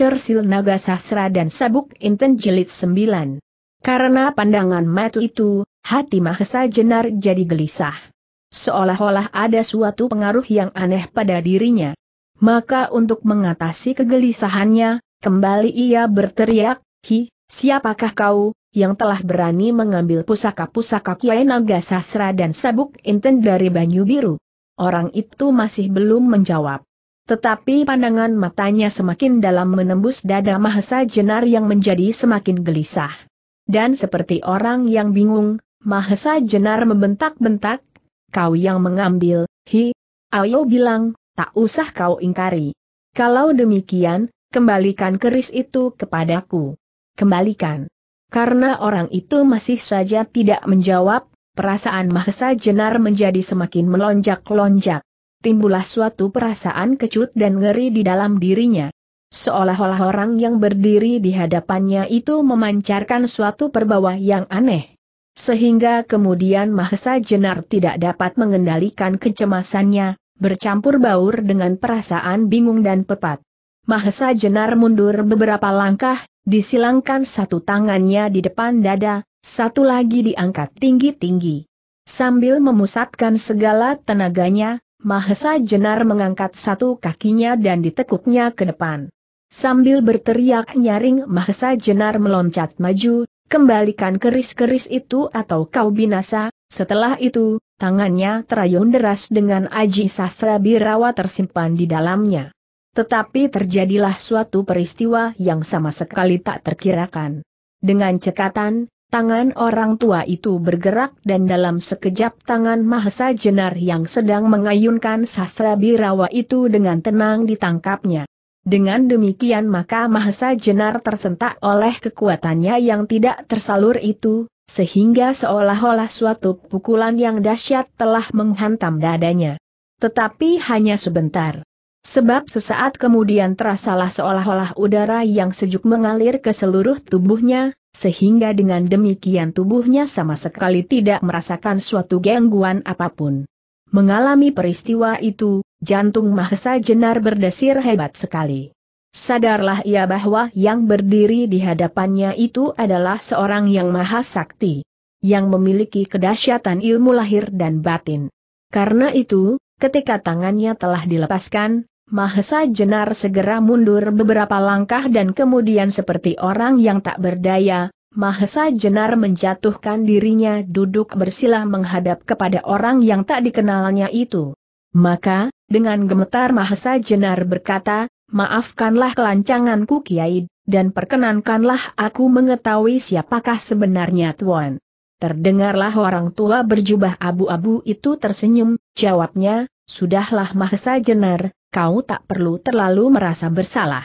Cersil Naga Sasra dan Sabuk Inten Jilid 9. Karena pandangan mata itu, hati Mahesa Jenar jadi gelisah. Seolah-olah ada suatu pengaruh yang aneh pada dirinya. Maka untuk mengatasi kegelisahannya, kembali ia berteriak, Hi, siapakah kau, yang telah berani mengambil pusaka-pusaka Kiai Naga Sasra dan Sabuk Inten dari Banyu Biru? Orang itu masih belum menjawab. Tetapi pandangan matanya semakin dalam menembus dada Mahesa Jenar yang menjadi semakin gelisah. Dan seperti orang yang bingung, Mahesa Jenar membentak-bentak, kau yang mengambil, hi, ayo bilang, tak usah kau ingkari. Kalau demikian, kembalikan keris itu kepadaku. Kembalikan. Karena orang itu masih saja tidak menjawab, perasaan Mahesa Jenar menjadi semakin melonjak-lonjak timbullah suatu perasaan kecut dan ngeri di dalam dirinya. Seolah-olah orang yang berdiri di hadapannya itu memancarkan suatu perbawa yang aneh. Sehingga kemudian Mahesa Jenar tidak dapat mengendalikan kecemasannya, bercampur baur dengan perasaan bingung dan pepat. Mahesa Jenar mundur beberapa langkah, disilangkan satu tangannya di depan dada, satu lagi diangkat tinggi-tinggi. Sambil memusatkan segala tenaganya, Mahesa Jenar mengangkat satu kakinya dan ditekuknya ke depan. Sambil berteriak nyaring Mahesa Jenar meloncat maju, kembalikan keris-keris itu atau kau binasa, setelah itu, tangannya terayun deras dengan aji sastra birawa tersimpan di dalamnya. Tetapi terjadilah suatu peristiwa yang sama sekali tak terkirakan. Dengan cekatan, Tangan orang tua itu bergerak dan dalam sekejap tangan Mahesa Jenar yang sedang mengayunkan sastra birawa itu dengan tenang ditangkapnya. Dengan demikian maka Mahesa Jenar tersentak oleh kekuatannya yang tidak tersalur itu, sehingga seolah-olah suatu pukulan yang dahsyat telah menghantam dadanya. Tetapi hanya sebentar. Sebab sesaat kemudian terasalah seolah-olah udara yang sejuk mengalir ke seluruh tubuhnya, sehingga dengan demikian tubuhnya sama sekali tidak merasakan suatu gangguan apa pun. Mengalami peristiwa itu, jantung Mahesa Jenar berdesir hebat sekali. Sadarlah ia bahwa yang berdiri di hadapannya itu adalah seorang yang maha sakti, yang memiliki kedahsyatan ilmu lahir dan batin. Karena itu, ketika tangannya telah dilepaskan, Mahesa Jenar segera mundur beberapa langkah dan kemudian seperti orang yang tak berdaya, Mahesa Jenar menjatuhkan dirinya duduk bersila menghadap kepada orang yang tak dikenalnya itu. Maka, dengan gemetar Mahesa Jenar berkata, maafkanlah kelancanganku Kiai, dan perkenankanlah aku mengetahui siapakah sebenarnya Tuan. Terdengarlah orang tua berjubah abu-abu itu tersenyum, jawabnya, Sudahlah Mahesa Jenar, kau tak perlu terlalu merasa bersalah.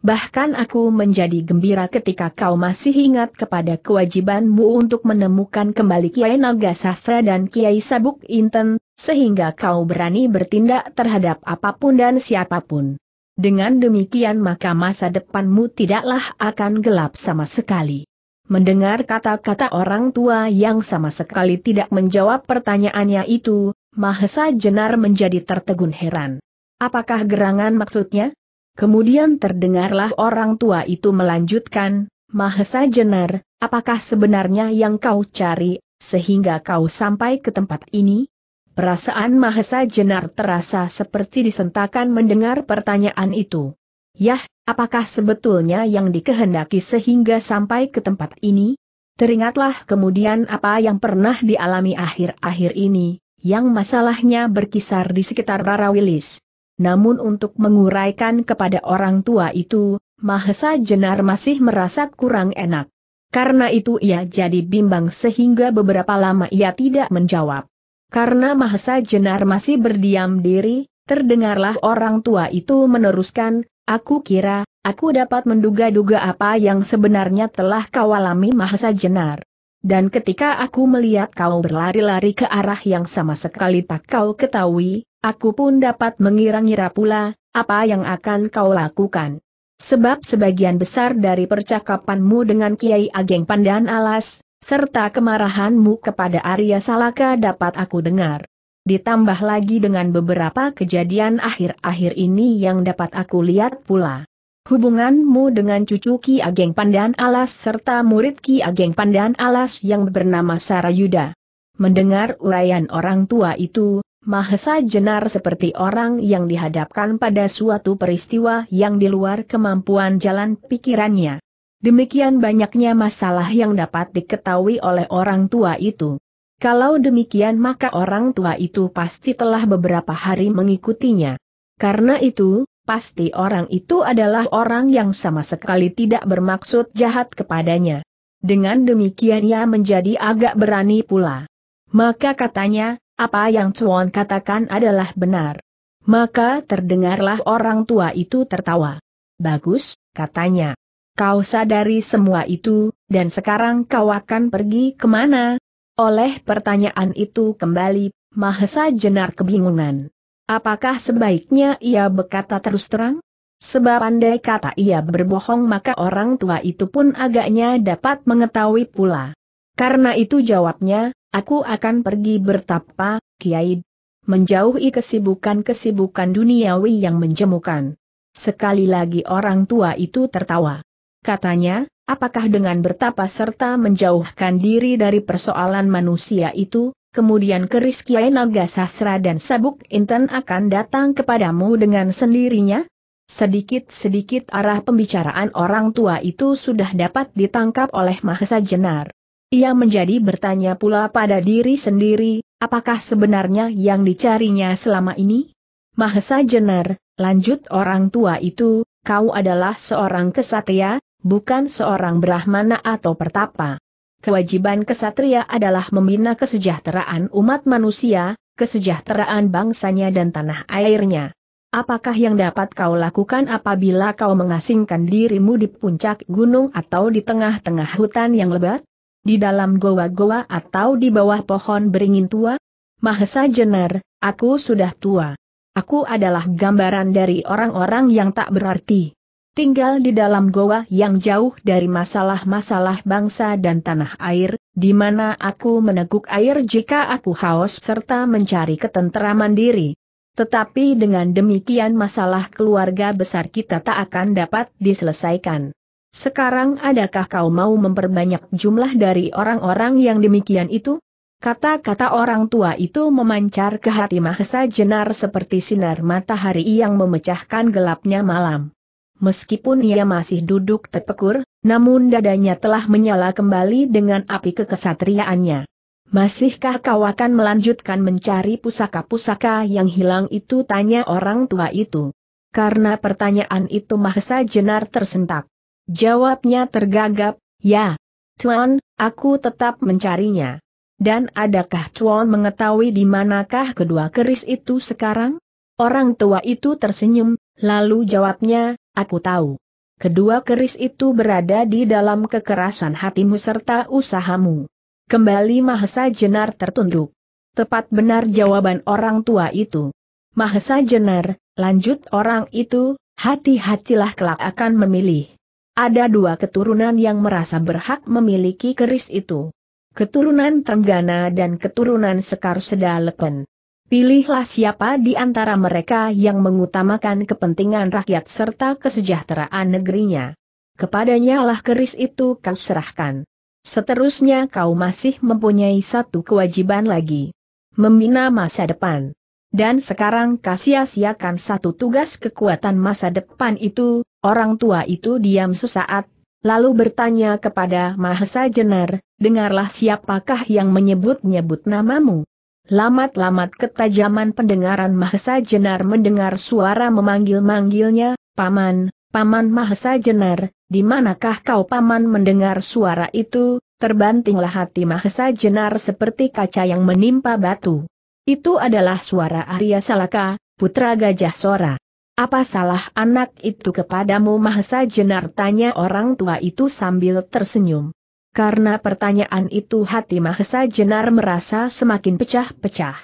Bahkan aku menjadi gembira ketika kau masih ingat kepada kewajibanmu untuk menemukan kembali Kiai Naga Sastra dan Kiai Sabuk Inten, sehingga kau berani bertindak terhadap apa pun dan siapa pun. Dengan demikian maka masa depanmu tidaklah akan gelap sama sekali. Mendengar kata-kata orang tua yang sama sekali tidak menjawab pertanyaannya itu, Mahesa Jenar menjadi tertegun heran. Apakah gerangan maksudnya? Kemudian terdengarlah orang tua itu melanjutkan, Mahesa Jenar, apakah sebenarnya yang kau cari, sehingga kau sampai ke tempat ini? Perasaan Mahesa Jenar terasa seperti disentakan mendengar pertanyaan itu. Yah, apakah sebetulnya yang dikehendaki sehingga sampai ke tempat ini? Teringatlah kemudian apa yang pernah dialami akhir-akhir ini, yang masalahnya berkisar di sekitar Rarawilis. Namun untuk menguraikan kepada orang tua itu, Mahesa Jenar masih merasa kurang enak. Karena itu ia jadi bimbang sehingga beberapa lama ia tidak menjawab. Karena Mahesa Jenar masih berdiam diri, terdengarlah orang tua itu meneruskan, aku kira, aku dapat menduga-duga apa yang sebenarnya telah kau alami Mahesa Jenar. Dan ketika aku melihat kau berlari-lari ke arah yang sama sekali tak kau ketahui, Aku pun dapat mengira-ngira pula, apa yang akan kau lakukan. Sebab sebagian besar dari percakapanmu dengan Kiai Ageng Pandan Alas, serta kemarahanmu kepada Arya Salaka dapat aku dengar. Ditambah lagi dengan beberapa kejadian akhir-akhir ini yang dapat aku lihat pula. Hubunganmu dengan cucu Ki Ageng Pandan Alas serta murid Ki Ageng Pandan Alas yang bernama Sarayuda. Mendengar uraian orang tua itu, Mahesa Jenar seperti orang yang dihadapkan pada suatu peristiwa yang di luar kemampuan jalan pikirannya. Demikian banyaknya masalah yang dapat diketahui oleh orang tua itu. Kalau demikian maka orang tua itu pasti telah beberapa hari mengikutinya. Karena itu, pasti orang itu adalah orang yang sama sekali tidak bermaksud jahat kepadanya. Dengan demikian ia menjadi agak berani pula. Maka katanya, apa yang Chuan katakan adalah benar. Maka terdengarlah orang tua itu tertawa. Bagus, katanya. Kau sadari semua itu, dan sekarang kau akan pergi ke mana? Oleh pertanyaan itu kembali, Mahesa Jenar kebingungan. Apakah sebaiknya ia berkata terus terang? Sebab andai kata ia berbohong maka orang tua itu pun agaknya dapat mengetahui pula. Karena itu jawabnya, aku akan pergi bertapa, Kiai. Menjauhi kesibukan-kesibukan duniawi yang menjemukan. Sekali lagi orang tua itu tertawa. Katanya, apakah dengan bertapa serta menjauhkan diri dari persoalan manusia itu, kemudian keris Kiai Naga Sasra dan Sabuk Inten akan datang kepadamu dengan sendirinya? Sedikit-sedikit arah pembicaraan orang tua itu sudah dapat ditangkap oleh Mahesa Jenar. Ia menjadi bertanya pula pada diri sendiri, apakah sebenarnya yang dicarinya selama ini? Mahesa Jenar, lanjut orang tua itu, kau adalah seorang kesatria, bukan seorang brahmana atau pertapa. Kewajiban kesatria adalah membina kesejahteraan umat manusia, kesejahteraan bangsanya dan tanah airnya. Apakah yang dapat kau lakukan apabila kau mengasingkan dirimu di puncak gunung atau di tengah-tengah hutan yang lebat? Di dalam goa-goa atau di bawah pohon beringin tua? Mahesa Jenar, aku sudah tua. Aku adalah gambaran dari orang-orang yang tak berarti tinggal di dalam goa yang jauh dari masalah-masalah bangsa dan tanah air, di mana aku meneguk air jika aku haus serta mencari ketenteraman diri. Tetapi dengan demikian masalah keluarga besar kita tak akan dapat diselesaikan. Sekarang adakah kau mau memperbanyak jumlah dari orang-orang yang demikian itu? Kata-kata orang tua itu memancar ke hati Mahesa Jenar seperti sinar matahari yang memecahkan gelapnya malam. Meskipun ia masih duduk terpekur, namun dadanya telah menyala kembali dengan api kekesatriaannya. Masihkah kau akan melanjutkan mencari pusaka-pusaka yang hilang itu tanya orang tua itu. Karena pertanyaan itu Mahesa Jenar tersentak. Jawabnya tergagap, ya. Tuan, aku tetap mencarinya. Dan adakah Tuan mengetahui di manakah kedua keris itu sekarang? Orang tua itu tersenyum, lalu jawabnya, aku tahu. Kedua keris itu berada di dalam kekerasan hatimu serta usahamu. Kembali Mahesa Jenar tertunduk. Tepat benar jawaban orang tua itu. Mahesa Jenar, lanjut orang itu, hati-hatilah kelak akan memilih. Ada dua keturunan yang merasa berhak memiliki keris itu. Keturunan Trenggana dan keturunan Sekar Sedalepen. Pilihlah siapa di antara mereka yang mengutamakan kepentingan rakyat serta kesejahteraan negerinya. Kepadanya lah keris itu kau serahkan. Seterusnya kau masih mempunyai satu kewajiban lagi. Membina masa depan. Dan sekarang kasih siakan satu tugas kekuatan masa depan itu, orang tua itu diam sesaat, lalu bertanya kepada Mahesa Jenar, dengarlah siapakah yang menyebut-nyebut namamu. Lamat-lamat ketajaman pendengaran Mahesa Jenar mendengar suara memanggil-manggilnya, Paman, Paman Mahesa Jenar, di manakah kau Paman mendengar suara itu, terbantinglah hati Mahesa Jenar seperti kaca yang menimpa batu. Itu adalah suara Arya Salaka, putra Gajah Sora. Apa salah anak itu kepadamu Mahesa Jenar tanya orang tua itu sambil tersenyum. Karena pertanyaan itu hati Mahesa Jenar merasa semakin pecah-pecah.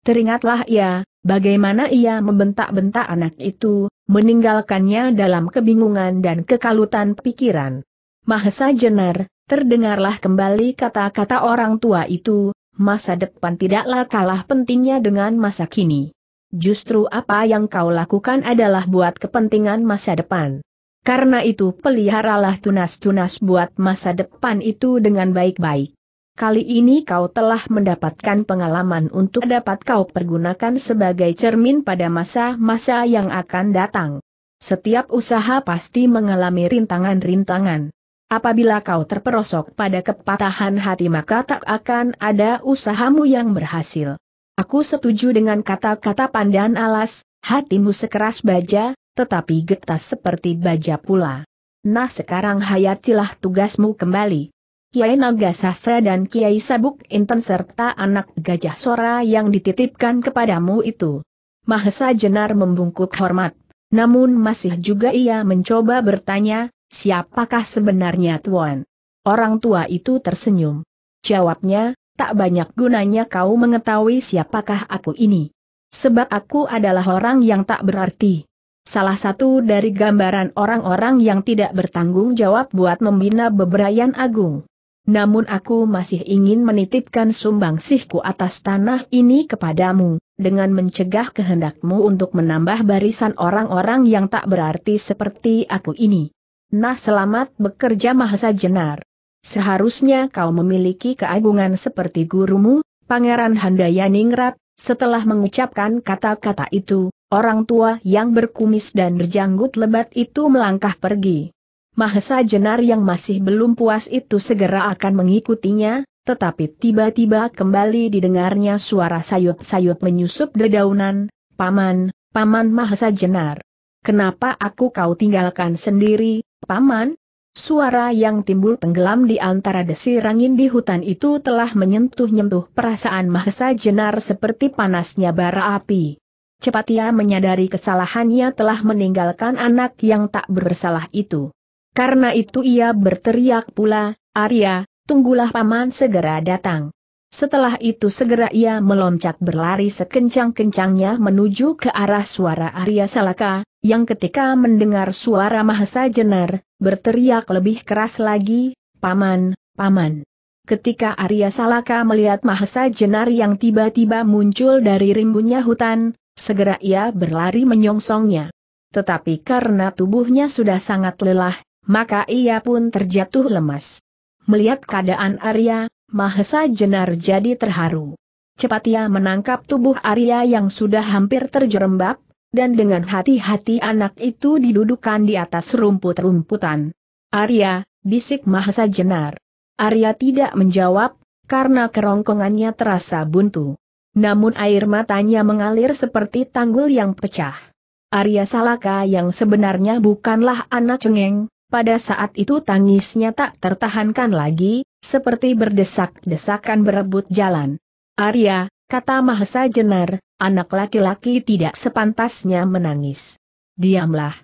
Teringatlah ia, bagaimana ia membentak-bentak anak itu, meninggalkannya dalam kebingungan dan kekalutan pikiran. Mahesa Jenar, terdengarlah kembali kata-kata orang tua itu, masa depan tidaklah kalah pentingnya dengan masa kini. Justru apa yang kau lakukan adalah buat kepentingan masa depan. Karena itu peliharalah tunas-tunas buat masa depan itu dengan baik-baik. Kali ini kau telah mendapatkan pengalaman untuk dapat kau pergunakan sebagai cermin pada masa-masa yang akan datang. Setiap usaha pasti mengalami rintangan-rintangan. Apabila kau terperosok pada kepatahan hati maka tak akan ada usahamu yang berhasil. Aku setuju dengan kata-kata pandan alas, hatimu sekeras baja, tetapi getas seperti baja pula. Nah sekarang hayatilah tugasmu kembali. Kiai Naga Sastra dan Kiai Sabuk Inten serta anak gajah sora yang dititipkan kepadamu itu. Mahesa Jenar membungkuk hormat, namun masih juga ia mencoba bertanya, siapakah sebenarnya Tuan? Orang tua itu tersenyum. Jawabnya, tak banyak gunanya kau mengetahui siapakah aku ini. Sebab aku adalah orang yang tak berarti. Salah satu dari gambaran orang-orang yang tidak bertanggung jawab buat membina bebrayan agung. Namun aku masih ingin menitipkan sumbangsihku atas tanah ini kepadamu, dengan mencegah kehendakmu untuk menambah barisan orang-orang yang tak berarti seperti aku ini. Nah selamat bekerja Mahasa Jenar. Seharusnya kau memiliki keagungan seperti gurumu, Pangeran Handayaningrat, setelah mengucapkan kata-kata itu, orang tua yang berkumis dan berjanggut lebat itu melangkah pergi. Mahesa Jenar yang masih belum puas itu segera akan mengikutinya, tetapi tiba-tiba kembali didengarnya suara sayup-sayup menyusup dedaunan, Paman, Paman Mahesa Jenar. Kenapa aku kau tinggalkan sendiri, Paman? Suara yang timbul tenggelam di antara desir angin di hutan itu telah menyentuh-nyentuh perasaan Mahesa Jenar seperti panasnya bara api. Cepat ia menyadari kesalahannya telah meninggalkan anak yang tak bersalah itu. Karena itu ia berteriak pula, Arya, tunggulah paman segera datang. Setelah itu segera ia meloncat berlari sekencang-kencangnya menuju ke arah suara Arya Salaka, yang ketika mendengar suara Mahasa Jenar, berteriak lebih keras lagi, Paman, Paman. Ketika Arya Salaka melihat Mahasa Jenar yang tiba-tiba muncul dari rimbunnya hutan, segera ia berlari menyongsongnya. Tetapi karena tubuhnya sudah sangat lelah, maka ia pun terjatuh lemas. Melihat keadaan Arya, Mahesa Jenar jadi terharu. Cepat ia menangkap tubuh Arya yang sudah hampir terjerembab, dan dengan hati-hati anak itu didudukan di atas rumput-rumputan. Arya, bisik Mahesa Jenar. Arya tidak menjawab, karena kerongkongannya terasa buntu. Namun air matanya mengalir seperti tanggul yang pecah. Arya Salaka yang sebenarnya bukanlah anak cengeng, pada saat itu tangisnya tak tertahankan lagi, seperti berdesak-desakan berebut jalan. Arya, kata Mahesa Jenar, anak laki-laki tidak sepantasnya menangis. Diamlah.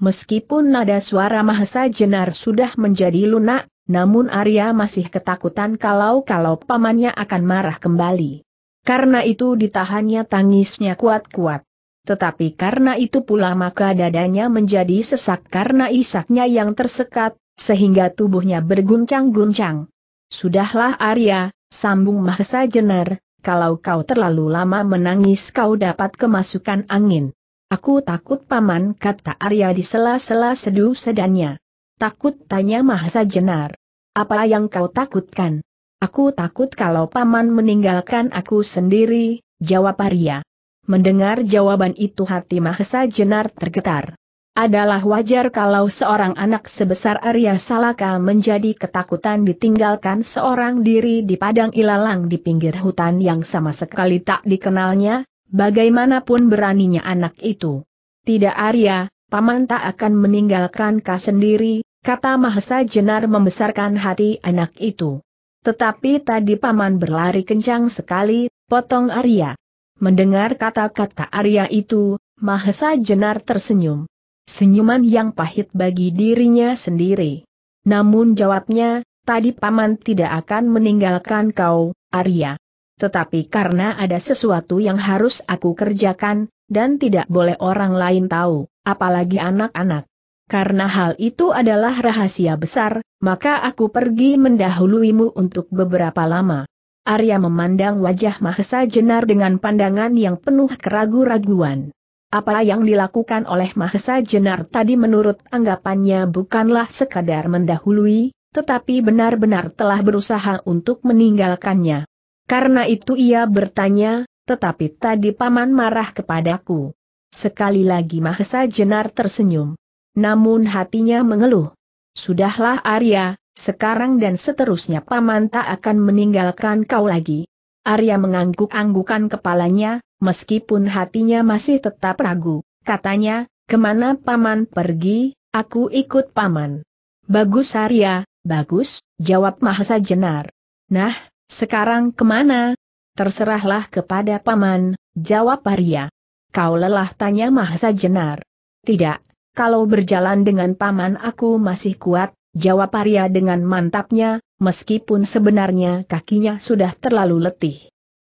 Meskipun nada suara Mahesa Jenar sudah menjadi lunak, namun Arya masih ketakutan kalau-kalau pamannya akan marah kembali. Karena itu ditahannya tangisnya kuat-kuat. Tetapi karena itu pula maka dadanya menjadi sesak karena isaknya yang tersekat, sehingga tubuhnya berguncang-guncang. Sudahlah Arya, sambung Mahesa Jenar, kalau kau terlalu lama menangis kau dapat kemasukan angin. Aku takut paman kata Arya di sela-sela seduh sedannya. Takut tanya Mahesa Jenar. Apa yang kau takutkan? Aku takut kalau paman meninggalkan aku sendiri, jawab Arya. Mendengar jawaban itu hati Mahesa Jenar tergetar. Adalah wajar kalau seorang anak sebesar Arya Salaka menjadi ketakutan ditinggalkan seorang diri di padang ilalang di pinggir hutan yang sama sekali tak dikenalnya, bagaimanapun beraninya anak itu. Tidak Arya, paman tak akan meninggalkan kau sendiri, kata Mahesa Jenar membesarkan hati anak itu. Tetapi tadi paman berlari kencang sekali, potong Arya. Mendengar kata-kata Arya itu, Mahesa Jenar tersenyum. Senyuman yang pahit bagi dirinya sendiri. Namun jawabnya, tadi paman tidak akan meninggalkan kau, Arya. Tetapi karena ada sesuatu yang harus aku kerjakan, dan tidak boleh orang lain tahu, apalagi anak-anak. Karena hal itu adalah rahasia besar, maka aku pergi mendahuluimu untuk beberapa lama. Arya memandang wajah Mahesa Jenar dengan pandangan yang penuh keragu-raguan. apa yang dilakukan oleh Mahesa Jenar tadi menurut anggapannya bukanlah sekadar mendahului, tetapi benar-benar telah berusaha untuk meninggalkannya. Karena itu ia bertanya, tetapi tadi paman marah kepadaku. Sekali lagi Mahesa Jenar tersenyum. Namun hatinya mengeluh. Sudahlah Arya, sekarang dan seterusnya paman tak akan meninggalkan kau lagi. Arya mengangguk-anggukan kepalanya, meskipun hatinya masih tetap ragu. Katanya, ke mana paman pergi, aku ikut paman. Bagus Arya, bagus, jawab Mahasa Jenar. Nah, sekarang ke mana? Terserahlah kepada paman, jawab Arya. Kau lelah tanya Mahasa Jenar. Tidak, kalau berjalan dengan paman aku masih kuat, jawab Arya dengan mantapnya, meskipun sebenarnya kakinya sudah terlalu letih.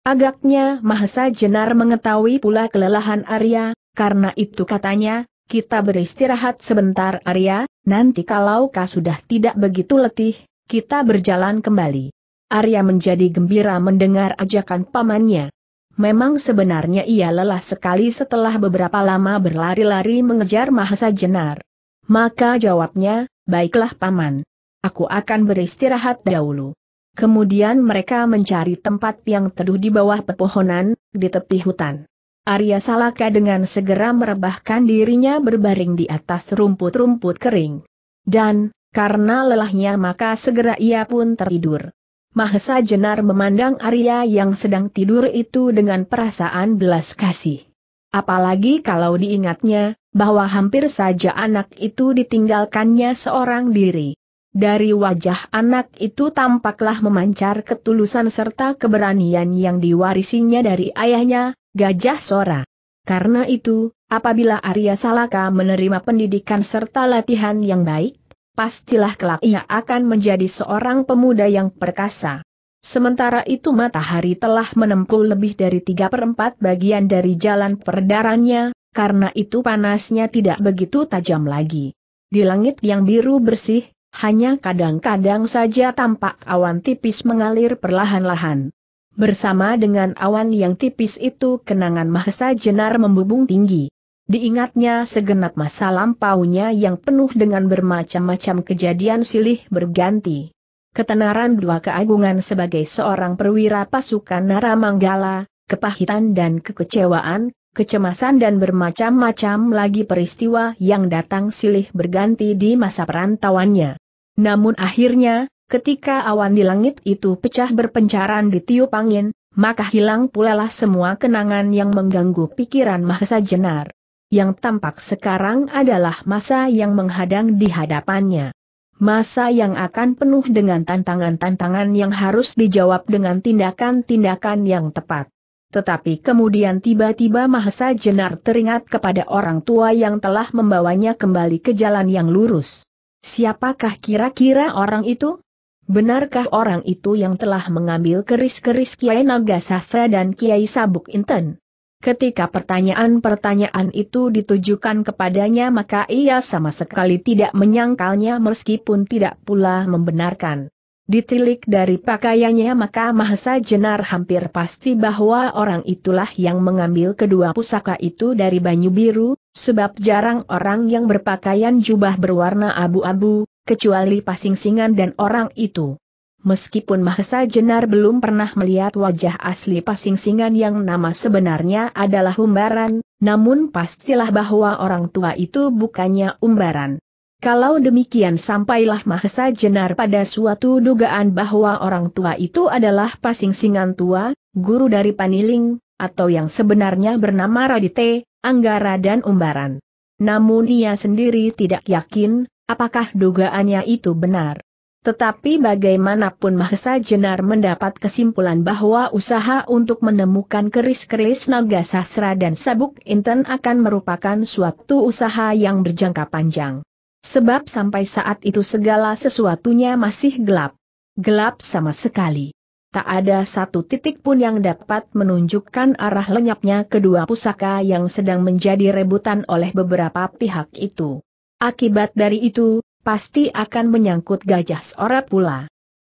Agaknya Mahasa Jenar mengetahui pula kelelahan Arya, karena itu katanya, kita beristirahat sebentar Arya, nanti kalau kau sudah tidak begitu letih, kita berjalan kembali. Arya menjadi gembira mendengar ajakan pamannya. Memang sebenarnya ia lelah sekali setelah beberapa lama berlari-lari mengejar Mahasa Jenar. Maka jawabnya, baiklah paman. Aku akan beristirahat dahulu. Kemudian mereka mencari tempat yang teduh di bawah pepohonan, di tepi hutan. Arya Salaka dengan segera merebahkan dirinya berbaring di atas rumput-rumput kering. Dan, karena lelahnya maka segera ia pun tertidur. Mahesa Jenar memandang Arya yang sedang tidur itu dengan perasaan belas kasih. Apalagi kalau diingatnya, bahwa hampir saja anak itu ditinggalkannya seorang diri. Dari wajah anak itu tampaklah memancar ketulusan serta keberanian yang diwarisinya dari ayahnya, Gajah Sora. Karena itu, apabila Arya Salaka menerima pendidikan serta latihan yang baik, pastilah kelak ia akan menjadi seorang pemuda yang perkasa. Sementara itu matahari telah menempuh lebih dari tiga perempat bagian dari jalan perdarannya, karena itu panasnya tidak begitu tajam lagi. Di langit yang biru bersih, hanya kadang-kadang saja tampak awan tipis mengalir perlahan-lahan. Bersama dengan awan yang tipis itu kenangan Mahesa Jenar membubung tinggi. Diingatnya segenap masa lampaunya yang penuh dengan bermacam-macam kejadian silih berganti. Ketenaran dua keagungan sebagai seorang perwira pasukan Naramanggala, kepahitan dan kekecewaan, kecemasan dan bermacam-macam lagi peristiwa yang datang silih berganti di masa perantauannya. Namun akhirnya, ketika awan di langit itu pecah berpencaran di tiup angin, maka hilang pula lah semua kenangan yang mengganggu pikiran Mahesa Jenar. Yang tampak sekarang adalah masa yang menghadang di hadapannya. Masa yang akan penuh dengan tantangan-tantangan yang harus dijawab dengan tindakan-tindakan yang tepat. Tetapi kemudian tiba-tiba Mahesa Jenar teringat kepada orang tua yang telah membawanya kembali ke jalan yang lurus. Siapakah kira-kira orang itu? Benarkah orang itu yang telah mengambil keris-keris Kiai Naga Sastra dan Kiai Sabuk Inten? Ketika pertanyaan-pertanyaan itu ditujukan kepadanya maka ia sama sekali tidak menyangkalnya meskipun tidak pula membenarkan. Ditilik dari pakaiannya maka Mahasa Jenar hampir pasti bahwa orang itulah yang mengambil kedua pusaka itu dari Banyu Biru, sebab jarang orang yang berpakaian jubah berwarna abu-abu, kecuali pasing-singan dan orang itu. Meskipun Mahesa Jenar belum pernah melihat wajah asli pasing-singan yang nama sebenarnya adalah Umbaran, namun pastilah bahwa orang tua itu bukannya Umbaran. Kalau demikian sampailah Mahesa Jenar pada suatu dugaan bahwa orang tua itu adalah pasing-singan tua, guru dari Paniling, atau yang sebenarnya bernama Radite, Anggara dan Umbaran. Namun ia sendiri tidak yakin, apakah dugaannya itu benar. Tetapi bagaimanapun Mahesa Jenar mendapat kesimpulan bahwa usaha untuk menemukan keris-keris naga sastra dan sabuk inten akan merupakan suatu usaha yang berjangka panjang. Sebab sampai saat itu segala sesuatunya masih gelap. Gelap sama sekali tak ada satu titik pun yang dapat menunjukkan arah lenyapnya kedua pusaka yang sedang menjadi rebutan oleh beberapa pihak itu. Akibat dari itu, pasti akan menyangkut gajah seorang pula.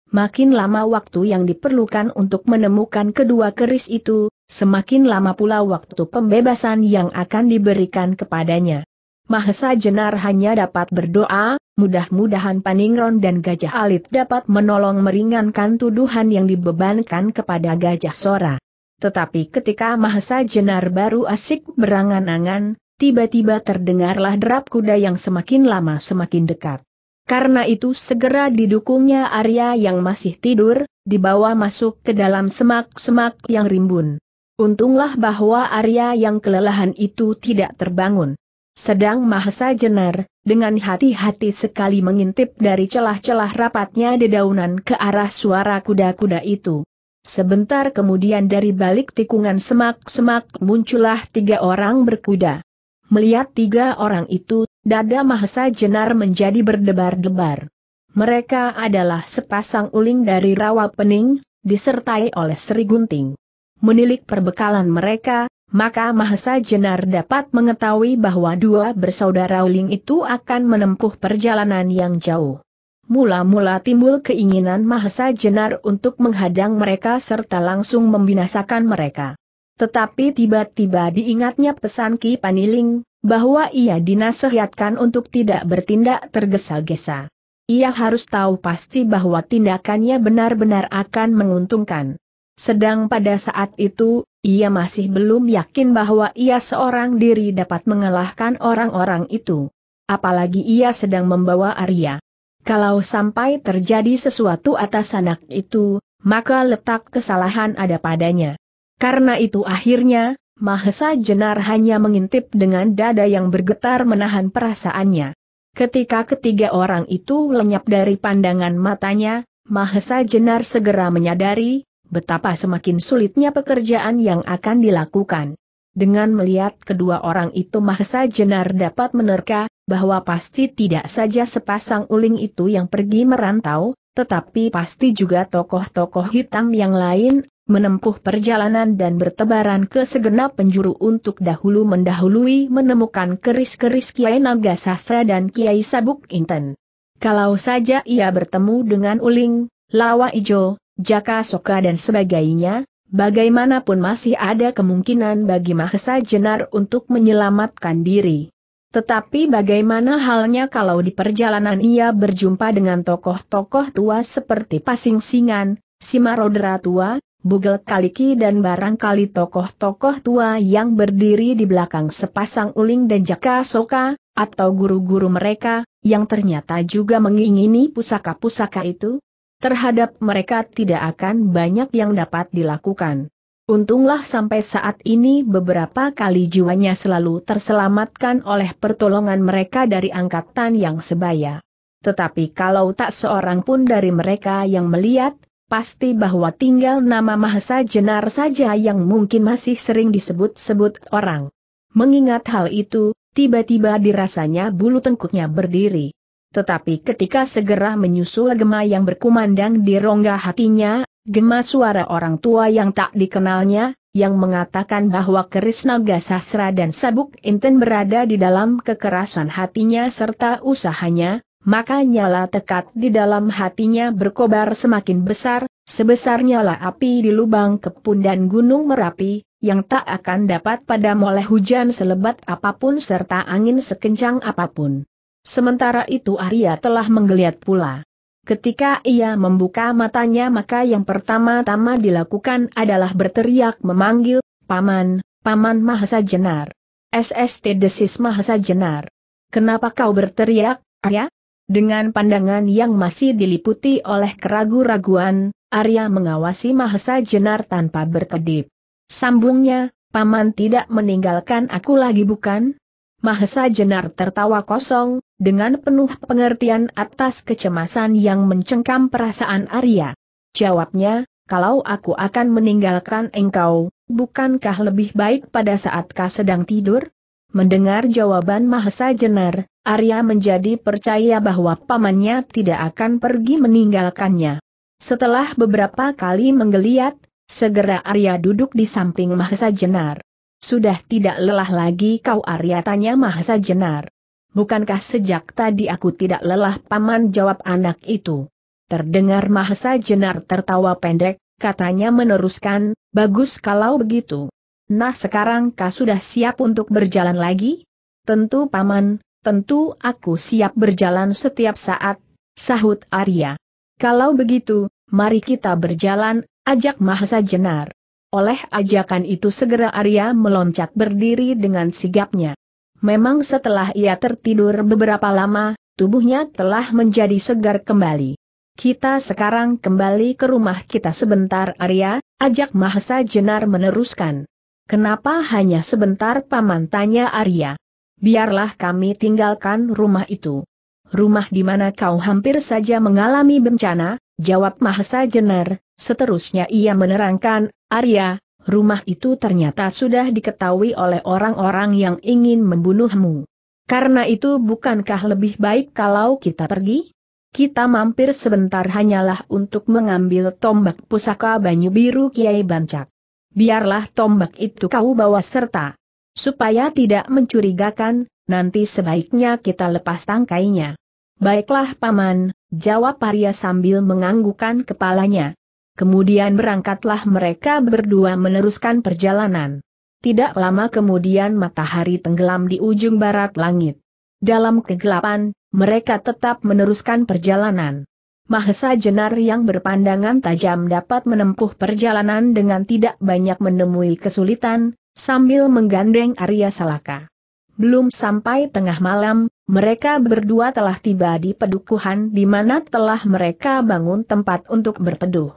Makin lama waktu yang diperlukan untuk menemukan kedua keris itu, semakin lama pula waktu pembebasan yang akan diberikan kepadanya. Mahesa Jenar hanya dapat berdoa, mudah-mudahan Paningron dan Gajah Alit dapat menolong meringankan tuduhan yang dibebankan kepada Gajah Sora. Tetapi ketika Mahesa Jenar baru asik berangan-angan, tiba-tiba terdengarlah derap kuda yang semakin lama semakin dekat. Karena itu segera didukungnya Arya yang masih tidur, dibawa masuk ke dalam semak-semak yang rimbun. Untunglah bahwa Arya yang kelelahan itu tidak terbangun. Sedang Mahesa Jenar, dengan hati-hati sekali mengintip dari celah-celah rapatnya dedaunan ke arah suara kuda-kuda itu. Sebentar kemudian dari balik tikungan semak-semak muncullah tiga orang berkuda. Melihat tiga orang itu, dada Mahesa Jenar menjadi berdebar-debar. Mereka adalah sepasang uling dari rawa pening, disertai oleh Sri Gunting. Menilik perbekalan mereka, maka Mahesa Jenar dapat mengetahui bahwa dua bersaudara uling itu akan menempuh perjalanan yang jauh. Mula-mula timbul keinginan Mahesa Jenar untuk menghadang mereka serta langsung membinasakan mereka. Tetapi tiba-tiba diingatnya pesan Ki Paniling, bahwa ia dinasihatkan untuk tidak bertindak tergesa-gesa. Ia harus tahu pasti bahwa tindakannya benar-benar akan menguntungkan. Sedang pada saat itu, ia masih belum yakin bahwa ia seorang diri dapat mengalahkan orang-orang itu. Apalagi ia sedang membawa Arya. Kalau sampai terjadi sesuatu atas anak itu, maka letak kesalahan ada padanya. Karena itu akhirnya, Mahesa Jenar hanya mengintip dengan dada yang bergetar menahan perasaannya. Ketika ketiga orang itu lenyap dari pandangan matanya, Mahesa Jenar segera menyadari, betapa semakin sulitnya pekerjaan yang akan dilakukan. Dengan melihat kedua orang itu Mahesa Jenar dapat menerka, bahwa pasti tidak saja sepasang uling itu yang pergi merantau, tetapi pasti juga tokoh-tokoh hitam yang lain, menempuh perjalanan dan bertebaran ke segenap penjuru untuk dahulu mendahului menemukan keris-keris Kiai Naga Sastra dan Kiai Sabuk Inten. Kalau saja ia bertemu dengan Uling, Lawa Ijo, Jaka Soka dan sebagainya, bagaimanapun masih ada kemungkinan bagi Mahesa Jenar untuk menyelamatkan diri. Tetapi bagaimana halnya kalau di perjalanan ia berjumpa dengan tokoh-tokoh tua seperti Pasing Singan, Simarodera tua, Bugel Kaliki dan barangkali tokoh-tokoh tua yang berdiri di belakang sepasang uling dan jaka soka, atau guru-guru mereka, yang ternyata juga mengingini pusaka-pusaka itu? Terhadap mereka tidak akan banyak yang dapat dilakukan. Untunglah sampai saat ini beberapa kali jiwanya selalu terselamatkan oleh pertolongan mereka dari angkatan yang sebaya. Tetapi kalau tak seorang pun dari mereka yang melihat, pasti bahwa tinggal nama Mahasa Jenar saja yang mungkin masih sering disebut-sebut orang. Mengingat hal itu, tiba-tiba dirasanya bulu tengkuknya berdiri. Tetapi ketika segera menyusul gema yang berkumandang di rongga hatinya, Gema suara orang tua yang tak dikenalnya, yang mengatakan bahwa keris naga sasra dan sabuk inten berada di dalam kekerasan hatinya serta usahanya, maka nyala tekat di dalam hatinya berkobar semakin besar, sebesar nyala api di lubang kepun dan gunung Merapi, yang tak akan dapat padam oleh hujan selebat apa pun serta angin sekencang apa pun. Sementara itu Arya telah menggeliat pula. Ketika ia membuka matanya maka yang pertama-tama dilakukan adalah berteriak memanggil, Paman, Paman Mahasa Jenar. SST Desis Mahasa Jenar. Kenapa kau berteriak, Arya? Dengan pandangan yang masih diliputi oleh keragu-raguan, Arya mengawasi Mahasa Jenar tanpa berkedip. Sambungnya, Paman tidak meninggalkan aku lagi bukan? Mahesa Jenar tertawa kosong, dengan penuh pengertian atas kecemasan yang mencengkam perasaan Arya. Jawabnya, kalau aku akan meninggalkan engkau, bukankah lebih baik pada saat kau sedang tidur? Mendengar jawaban Mahesa Jenar, Arya menjadi percaya bahwa pamannya tidak akan pergi meninggalkannya. Setelah beberapa kali menggeliat, segera Arya duduk di samping Mahesa Jenar. Sudah tidak lelah lagi kau Arya tanya Mahasa Jenar. Bukankah sejak tadi aku tidak lelah paman jawab anak itu. Terdengar Mahasa Jenar tertawa pendek, katanya meneruskan, Bagus kalau begitu. Nah sekarang kau sudah siap untuk berjalan lagi? Tentu paman, tentu aku siap berjalan setiap saat, sahut Arya. Kalau begitu, mari kita berjalan, ajak Mahasa Jenar. Oleh ajakan itu segera Arya meloncat berdiri dengan sigapnya. Memang setelah ia tertidur beberapa lama, tubuhnya telah menjadi segar kembali. Kita sekarang kembali ke rumah kita sebentar Arya, ajak Mahasa Jenar meneruskan. Kenapa hanya sebentar paman tanya Arya? Biarlah kami tinggalkan rumah itu. Rumah di mana kau hampir saja mengalami bencana, jawab Mahasa Jenar, seterusnya ia menerangkan, Arya, rumah itu ternyata sudah diketahui oleh orang-orang yang ingin membunuhmu. Karena itu bukankah lebih baik kalau kita pergi? Kita mampir sebentar hanyalah untuk mengambil tombak pusaka Banyu Biru Kiai Bancak biarlah tombak itu kau bawa serta. Supaya tidak mencurigakan, nanti sebaiknya kita lepas tangkainya. Baiklah paman, jawab Arya sambil menganggukkan kepalanya. Kemudian berangkatlah mereka berdua meneruskan perjalanan. Tidak lama kemudian matahari tenggelam di ujung barat langit. Dalam kegelapan, mereka tetap meneruskan perjalanan. Mahesa Jenar yang berpandangan tajam dapat menempuh perjalanan dengan tidak banyak menemui kesulitan, sambil menggandeng Arya Salaka. Belum sampai tengah malam, mereka berdua telah tiba di pedukuhan di mana telah mereka bangun tempat untuk berteduh.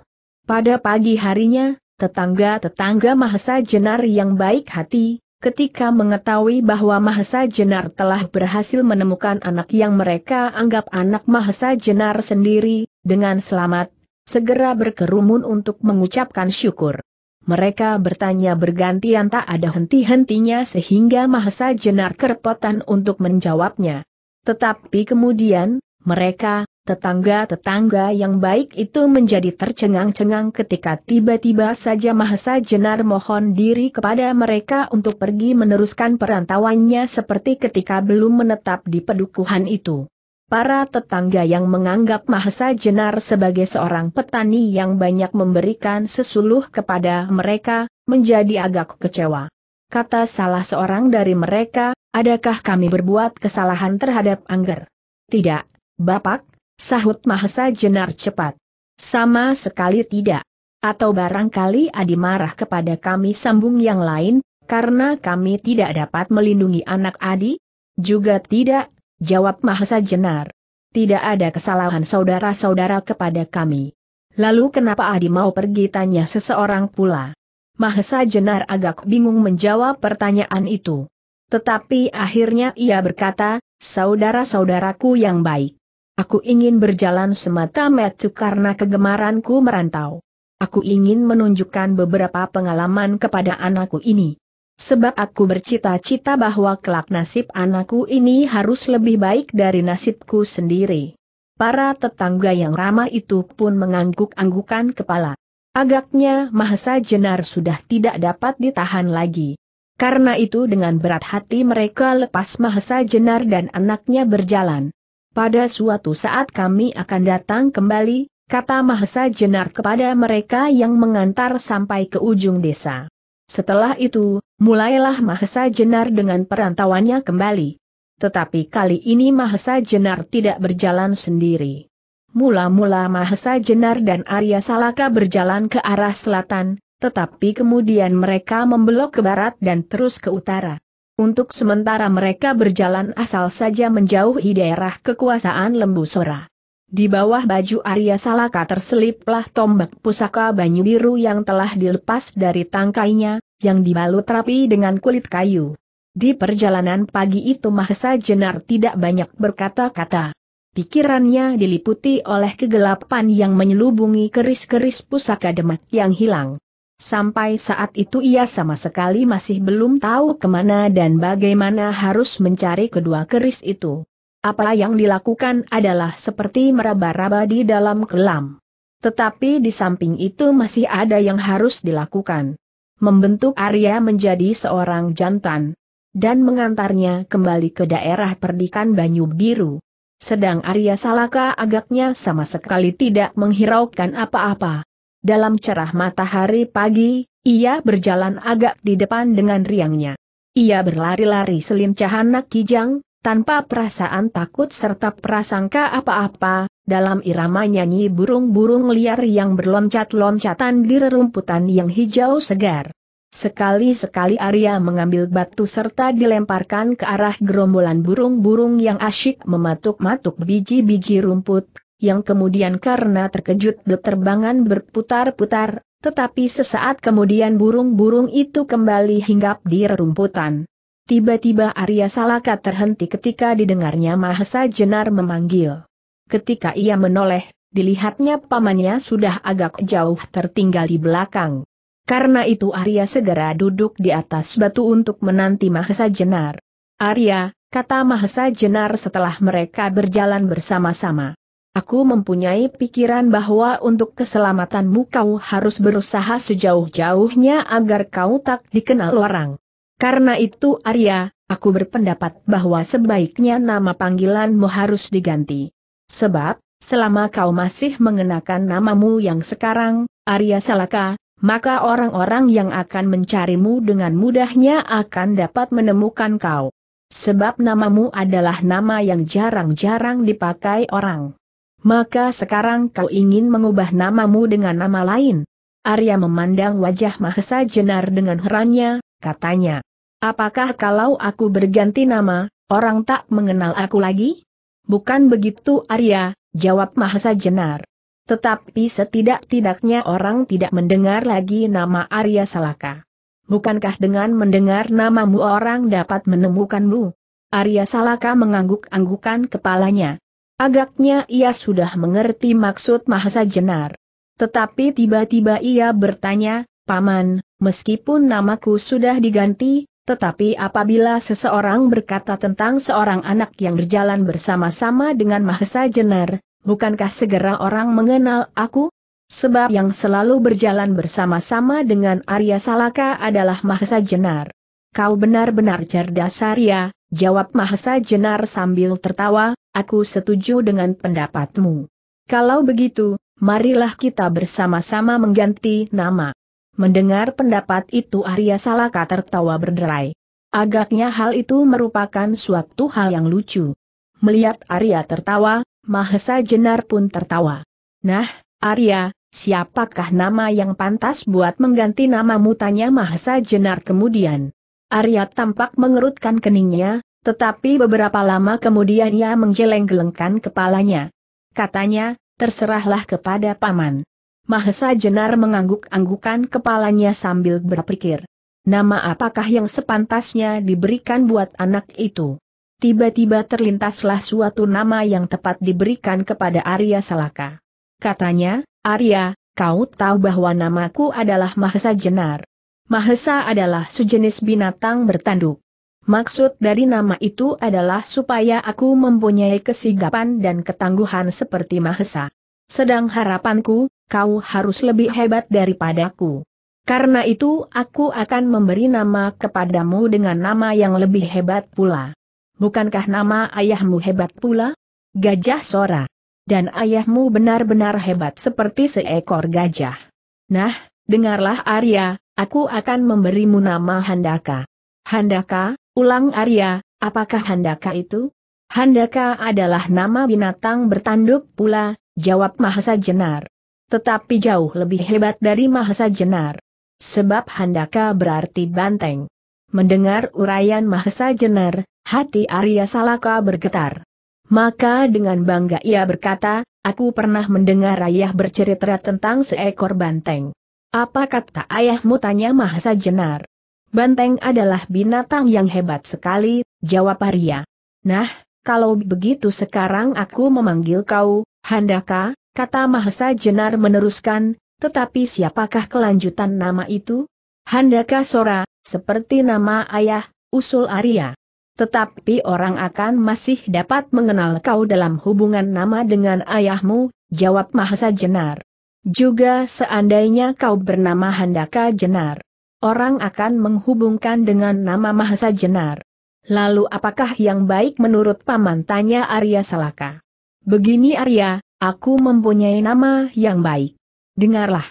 Pada pagi harinya, tetangga-tetangga Mahesa Jenar yang baik hati, ketika mengetahui bahwa Mahasa Jenar telah berhasil menemukan anak yang mereka anggap anak Mahasa Jenar sendiri, dengan selamat, segera berkerumun untuk mengucapkan syukur. Mereka bertanya bergantian tak ada henti-hentinya sehingga Mahasa Jenar kerepotan untuk menjawabnya. Tetapi kemudian, mereka, tetangga-tetangga yang baik itu menjadi tercengang-cengang ketika tiba-tiba saja Mahasa Jenar mohon diri kepada mereka untuk pergi meneruskan perantauannya seperti ketika belum menetap di pedukuhan itu. Para tetangga yang menganggap Mahasa Jenar sebagai seorang petani yang banyak memberikan sesuluh kepada mereka, menjadi agak kecewa. Kata salah seorang dari mereka, adakah kami berbuat kesalahan terhadap Angger? Tidak, Bapak, Sahut Mahasa Jenar cepat. Sama sekali tidak. Atau barangkali Adi marah kepada kami sambung yang lain, karena kami tidak dapat melindungi anak Adi? Juga tidak, jawab Mahasa Jenar. Tidak ada kesalahan saudara-saudara kepada kami. Lalu kenapa Adi mau pergi tanya seseorang pula? Mahasa Jenar agak bingung menjawab pertanyaan itu. Tetapi akhirnya ia berkata, saudara-saudaraku yang baik. Aku ingin berjalan semata-mata karena kegemaranku merantau. Aku ingin menunjukkan beberapa pengalaman kepada anakku ini. Sebab aku bercita-cita bahwa kelak nasib anakku ini harus lebih baik dari nasibku sendiri. Para tetangga yang ramah itu pun mengangguk-anggukan kepala. Agaknya Mahasa Jenar sudah tidak dapat ditahan lagi. Karena itu dengan berat hati mereka lepas Mahasa Jenar dan anaknya berjalan. Pada suatu saat kami akan datang kembali, kata Mahasa Jenar kepada mereka yang mengantar sampai ke ujung desa. Setelah itu, mulailah Mahasa Jenar dengan perantauannya kembali. Tetapi kali ini Mahasa Jenar tidak berjalan sendiri. Mula-mula Mahasa Jenar dan Arya Salaka berjalan ke arah selatan, tetapi kemudian mereka membelok ke barat dan terus ke utara. Untuk sementara mereka berjalan asal saja menjauhi daerah kekuasaan Lembu Sora. Di bawah baju Arya Salaka terseliplah tombak pusaka banyu biru yang telah dilepas dari tangkainya, yang dibalut rapi dengan kulit kayu. Di perjalanan pagi itu Mahesa Jenar tidak banyak berkata-kata. Pikirannya diliputi oleh kegelapan yang menyelubungi keris-keris pusaka demak yang hilang. Sampai saat itu ia sama sekali masih belum tahu ke mana dan bagaimana harus mencari kedua keris itu. Apa yang dilakukan adalah seperti meraba-raba di dalam kelam. Tetapi di samping itu masih ada yang harus dilakukan. Membentuk Arya menjadi seorang jantan. Dan mengantarnya kembali ke daerah perdikan Banyu Biru. Sedang Arya Salaka agaknya sama sekali tidak menghiraukan apa-apa. Dalam cerah matahari pagi, Ia berjalan agak di depan dengan riangnya. Ia berlari-lari selincahan anak kijang, tanpa perasaan takut serta prasangka apa-apa, dalam irama nyanyi burung-burung liar yang berloncat-loncatan di rerumputan yang hijau segar. Sekali-sekali Arya mengambil batu serta dilemparkan ke arah gerombolan burung-burung yang asyik mematuk-matuk biji-biji rumput, yang kemudian karena terkejut beterbangan berputar-putar, tetapi sesaat kemudian burung-burung itu kembali hinggap di rerumputan. Tiba-tiba Arya Salaka terhenti ketika didengarnya Mahesa Jenar memanggil. Ketika ia menoleh, dilihatnya pamannya sudah agak jauh tertinggal di belakang. Karena itu Arya segera duduk di atas batu untuk menanti Mahesa Jenar. Arya, kata Mahesa Jenar setelah mereka berjalan bersama-sama. Aku mempunyai pikiran bahwa untuk keselamatanmu kau harus berusaha sejauh-jauhnya agar kau tak dikenal orang. Karena itu Arya, aku berpendapat bahwa sebaiknya nama panggilanmu harus diganti. Sebab, selama kau masih mengenakan namamu yang sekarang, Arya Salaka, maka orang-orang yang akan mencarimu dengan mudahnya akan dapat menemukan kau. Sebab namamu adalah nama yang jarang-jarang dipakai orang. Maka sekarang kau ingin mengubah namamu dengan nama lain. Arya memandang wajah Mahesa Jenar dengan herannya, katanya. Apakah kalau aku berganti nama, orang tak mengenal aku lagi? Bukan begitu Arya, jawab Mahesa Jenar. Tetapi setidak-tidaknya orang tidak mendengar lagi nama Arya Salaka. Bukankah dengan mendengar namamu orang dapat menemukanmu? Arya Salaka mengangguk-anggukan kepalanya. Agaknya ia sudah mengerti maksud Mahasa Jenar. Tetapi tiba-tiba ia bertanya, Paman, meskipun namaku sudah diganti, tetapi apabila seseorang berkata tentang seorang anak yang berjalan bersama-sama dengan Mahasa Jenar, bukankah segera orang mengenal aku? Sebab yang selalu berjalan bersama-sama dengan Arya Salaka adalah Mahasa Jenar. Kau benar-benar cerdas Arya, jawab Mahasa Jenar sambil tertawa, aku setuju dengan pendapatmu. Kalau begitu, marilah kita bersama-sama mengganti nama. Mendengar pendapat itu Arya Salaka tertawa berderai. Agaknya hal itu merupakan suatu hal yang lucu. Melihat Arya tertawa, Mahesa Jenar pun tertawa. Nah, Arya, siapakah nama yang pantas buat mengganti namamu tanya Mahesa Jenar kemudian. Arya tampak mengerutkan keningnya, tetapi beberapa lama kemudian ia menggeleng-gelengkan kepalanya. Katanya, terserahlah kepada paman. Mahesa Jenar mengangguk-anggukan kepalanya sambil berpikir. Nama apakah yang sepantasnya diberikan buat anak itu? Tiba-tiba terlintaslah suatu nama yang tepat diberikan kepada Arya Salaka. Katanya, Arya, kau tahu bahwa namaku adalah Mahesa Jenar. Mahesa adalah sejenis binatang bertanduk. Maksud dari nama itu adalah supaya aku mempunyai kesigapan dan ketangguhan seperti Mahesa. Sedang harapanku, kau harus lebih hebat daripadaku. Karena itu aku akan memberi nama kepadamu dengan nama yang lebih hebat pula. Bukankah nama ayahmu hebat pula? Gajah Sora. Dan ayahmu benar-benar hebat seperti seekor gajah. Nah, dengarlah Arya, aku akan memberimu nama Handaka. Handaka, ulang Arya, apakah Handaka itu? Handaka adalah nama binatang bertanduk pula, jawab Mahasa Jenar. Tetapi jauh lebih hebat dari Mahasa Jenar. Sebab Handaka berarti banteng. Mendengar uraian Mahasa Jenar, hati Arya Salaka bergetar. Maka dengan bangga ia berkata, aku pernah mendengar ayah bercerita tentang seekor banteng. Apa kata ayahmu tanya Mahasa Jenar? Banteng adalah binatang yang hebat sekali, jawab Arya. Nah, kalau begitu sekarang aku memanggil kau, Handaka, kata Mahasa Jenar meneruskan, tetapi siapakah kelanjutan nama itu? Handaka Sora, seperti nama ayah, usul Arya. Tetapi orang akan masih dapat mengenal kau dalam hubungan nama dengan ayahmu, jawab Mahasa Jenar. Juga seandainya kau bernama Handaka Jenar. Orang akan menghubungkan dengan nama Mahasa Jenar. Lalu apakah yang baik menurut paman tanya Arya Salaka? Begini Arya, aku mempunyai nama yang baik. Dengarlah.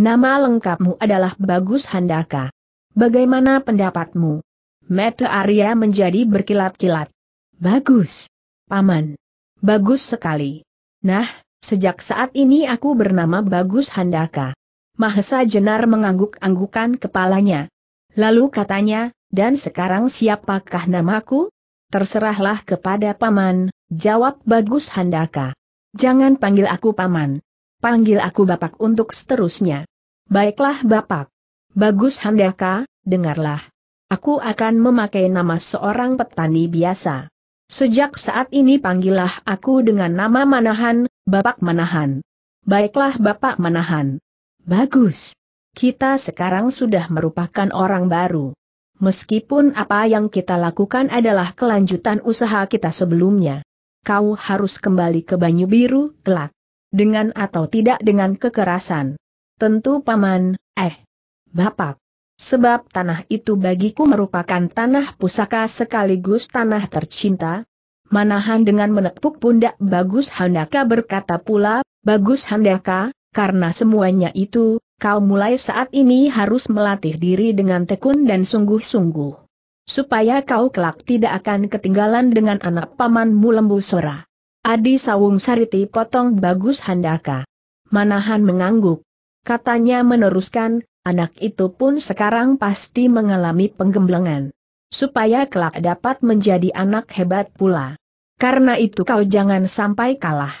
Nama lengkapmu adalah Bagus Handaka. Bagaimana pendapatmu? Mata Arya menjadi berkilat-kilat. Bagus. Paman. Bagus sekali. Nah, sejak saat ini aku bernama Bagus Handaka. Mahesa Jenar mengangguk-anggukan kepalanya. Lalu katanya, dan sekarang siapakah namaku? Terserahlah kepada paman, jawab Bagus Handaka. Jangan panggil aku paman. Panggil aku bapak untuk seterusnya. Baiklah bapak. Bagus Handaka, dengarlah. Aku akan memakai nama seorang petani biasa. Sejak saat ini panggillah aku dengan nama Manahan, Bapak Manahan. Baiklah Bapak Manahan. Bagus. Kita sekarang sudah merupakan orang baru. Meskipun apa yang kita lakukan adalah kelanjutan usaha kita sebelumnya. Kau harus kembali ke Banyu Biru, kelak. Dengan atau tidak dengan kekerasan. Tentu paman, eh. Bapak. Sebab tanah itu bagiku merupakan tanah pusaka sekaligus tanah tercinta. Manahan dengan menepuk pundak Bagus Handaka berkata pula, Bagus Handaka, karena semuanya itu, kau mulai saat ini harus melatih diri dengan tekun dan sungguh-sungguh. Supaya kau kelak tidak akan ketinggalan dengan anak pamanmu lembu sora. Adi Sawung Sariti potong Bagus Handaka. Manahan mengangguk. Katanya meneruskan, anak itu pun sekarang pasti mengalami penggemblengan. Supaya kelak dapat menjadi anak hebat pula. Karena itu kau jangan sampai kalah.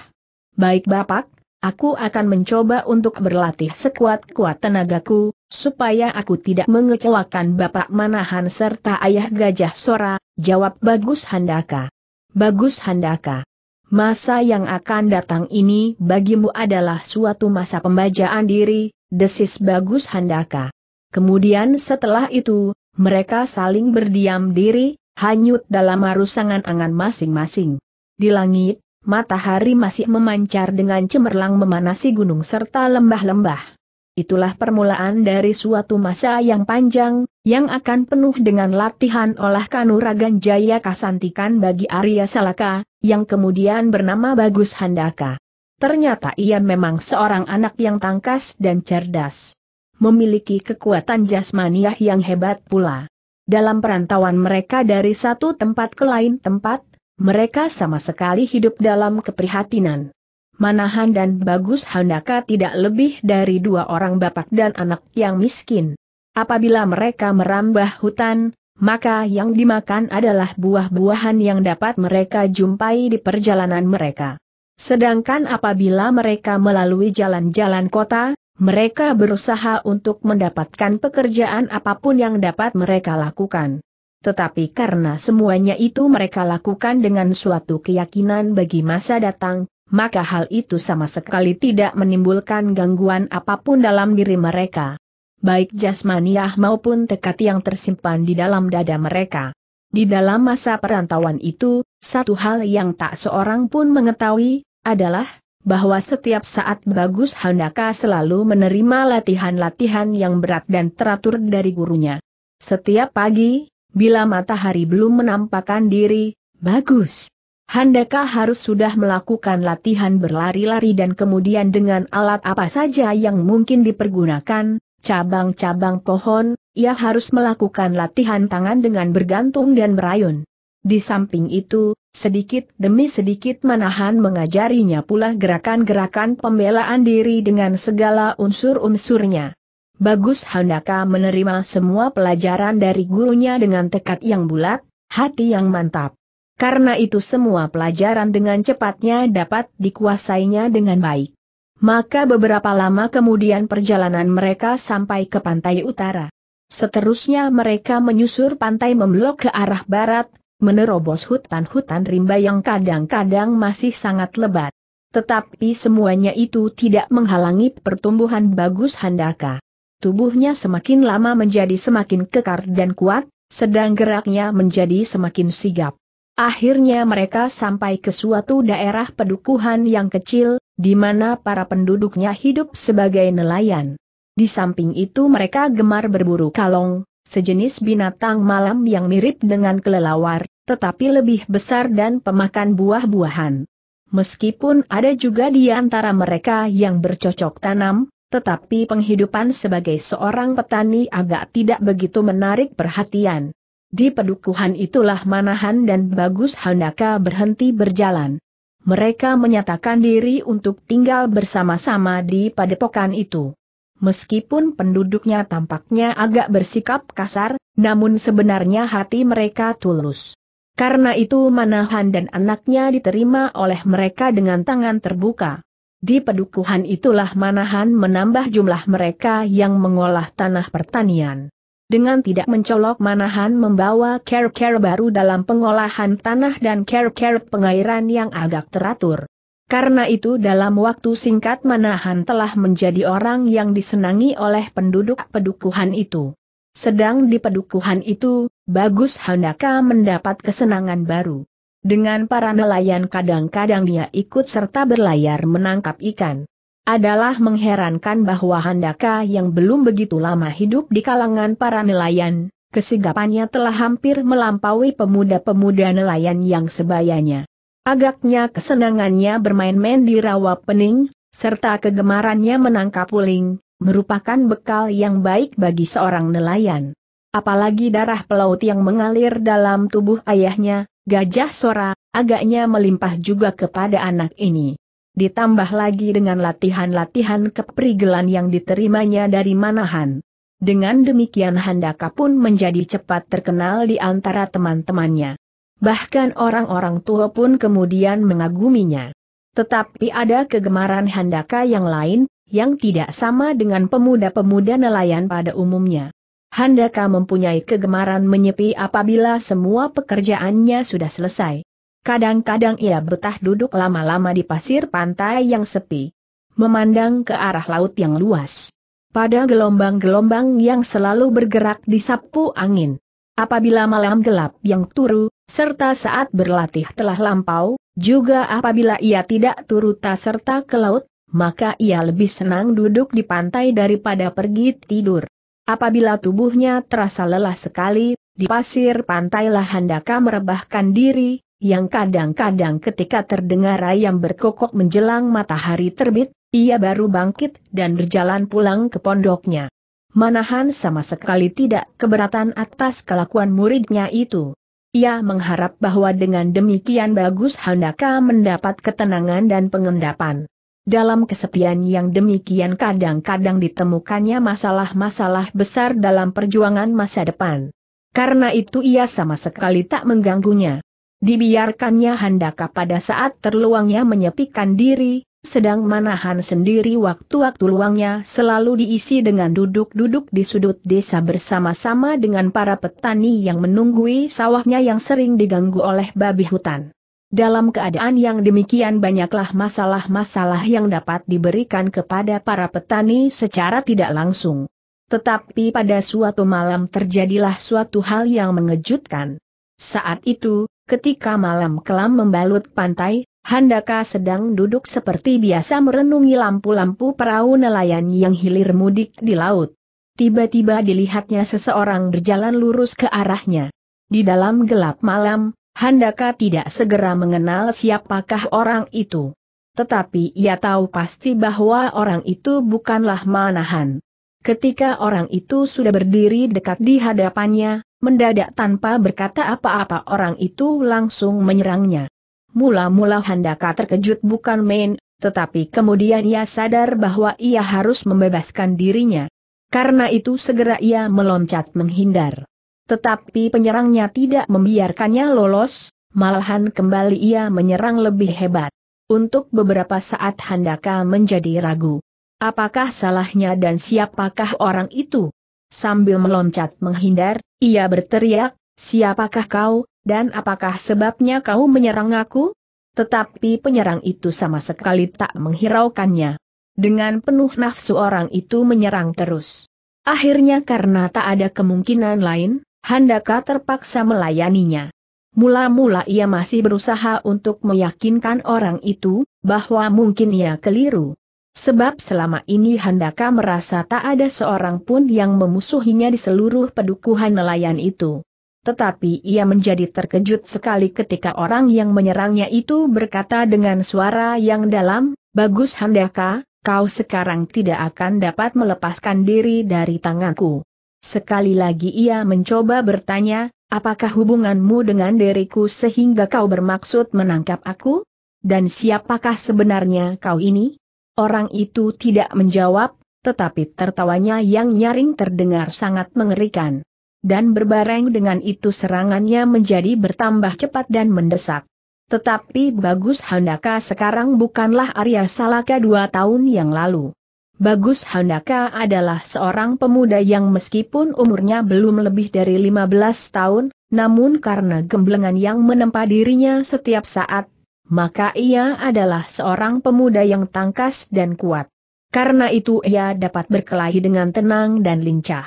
Baik Bapak, aku akan mencoba untuk berlatih sekuat-kuat tenagaku, supaya aku tidak mengecewakan Bapak Manahan serta Ayah Gajah Sora, jawab Bagus Handaka. Bagus Handaka. Masa yang akan datang ini bagimu adalah suatu masa pembajaan diri, desis bagus Handaka. Kemudian setelah itu, mereka saling berdiam diri, hanyut dalam arusangan angan masing-masing. Di langit, matahari masih memancar dengan cemerlang memanasi gunung serta lembah-lembah. Itulah permulaan dari suatu masa yang panjang, yang akan penuh dengan latihan olah kanuragan jaya kasantikan bagi Arya Salaka, yang kemudian bernama Bagus Handaka. Ternyata ia memang seorang anak yang tangkas dan cerdas. Memiliki kekuatan jasmaniah yang hebat pula. Dalam perantauan mereka dari satu tempat ke lain tempat, mereka sama sekali hidup dalam keprihatinan. Manahan dan Bagus Handaka tidak lebih dari dua orang bapak dan anak yang miskin. Apabila mereka merambah hutan, maka yang dimakan adalah buah-buahan yang dapat mereka jumpai di perjalanan mereka. Sedangkan apabila mereka melalui jalan-jalan kota, mereka berusaha untuk mendapatkan pekerjaan apa pun yang dapat mereka lakukan. Tetapi karena semuanya itu mereka lakukan dengan suatu keyakinan bagi masa datang, maka hal itu sama sekali tidak menimbulkan gangguan apa pun dalam diri mereka. Baik jasmaniah maupun tekad yang tersimpan di dalam dada mereka. Di dalam masa perantauan itu, satu hal yang tak seorang pun mengetahui, adalah bahwa setiap saat Bagus Handaka selalu menerima latihan-latihan yang berat dan teratur dari gurunya. Setiap pagi, bila matahari belum menampakkan diri, Bagus. Handaka harus sudah melakukan latihan berlari-lari dan kemudian dengan alat apa saja yang mungkin dipergunakan, cabang-cabang pohon, ia harus melakukan latihan tangan dengan bergantung dan berayun. Di samping itu, sedikit demi sedikit Manahan mengajarinya pula gerakan-gerakan pembelaan diri dengan segala unsur-unsurnya. Bagus Handaka menerima semua pelajaran dari gurunya dengan tekad yang bulat, hati yang mantap. Karena itu semua pelajaran dengan cepatnya dapat dikuasainya dengan baik. Maka beberapa lama kemudian perjalanan mereka sampai ke pantai utara. Seterusnya mereka menyusur pantai memblok ke arah barat, menerobos hutan-hutan rimba yang kadang-kadang masih sangat lebat. Tetapi semuanya itu tidak menghalangi pertumbuhan bagus Handaka. Tubuhnya semakin lama menjadi semakin kekar dan kuat, sedang geraknya menjadi semakin sigap. Akhirnya mereka sampai ke suatu daerah pedukuhan yang kecil, di mana para penduduknya hidup sebagai nelayan. Di samping itu mereka gemar berburu kalong, sejenis binatang malam yang mirip dengan kelelawar, tetapi lebih besar dan pemakan buah-buahan. Meskipun ada juga di antara mereka yang bercocok tanam, tetapi penghidupan sebagai seorang petani agak tidak begitu menarik perhatian. Di pedukuhan itulah Manahan dan Bagus Handaka berhenti berjalan. Mereka menyatakan diri untuk tinggal bersama-sama di padepokan itu. Meskipun penduduknya tampaknya agak bersikap kasar, namun sebenarnya hati mereka tulus. Karena itu Manahan dan anaknya diterima oleh mereka dengan tangan terbuka. Di pedukuhan itulah Manahan menambah jumlah mereka yang mengolah tanah pertanian. Dengan tidak mencolok Manahan membawa care-care baru dalam pengolahan tanah dan care-care pengairan yang agak teratur. Karena itu dalam waktu singkat Manahan telah menjadi orang yang disenangi oleh penduduk pedukuhan itu. Sedang di pedukuhan itu, Bagus Handaka mendapat kesenangan baru. Dengan para nelayan kadang-kadang dia ikut serta berlayar menangkap ikan. Adalah mengherankan bahwa Handaka yang belum begitu lama hidup di kalangan para nelayan, kesigapannya telah hampir melampaui pemuda-pemuda nelayan yang sebayanya. Agaknya kesenangannya bermain-main di rawa pening, serta kegemarannya menangkap puling, merupakan bekal yang baik bagi seorang nelayan. Apalagi darah pelaut yang mengalir dalam tubuh ayahnya, Gajah Sora, agaknya melimpah juga kepada anak ini. Ditambah lagi dengan latihan-latihan keprigelan yang diterimanya dari Manahan. Dengan demikian Handaka pun menjadi cepat terkenal di antara teman-temannya. Bahkan orang-orang tua pun kemudian mengaguminya. Tetapi ada kegemaran Handaka yang lain, yang tidak sama dengan pemuda-pemuda nelayan pada umumnya. Handaka mempunyai kegemaran menyepi apabila semua pekerjaannya sudah selesai. Kadang-kadang ia betah duduk lama-lama di pasir pantai yang sepi. Memandang ke arah laut yang luas. Pada gelombang-gelombang yang selalu bergerak di sapu angin. Apabila malam gelap yang turu, serta saat berlatih telah lampau, juga apabila ia tidak turut serta ke laut, maka ia lebih senang duduk di pantai daripada pergi tidur. Apabila tubuhnya terasa lelah sekali, di pasir pantailah Handaka merebahkan diri, yang kadang-kadang ketika terdengar ayam berkokok menjelang matahari terbit, ia baru bangkit dan berjalan pulang ke pondoknya. Manahan sama sekali tidak keberatan atas kelakuan muridnya itu. Ia mengharap bahwa dengan demikian bagus Handaka mendapat ketenangan dan pengendapan. Dalam kesepian yang demikian kadang-kadang ditemukannya masalah-masalah besar dalam perjuangan masa depan. Karena itu ia sama sekali tak mengganggunya. Dibiarkannya Handaka pada saat terluangnya menyepikan diri, sedang Manahan sendiri waktu-waktu luangnya selalu diisi dengan duduk-duduk di sudut desa bersama-sama dengan para petani yang menunggui sawahnya yang sering diganggu oleh babi hutan. Dalam keadaan yang demikian banyaklah masalah-masalah yang dapat diberikan kepada para petani secara tidak langsung. Tetapi pada suatu malam terjadilah suatu hal yang mengejutkan. Saat itu, ketika malam kelam membalut pantai, Handaka sedang duduk seperti biasa merenungi lampu-lampu perahu nelayan yang hilir mudik di laut. Tiba-tiba dilihatnya seseorang berjalan lurus ke arahnya. Di dalam gelap malam, Handaka tidak segera mengenal siapakah orang itu. Tetapi ia tahu pasti bahwa orang itu bukanlah Manahan. Ketika orang itu sudah berdiri dekat di hadapannya, mendadak tanpa berkata apa-apa orang itu langsung menyerangnya. Mula-mula Handaka terkejut bukan main, tetapi kemudian ia sadar bahwa ia harus membebaskan dirinya. Karena itu segera ia meloncat menghindar. Tetapi penyerangnya tidak membiarkannya lolos, malahan kembali ia menyerang lebih hebat. Untuk beberapa saat Handaka menjadi ragu. Apakah salahnya dan siapakah orang itu? Sambil meloncat menghindar, ia berteriak, siapakah kau, dan apakah sebabnya kau menyerang aku? Tetapi penyerang itu sama sekali tak menghiraukannya. Dengan penuh nafsu orang itu menyerang terus. Akhirnya karena tak ada kemungkinan lain, Handaka terpaksa melayaninya. Mula-mula ia masih berusaha untuk meyakinkan orang itu, bahwa mungkin ia keliru. Sebab selama ini Handaka merasa tak ada seorang pun yang memusuhinya di seluruh pedukuhan nelayan itu. Tetapi ia menjadi terkejut sekali ketika orang yang menyerangnya itu berkata dengan suara yang dalam, Bagus Handaka, kau sekarang tidak akan dapat melepaskan diri dari tanganku. Sekali lagi ia mencoba bertanya, apakah hubunganmu dengan diriku sehingga kau bermaksud menangkap aku? Dan siapakah sebenarnya kau ini? Orang itu tidak menjawab, tetapi tertawanya yang nyaring terdengar sangat mengerikan. Dan berbareng dengan itu serangannya menjadi bertambah cepat dan mendesak. Tetapi Bagus Handaka sekarang bukanlah Arya Salaka dua tahun yang lalu. Bagus Handaka adalah seorang pemuda yang meskipun umurnya belum lebih dari 15 tahun, namun karena gemblengan yang menempa dirinya setiap saat, maka ia adalah seorang pemuda yang tangkas dan kuat. Karena itu ia dapat berkelahi dengan tenang dan lincah.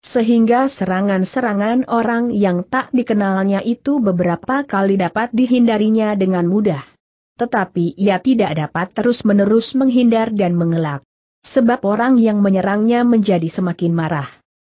Sehingga serangan-serangan orang yang tak dikenalnya itu beberapa kali dapat dihindarinya dengan mudah. Tetapi ia tidak dapat terus-menerus menghindar dan mengelak. Sebab orang yang menyerangnya menjadi semakin marah.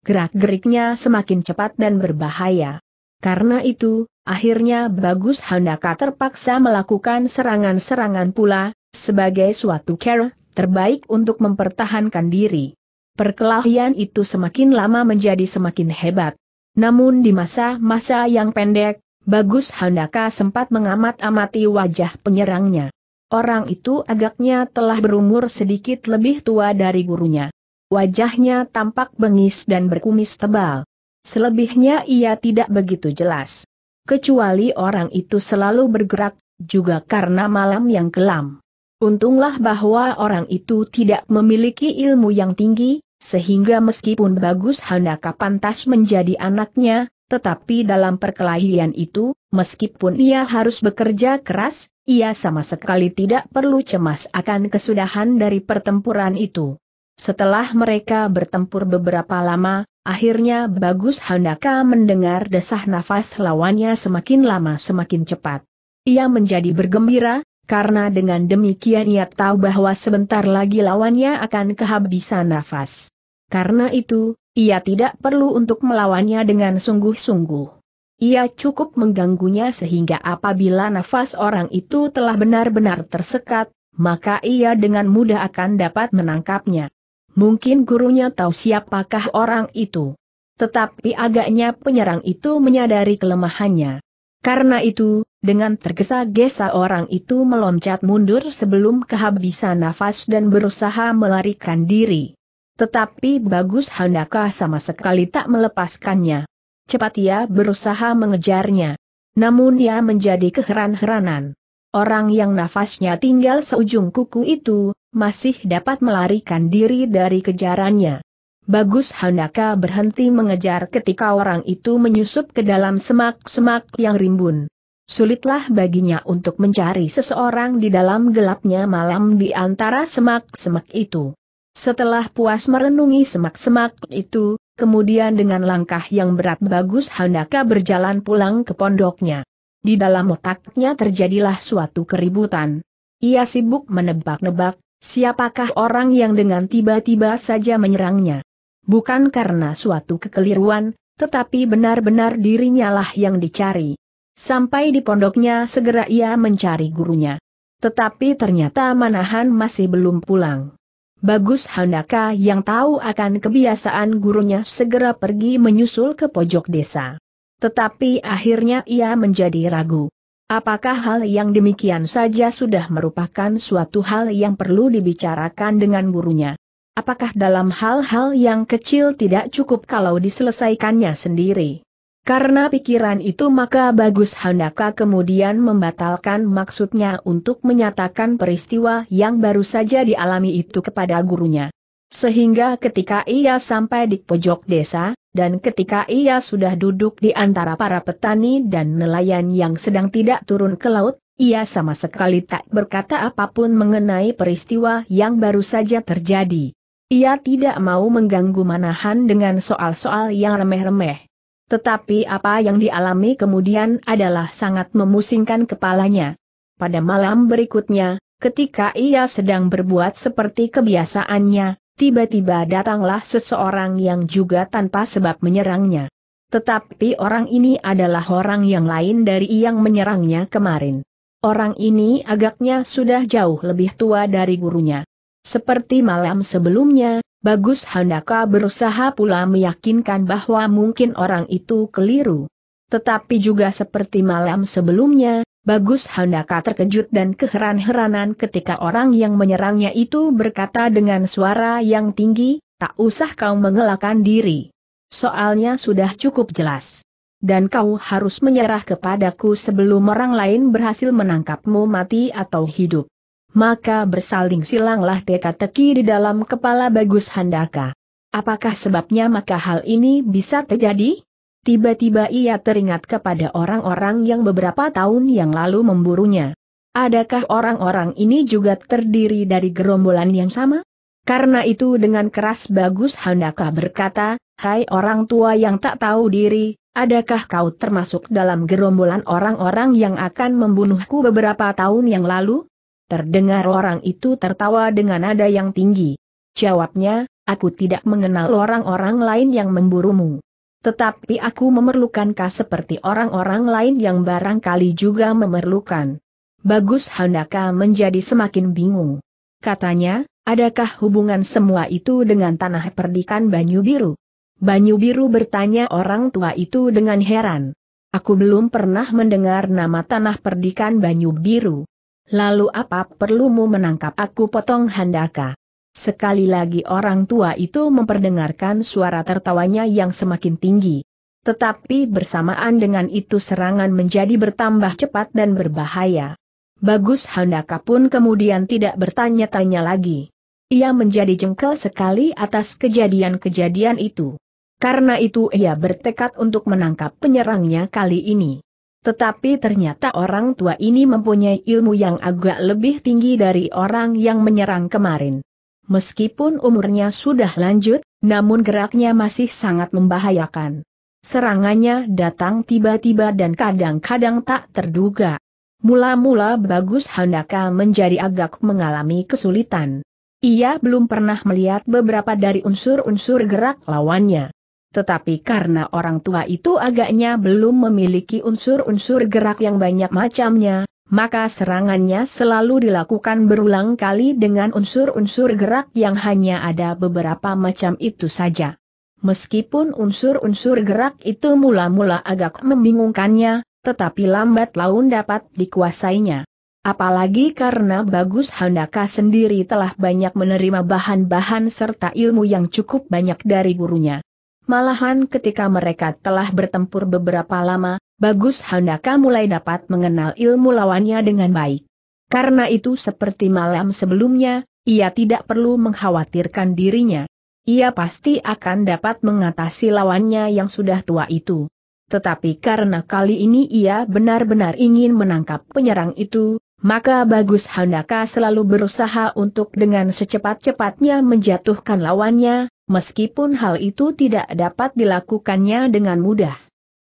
Gerak-geriknya semakin cepat dan berbahaya. Karena itu, akhirnya Bagus Handaka terpaksa melakukan serangan-serangan pula, sebagai suatu cara terbaik untuk mempertahankan diri. Perkelahian itu semakin lama menjadi semakin hebat. Namun di masa-masa yang pendek, Bagus Handaka sempat mengamat-amati wajah penyerangnya. Orang itu agaknya telah berumur sedikit lebih tua dari gurunya. Wajahnya tampak bengis dan berkumis tebal. Selebihnya ia tidak begitu jelas. Kecuali orang itu selalu bergerak, juga karena malam yang kelam. Untunglah bahwa orang itu tidak memiliki ilmu yang tinggi, sehingga meskipun bagus Handaka pantas menjadi anaknya, tetapi dalam perkelahian itu, meskipun ia harus bekerja keras, ia sama sekali tidak perlu cemas akan kesudahan dari pertempuran itu. Setelah mereka bertempur beberapa lama, akhirnya Bagus Handaka mendengar desah nafas lawannya semakin lama semakin cepat. Ia menjadi bergembira, karena dengan demikian ia tahu bahwa sebentar lagi lawannya akan kehabisan nafas. Karena itu, ia tidak perlu untuk melawannya dengan sungguh-sungguh. Ia cukup mengganggunya sehingga apabila nafas orang itu telah benar-benar tersekat, maka ia dengan mudah akan dapat menangkapnya. Mungkin gurunya tahu siapakah orang itu. Tetapi agaknya penyerang itu menyadari kelemahannya. Karena itu, dengan tergesa-gesa orang itu meloncat mundur sebelum kehabisan nafas dan berusaha melarikan diri. Tetapi Bagus Handaka sama sekali tak melepaskannya. Cepat ia berusaha mengejarnya. Namun ia menjadi keheran-heranan. Orang yang nafasnya tinggal seujung kuku itu, masih dapat melarikan diri dari kejarannya. Bagus Handaka berhenti mengejar ketika orang itu menyusup ke dalam semak-semak yang rimbun. Sulitlah baginya untuk mencari seseorang di dalam gelapnya malam di antara semak-semak itu. Setelah puas merenungi semak-semak itu, kemudian dengan langkah yang berat Bagus Handaka berjalan pulang ke pondoknya. Di dalam otaknya terjadilah suatu keributan. Ia sibuk menebak-nebak, siapakah orang yang dengan tiba-tiba saja menyerangnya bukan karena suatu kekeliruan, tetapi benar-benar dirinya lah yang dicari. Sampai di pondoknya segera ia mencari gurunya. Tetapi ternyata Manahan masih belum pulang. Bagus Handaka yang tahu akan kebiasaan gurunya segera pergi menyusul ke pojok desa. Tetapi akhirnya ia menjadi ragu. Apakah hal yang demikian saja sudah merupakan suatu hal yang perlu dibicarakan dengan gurunya? apakah dalam hal-hal yang kecil tidak cukup kalau diselesaikannya sendiri. Karena pikiran itu maka Bagus Handaka kemudian membatalkan maksudnya untuk menyatakan peristiwa yang baru saja dialami itu kepada gurunya. Sehingga ketika ia sampai di pojok desa, dan ketika ia sudah duduk di antara para petani dan nelayan yang sedang tidak turun ke laut, ia sama sekali tak berkata apa pun mengenai peristiwa yang baru saja terjadi. Ia tidak mau mengganggu Manahan dengan soal-soal yang remeh-remeh. Tetapi apa yang dialami kemudian adalah sangat memusingkan kepalanya. Pada malam berikutnya, ketika ia sedang berbuat seperti kebiasaannya, tiba-tiba datanglah seseorang yang juga tanpa sebab menyerangnya. Tetapi orang ini adalah orang yang lain dari yang menyerangnya kemarin. Orang ini agaknya sudah jauh lebih tua dari gurunya. Seperti malam sebelumnya, Bagus Handaka berusaha pula meyakinkan bahwa mungkin orang itu keliru. Tetapi juga seperti malam sebelumnya, Bagus Handaka terkejut dan keheran-heranan ketika orang yang menyerangnya itu berkata dengan suara yang tinggi, tak usah kau mengelakkan diri. Soalnya sudah cukup jelas. Dan kau harus menyerah kepadaku sebelum orang lain berhasil menangkapmu mati atau hidup maka bersaling silanglah teka-teki di dalam kepala Bagus Handaka. Apakah sebabnya maka hal ini bisa terjadi? Tiba-tiba ia teringat kepada orang-orang yang beberapa tahun yang lalu memburunya. Adakah orang-orang ini juga terdiri dari gerombolan yang sama? Karena itu dengan keras Bagus Handaka berkata, Hai orang tua yang tak tahu diri, adakah kau termasuk dalam gerombolan orang-orang yang akan membunuhku beberapa tahun yang lalu? Terdengar orang itu tertawa dengan nada yang tinggi. Jawabnya, aku tidak mengenal orang-orang lain yang memburumu. Tetapi aku memerlukan kau seperti orang-orang lain yang barangkali juga memerlukan. Bagus Handaka menjadi semakin bingung. Katanya, adakah hubungan semua itu dengan tanah perdikan Banyu Biru? Banyu Biru bertanya orang tua itu dengan heran. Aku belum pernah mendengar nama tanah perdikan Banyu Biru. Lalu apa perlumu menangkap aku potong handaka? Sekali lagi orang tua itu memperdengarkan suara tertawanya yang semakin tinggi. Tetapi bersamaan dengan itu serangan menjadi bertambah cepat dan berbahaya. Bagus Handaka pun kemudian tidak bertanya-tanya lagi. Ia menjadi jengkel sekali atas kejadian-kejadian itu. Karena itu ia bertekad untuk menangkap penyerangnya kali ini. Tetapi ternyata orang tua ini mempunyai ilmu yang agak lebih tinggi dari orang yang menyerang kemarin. Meskipun umurnya sudah lanjut, namun geraknya masih sangat membahayakan. Serangannya datang tiba-tiba dan kadang-kadang tak terduga. Mula-mula Bagus Handaka menjadi agak mengalami kesulitan. Ia belum pernah melihat beberapa dari unsur-unsur gerak lawannya. Tetapi karena orang tua itu agaknya belum memiliki unsur-unsur gerak yang banyak macamnya, maka serangannya selalu dilakukan berulang kali dengan unsur-unsur gerak yang hanya ada beberapa macam itu saja. Meskipun unsur-unsur gerak itu mula-mula agak membingungkannya, tetapi lambat laun dapat dikuasainya. Apalagi karena Bagus Handaka sendiri telah banyak menerima bahan-bahan serta ilmu yang cukup banyak dari gurunya. Malahan ketika mereka telah bertempur beberapa lama, Bagus Handaka mulai dapat mengenal ilmu lawannya dengan baik. Karena itu seperti malam sebelumnya, ia tidak perlu mengkhawatirkan dirinya. Ia pasti akan dapat mengatasi lawannya yang sudah tua itu. Tetapi karena kali ini ia benar-benar ingin menangkap penyerang itu, maka Bagus Handaka selalu berusaha untuk dengan secepat-cepatnya menjatuhkan lawannya, meskipun hal itu tidak dapat dilakukannya dengan mudah.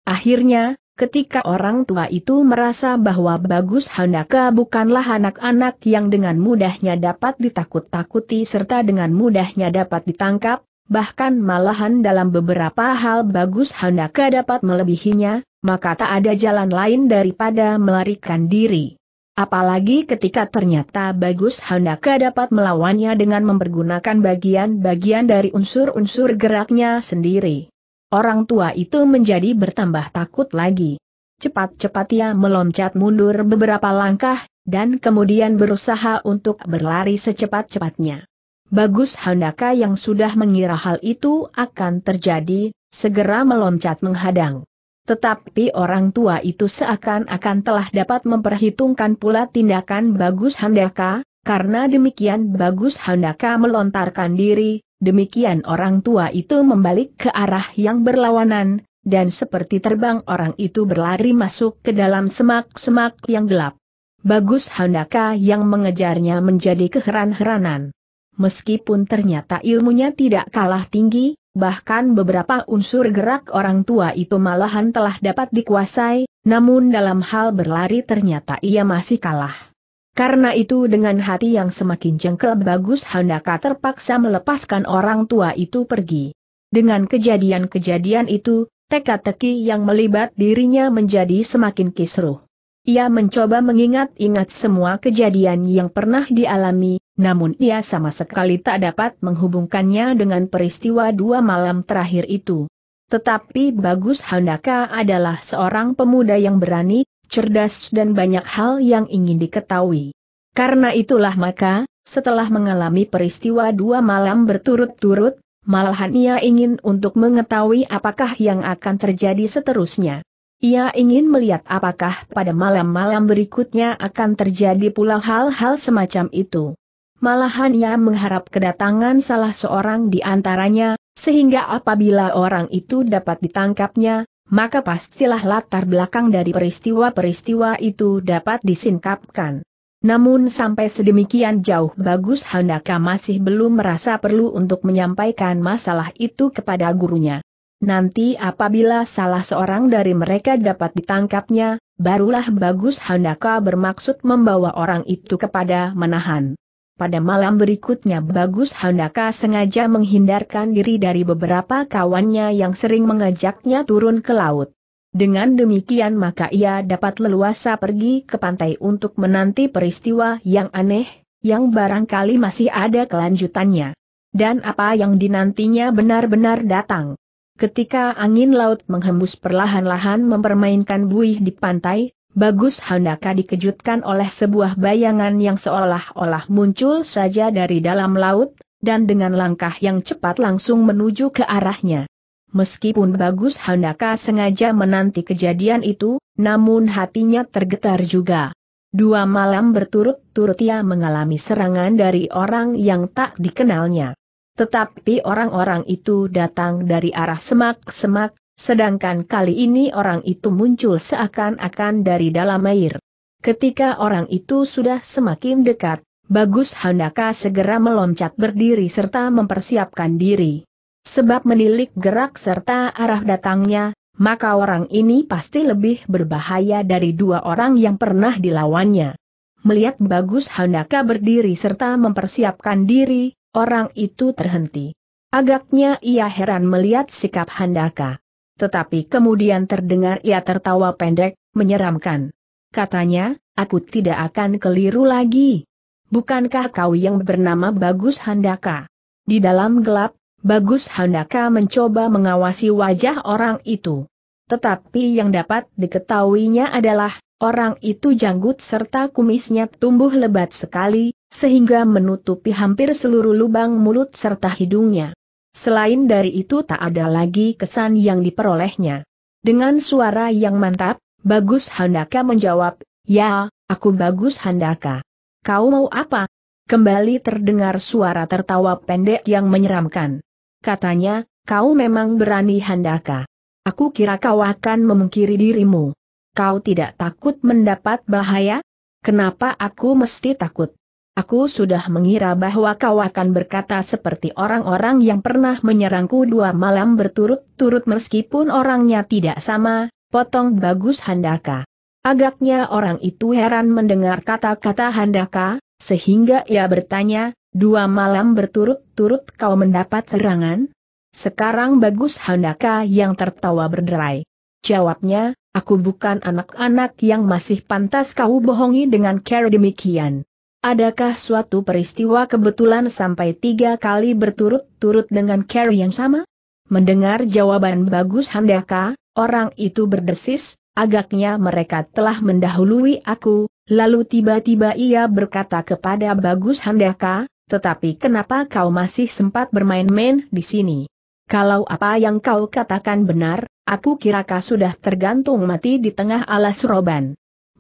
Akhirnya, ketika orang tua itu merasa bahwa Bagus Handaka bukanlah anak-anak yang dengan mudahnya dapat ditakut-takuti serta dengan mudahnya dapat ditangkap, bahkan malahan dalam beberapa hal Bagus Handaka dapat melebihinya, maka tak ada jalan lain daripada melarikan diri. Apalagi ketika ternyata Bagus Handaka dapat melawannya dengan mempergunakan bagian-bagian dari unsur-unsur geraknya sendiri. Orang tua itu menjadi bertambah takut lagi. Cepat-cepat ia meloncat mundur beberapa langkah, dan kemudian berusaha untuk berlari secepat-cepatnya. Bagus Handaka yang sudah mengira hal itu akan terjadi, segera meloncat menghadang. Tetapi orang tua itu seakan-akan telah dapat memperhitungkan pula tindakan Bagus Handaka, karena demikian Bagus Handaka melontarkan diri, demikian orang tua itu membalik ke arah yang berlawanan, dan seperti terbang orang itu berlari masuk ke dalam semak-semak yang gelap. Bagus Handaka yang mengejarnya menjadi keheran-heranan. Meskipun ternyata ilmunya tidak kalah tinggi, bahkan beberapa unsur gerak orang tua itu malahan telah dapat dikuasai, namun dalam hal berlari ternyata ia masih kalah. Karena itu dengan hati yang semakin jengkel bagus Handaka terpaksa melepaskan orang tua itu pergi. Dengan kejadian-kejadian itu, teka-teki yang melibat dirinya menjadi semakin kisruh. Ia mencoba mengingat-ingat semua kejadian yang pernah dialami, namun ia sama sekali tak dapat menghubungkannya dengan peristiwa dua malam terakhir itu. Tetapi Bagus Handaka adalah seorang pemuda yang berani, cerdas dan banyak hal yang ingin diketahui. Karena itulah maka, setelah mengalami peristiwa dua malam berturut-turut, malahan ia ingin untuk mengetahui apakah yang akan terjadi seterusnya. Ia ingin melihat apakah pada malam-malam berikutnya akan terjadi pula hal-hal semacam itu. Malahan ia mengharap kedatangan salah seorang di antaranya, sehingga apabila orang itu dapat ditangkapnya, maka pastilah latar belakang dari peristiwa-peristiwa itu dapat disingkapkan. Namun sampai sedemikian jauh Bagus Handaka masih belum merasa perlu untuk menyampaikan masalah itu kepada gurunya. Nanti apabila salah seorang dari mereka dapat ditangkapnya, barulah bagus Handaka bermaksud membawa orang itu kepada menahan. Pada malam berikutnya Bagus Handaka sengaja menghindarkan diri dari beberapa kawannya yang sering mengajaknya turun ke laut. Dengan demikian maka ia dapat leluasa pergi ke pantai untuk menanti peristiwa yang aneh, yang barangkali masih ada kelanjutannya. Dan apa yang dinantinya benar-benar datang. Ketika angin laut menghembus perlahan-lahan mempermainkan buih di pantai, Bagus Handaka dikejutkan oleh sebuah bayangan yang seolah-olah muncul saja dari dalam laut, dan dengan langkah yang cepat langsung menuju ke arahnya. Meskipun Bagus Handaka sengaja menanti kejadian itu, namun hatinya tergetar juga. Dua malam berturut-turut ia mengalami serangan dari orang yang tak dikenalnya. Tetapi orang-orang itu datang dari arah semak-semak, sedangkan kali ini orang itu muncul seakan-akan dari dalam air. Ketika orang itu sudah semakin dekat, Bagus Handaka segera meloncat berdiri serta mempersiapkan diri. Sebab menilik gerak serta arah datangnya, maka orang ini pasti lebih berbahaya dari dua orang yang pernah dilawannya. Melihat Bagus Handaka berdiri serta mempersiapkan diri, Orang itu terhenti. Agaknya ia heran melihat sikap Handaka. Tetapi kemudian terdengar ia tertawa pendek, menyeramkan. Katanya, aku tidak akan keliru lagi. Bukankah kau yang bernama Bagus Handaka? Di dalam gelap, Bagus Handaka mencoba mengawasi wajah orang itu. Tetapi yang dapat diketahuinya adalah, orang itu janggut serta kumisnya tumbuh lebat sekali, sehingga menutupi hampir seluruh lubang mulut serta hidungnya. Selain dari itu tak ada lagi kesan yang diperolehnya. Dengan suara yang mantap, Bagus Handaka menjawab, Ya, aku Bagus Handaka. Kau mau apa? Kembali terdengar suara tertawa pendek yang menyeramkan. Katanya, kau memang berani Handaka. Aku kira kau akan memungkiri dirimu. Kau tidak takut mendapat bahaya? Kenapa aku mesti takut? Aku sudah mengira bahwa kau akan berkata seperti orang-orang yang pernah menyerangku dua malam berturut-turut meskipun orangnya tidak sama, potong bagus Handaka. Agaknya orang itu heran mendengar kata-kata Handaka, sehingga ia bertanya, dua malam berturut-turut kau mendapat serangan? Sekarang bagus Handaka yang tertawa berderai. Jawabnya, aku bukan anak-anak yang masih pantas kau bohongi dengan cara demikian. Adakah suatu peristiwa kebetulan sampai tiga kali berturut-turut dengan Carrie yang sama? Mendengar jawaban bagus Handaka, orang itu berdesis, agaknya mereka telah mendahului aku, lalu tiba-tiba ia berkata kepada bagus Handaka, tetapi kenapa kau masih sempat bermain-main di sini? Kalau apa yang kau katakan benar, aku kira kau sudah tergantung mati di tengah alas roban.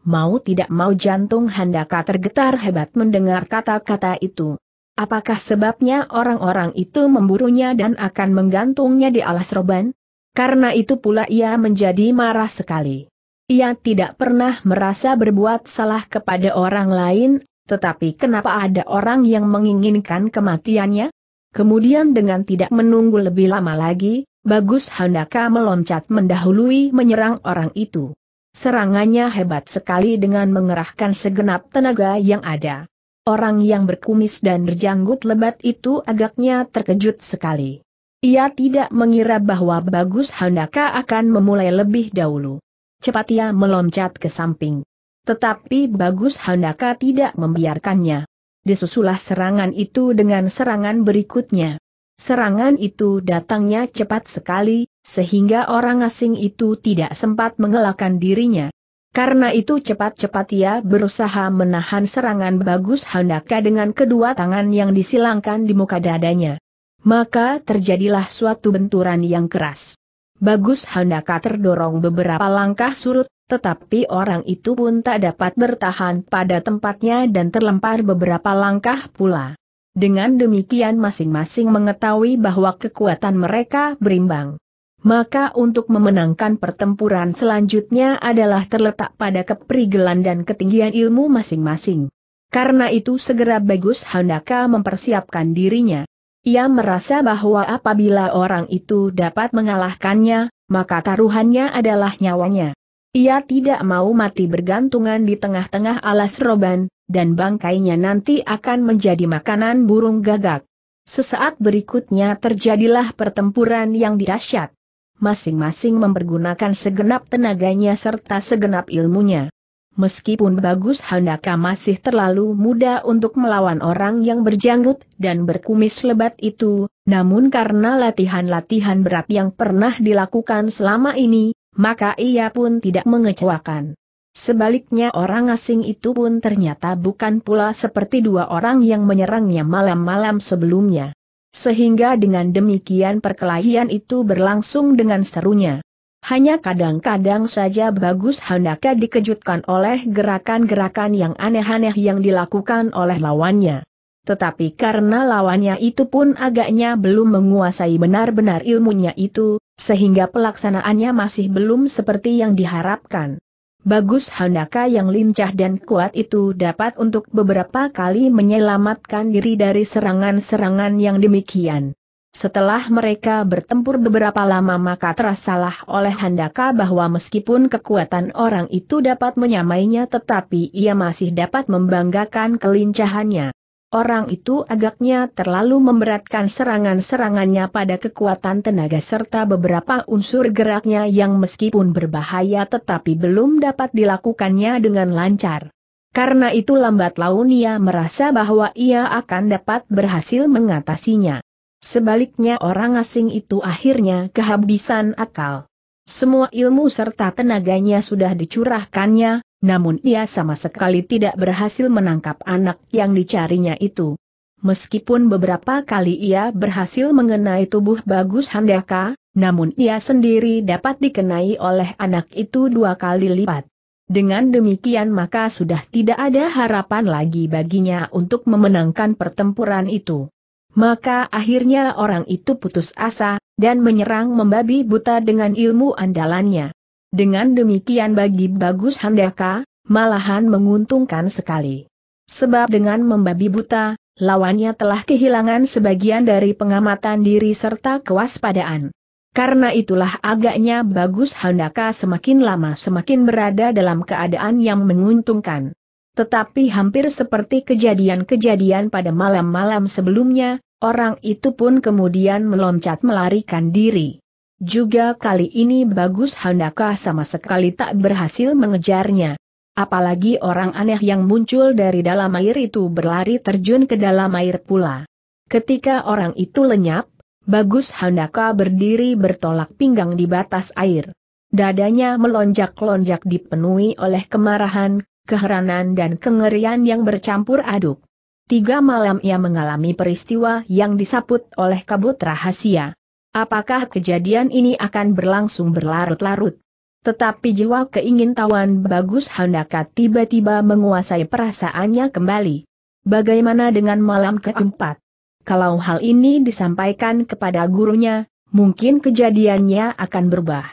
Mau tidak mau jantung Handaka tergetar hebat mendengar kata-kata itu. Apakah sebabnya orang-orang itu memburunya dan akan menggantungnya di alas roban? Karena itu pula ia menjadi marah sekali. Ia tidak pernah merasa berbuat salah kepada orang lain, tetapi kenapa ada orang yang menginginkan kematiannya? Kemudian dengan tidak menunggu lebih lama lagi, Bagus Handaka meloncat mendahului menyerang orang itu. Serangannya hebat sekali dengan mengerahkan segenap tenaga yang ada. Orang yang berkumis dan berjanggut lebat itu agaknya terkejut sekali. Ia tidak mengira bahwa Bagus Handaka akan memulai lebih dahulu. Cepat ia meloncat ke samping. Tetapi Bagus Handaka tidak membiarkannya. Disusulah serangan itu dengan serangan berikutnya. Serangan itu datangnya cepat sekali, sehingga orang asing itu tidak sempat mengelakkan dirinya. Karena itu cepat-cepat ia berusaha menahan serangan bagus Handaka dengan kedua tangan yang disilangkan di muka dadanya. Maka terjadilah suatu benturan yang keras. Bagus Handaka terdorong beberapa langkah surut, tetapi orang itu pun tak dapat bertahan pada tempatnya dan terlempar beberapa langkah pula. Dengan demikian masing-masing mengetahui bahwa kekuatan mereka berimbang. Maka untuk memenangkan pertempuran selanjutnya adalah terletak pada keprigelan dan ketinggian ilmu masing-masing. Karena itu segera bagus Handaka mempersiapkan dirinya. Ia merasa bahwa apabila orang itu dapat mengalahkannya, maka taruhannya adalah nyawanya. Ia tidak mau mati bergantungan di tengah-tengah alas roban, dan bangkainya nanti akan menjadi makanan burung gagak. Sesaat berikutnya terjadilah pertempuran yang dahsyat. Masing-masing mempergunakan segenap tenaganya serta segenap ilmunya. Meskipun bagus Handaka masih terlalu muda untuk melawan orang yang berjanggut dan berkumis lebat itu, namun karena latihan-latihan berat yang pernah dilakukan selama ini, maka ia pun tidak mengecewakan. Sebaliknya orang asing itu pun ternyata bukan pula seperti dua orang yang menyerangnya malam-malam sebelumnya. Sehingga dengan demikian perkelahian itu berlangsung dengan serunya. Hanya kadang-kadang saja Bagus Handaka dikejutkan oleh gerakan-gerakan yang aneh-aneh yang dilakukan oleh lawannya. Tetapi karena lawannya itu pun agaknya belum menguasai benar-benar ilmunya itu, sehingga pelaksanaannya masih belum seperti yang diharapkan. Bagus Handaka yang lincah dan kuat itu dapat untuk beberapa kali menyelamatkan diri dari serangan-serangan yang demikian. Setelah mereka bertempur beberapa lama maka terasalah oleh Handaka bahwa meskipun kekuatan orang itu dapat menyamainya tetapi ia masih dapat membanggakan kelincahannya. Orang itu agaknya terlalu memberatkan serangan-serangannya pada kekuatan tenaga serta beberapa unsur geraknya yang meskipun berbahaya tetapi belum dapat dilakukannya dengan lancar. Karena itu lambat laun ia merasa bahwa ia akan dapat berhasil mengatasinya. Sebaliknya orang asing itu akhirnya kehabisan akal. Semua ilmu serta tenaganya sudah dicurahkannya, namun ia sama sekali tidak berhasil menangkap anak yang dicarinya itu. Meskipun beberapa kali ia berhasil mengenai tubuh bagus Handaka, namun ia sendiri dapat dikenai oleh anak itu dua kali lipat. Dengan demikian maka sudah tidak ada harapan lagi baginya untuk memenangkan pertempuran itu. Maka akhirnya orang itu putus asa, dan menyerang membabi buta dengan ilmu andalannya. Dengan demikian bagi Bagus Handaka, malahan menguntungkan sekali. Sebab dengan membabi buta, lawannya telah kehilangan sebagian dari pengamatan diri serta kewaspadaan. Karena itulah agaknya Bagus Handaka semakin lama semakin berada dalam keadaan yang menguntungkan. Tetapi hampir seperti kejadian-kejadian pada malam-malam sebelumnya, orang itu pun kemudian meloncat melarikan diri. Juga kali ini bagus Handaka sama sekali tak berhasil mengejarnya. Apalagi orang aneh yang muncul dari dalam air itu berlari terjun ke dalam air pula. Ketika orang itu lenyap, Bagus Handaka berdiri bertolak pinggang di batas air. Dadanya melonjak-lonjak dipenuhi oleh kemarahan, keheranan dan kengerian yang bercampur aduk. Tiga malam ia mengalami peristiwa yang disaput oleh kabut rahasia. Apakah kejadian ini akan berlangsung berlarut-larut? Tetapi jiwa keingintahuan Bagus Handaka tiba-tiba menguasai perasaannya kembali. Bagaimana dengan malam keempat? Kalau hal ini disampaikan kepada gurunya, mungkin kejadiannya akan berubah.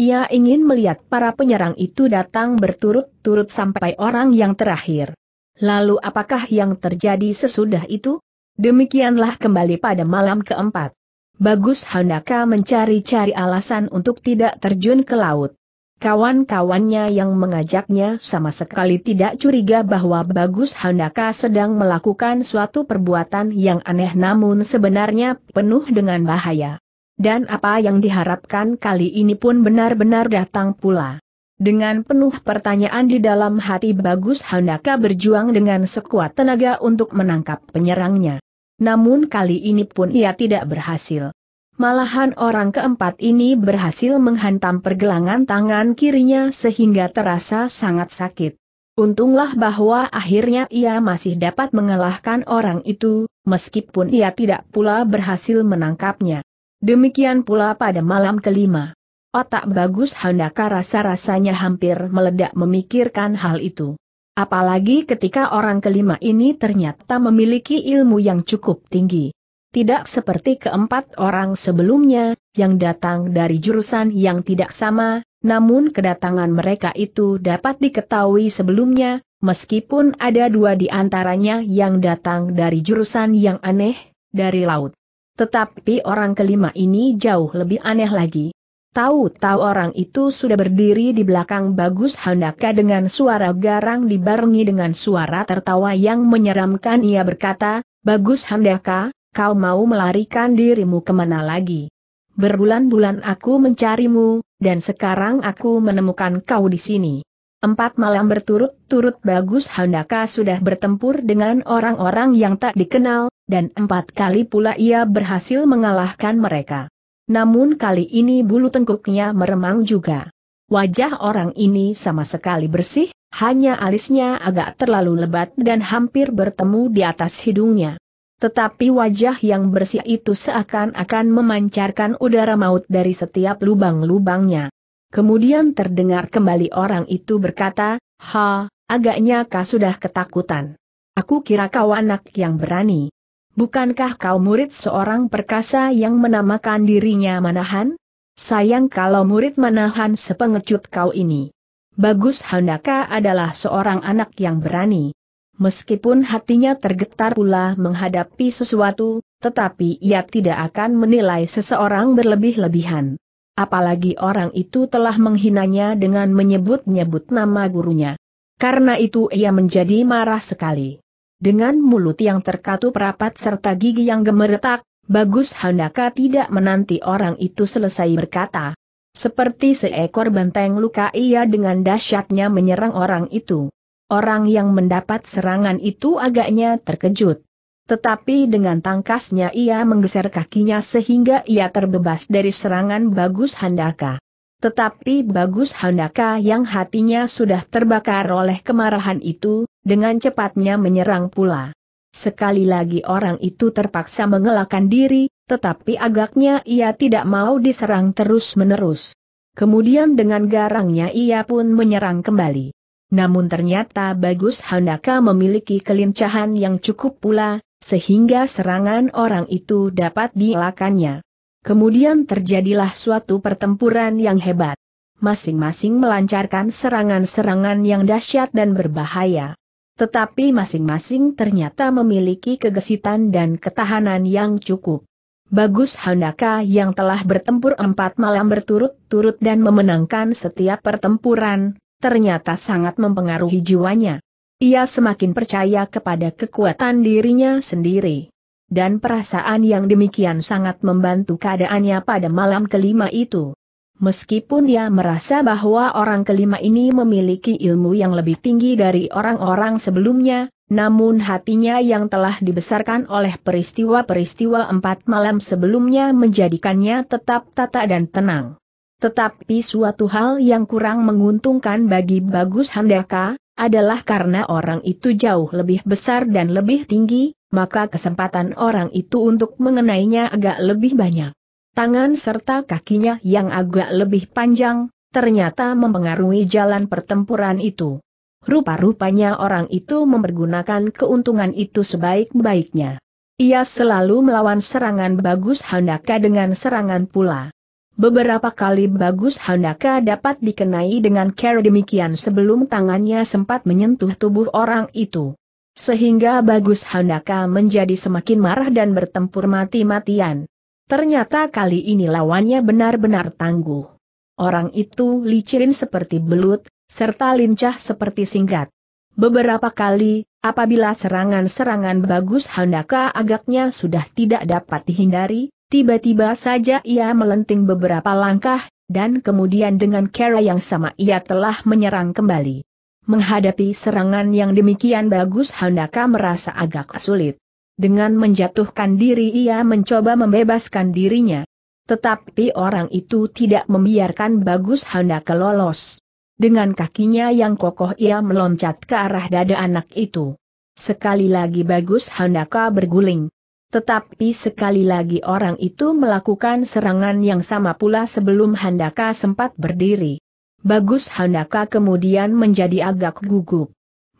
Ia ingin melihat para penyerang itu datang berturut-turut sampai orang yang terakhir. Lalu apakah yang terjadi sesudah itu? Demikianlah kembali pada malam keempat. Bagus Handaka mencari-cari alasan untuk tidak terjun ke laut. Kawan-kawannya yang mengajaknya sama sekali tidak curiga bahwa Bagus Handaka sedang melakukan suatu perbuatan yang aneh namun sebenarnya penuh dengan bahaya. Dan apa yang diharapkan kali ini pun benar-benar datang pula. Dengan penuh pertanyaan di dalam hati Bagus Handaka berjuang dengan sekuat tenaga untuk menangkap penyerangnya. Namun kali ini pun ia tidak berhasil. Malahan orang keempat ini berhasil menghantam pergelangan tangan kirinya sehingga terasa sangat sakit. Untunglah bahwa akhirnya ia masih dapat mengalahkan orang itu, meskipun ia tidak pula berhasil menangkapnya. Demikian pula pada malam kelima. Otak bagus Handaka rasa-rasanya hampir meledak memikirkan hal itu. Apalagi ketika orang kelima ini ternyata memiliki ilmu yang cukup tinggi. Tidak seperti keempat orang sebelumnya, yang datang dari jurusan yang tidak sama, namun kedatangan mereka itu dapat diketahui sebelumnya, meskipun ada dua di antaranya yang datang dari jurusan yang aneh, dari laut. Tetapi orang kelima ini jauh lebih aneh lagi. Tahu-tahu orang itu sudah berdiri di belakang Bagus Handaka dengan suara garang dibarengi dengan suara tertawa yang menyeramkan ia berkata, Bagus Handaka, kau mau melarikan dirimu ke mana lagi? Berbulan-bulan aku mencarimu, dan sekarang aku menemukan kau di sini. Empat malam berturut-turut Bagus Handaka sudah bertempur dengan orang-orang yang tak dikenal, dan empat kali pula ia berhasil mengalahkan mereka. Namun kali ini bulu tengkuknya meremang juga. Wajah orang ini sama sekali bersih, hanya alisnya agak terlalu lebat dan hampir bertemu di atas hidungnya. Tetapi wajah yang bersih itu seakan-akan memancarkan udara maut dari setiap lubang-lubangnya. Kemudian terdengar kembali orang itu berkata, Ha, agaknya kau sudah ketakutan. Aku kira kau anak yang berani. Bukankah kau murid seorang perkasa yang menamakan dirinya Manahan? Sayang kalau murid Manahan sepengecut kau ini. Bagus Handaka adalah seorang anak yang berani. Meskipun hatinya tergetar pula menghadapi sesuatu, tetapi ia tidak akan menilai seseorang berlebih-lebihan. Apalagi orang itu telah menghinanya dengan menyebut-nyebut nama gurunya. Karena itu ia menjadi marah sekali. Dengan mulut yang terkatup rapat serta gigi yang gemeretak, Bagus Handaka tidak menanti orang itu selesai berkata. Seperti seekor benteng luka ia dengan dahsyatnya menyerang orang itu. Orang yang mendapat serangan itu agaknya terkejut. Tetapi dengan tangkasnya ia menggeser kakinya sehingga ia terbebas dari serangan Bagus Handaka. Tetapi Bagus Handaka yang hatinya sudah terbakar oleh kemarahan itu, dengan cepatnya menyerang pula. Sekali lagi orang itu terpaksa mengelakkan diri, tetapi agaknya ia tidak mau diserang terus-menerus. Kemudian dengan garangnya ia pun menyerang kembali. Namun ternyata Bagus Handaka memiliki kelincahan yang cukup pula, sehingga serangan orang itu dapat dielakannya. Kemudian terjadilah suatu pertempuran yang hebat. Masing-masing melancarkan serangan-serangan yang dahsyat dan berbahaya. Tetapi masing-masing ternyata memiliki kegesitan dan ketahanan yang cukup. Bagus Handaka yang telah bertempur empat malam berturut-turut dan memenangkan setiap pertempuran, ternyata sangat mempengaruhi jiwanya. Ia semakin percaya kepada kekuatan dirinya sendiri dan perasaan yang demikian sangat membantu keadaannya pada malam kelima itu. Meskipun dia merasa bahwa orang kelima ini memiliki ilmu yang lebih tinggi dari orang-orang sebelumnya, namun hatinya yang telah dibesarkan oleh peristiwa-peristiwa empat malam sebelumnya menjadikannya tetap tata dan tenang. Tetapi suatu hal yang kurang menguntungkan bagi Bagus Handaka, adalah karena orang itu jauh lebih besar dan lebih tinggi, maka kesempatan orang itu untuk mengenainya agak lebih banyak. Tangan serta kakinya yang agak lebih panjang, ternyata mempengaruhi jalan pertempuran itu. Rupa-rupanya orang itu mempergunakan keuntungan itu sebaik-baiknya. Ia selalu melawan serangan bagus Handaka dengan serangan pula. Beberapa kali bagus Handaka dapat dikenai dengan cara demikian sebelum tangannya sempat menyentuh tubuh orang itu. Sehingga Bagus Handaka menjadi semakin marah dan bertempur mati-matian. Ternyata kali ini lawannya benar-benar tangguh. Orang itu licin seperti belut, serta lincah seperti singkat. Beberapa kali, apabila serangan-serangan Bagus Handaka agaknya sudah tidak dapat dihindari, tiba-tiba saja ia melenting beberapa langkah, dan kemudian dengan cara yang sama ia telah menyerang kembali. Menghadapi serangan yang demikian bagus Handaka merasa agak sulit. Dengan menjatuhkan diri ia mencoba membebaskan dirinya. Tetapi orang itu tidak membiarkan Bagus Handaka lolos. Dengan kakinya yang kokoh ia meloncat ke arah dada anak itu. Sekali lagi Bagus Handaka berguling. Tetapi sekali lagi orang itu melakukan serangan yang sama pula sebelum Handaka sempat berdiri. Bagus Handaka kemudian menjadi agak gugup.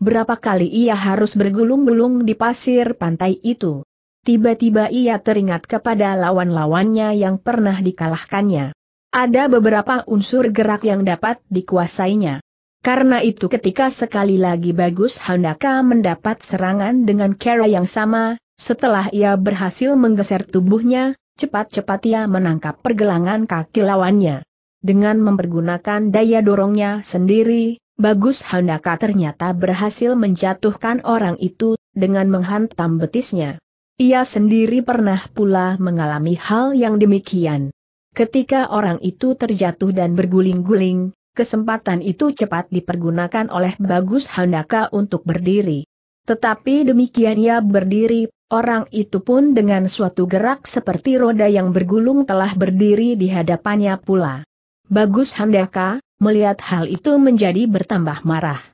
Berapa kali ia harus bergulung-gulung di pasir pantai itu. Tiba-tiba ia teringat kepada lawan-lawannya yang pernah dikalahkannya. Ada beberapa unsur gerak yang dapat dikuasainya. Karena itu ketika sekali lagi Bagus Handaka mendapat serangan dengan cara yang sama, setelah ia berhasil menggeser tubuhnya, cepat-cepat ia menangkap pergelangan kaki lawannya. Dengan mempergunakan daya dorongnya sendiri, Bagus Handaka ternyata berhasil menjatuhkan orang itu, dengan menghantam betisnya. Ia sendiri pernah pula mengalami hal yang demikian. Ketika orang itu terjatuh dan berguling-guling, kesempatan itu cepat dipergunakan oleh Bagus Handaka untuk berdiri. Tetapi demikian ia berdiri, Orang itu pun dengan suatu gerak seperti roda yang bergulung telah berdiri di hadapannya pula. Bagus Handaka, melihat hal itu menjadi bertambah marah.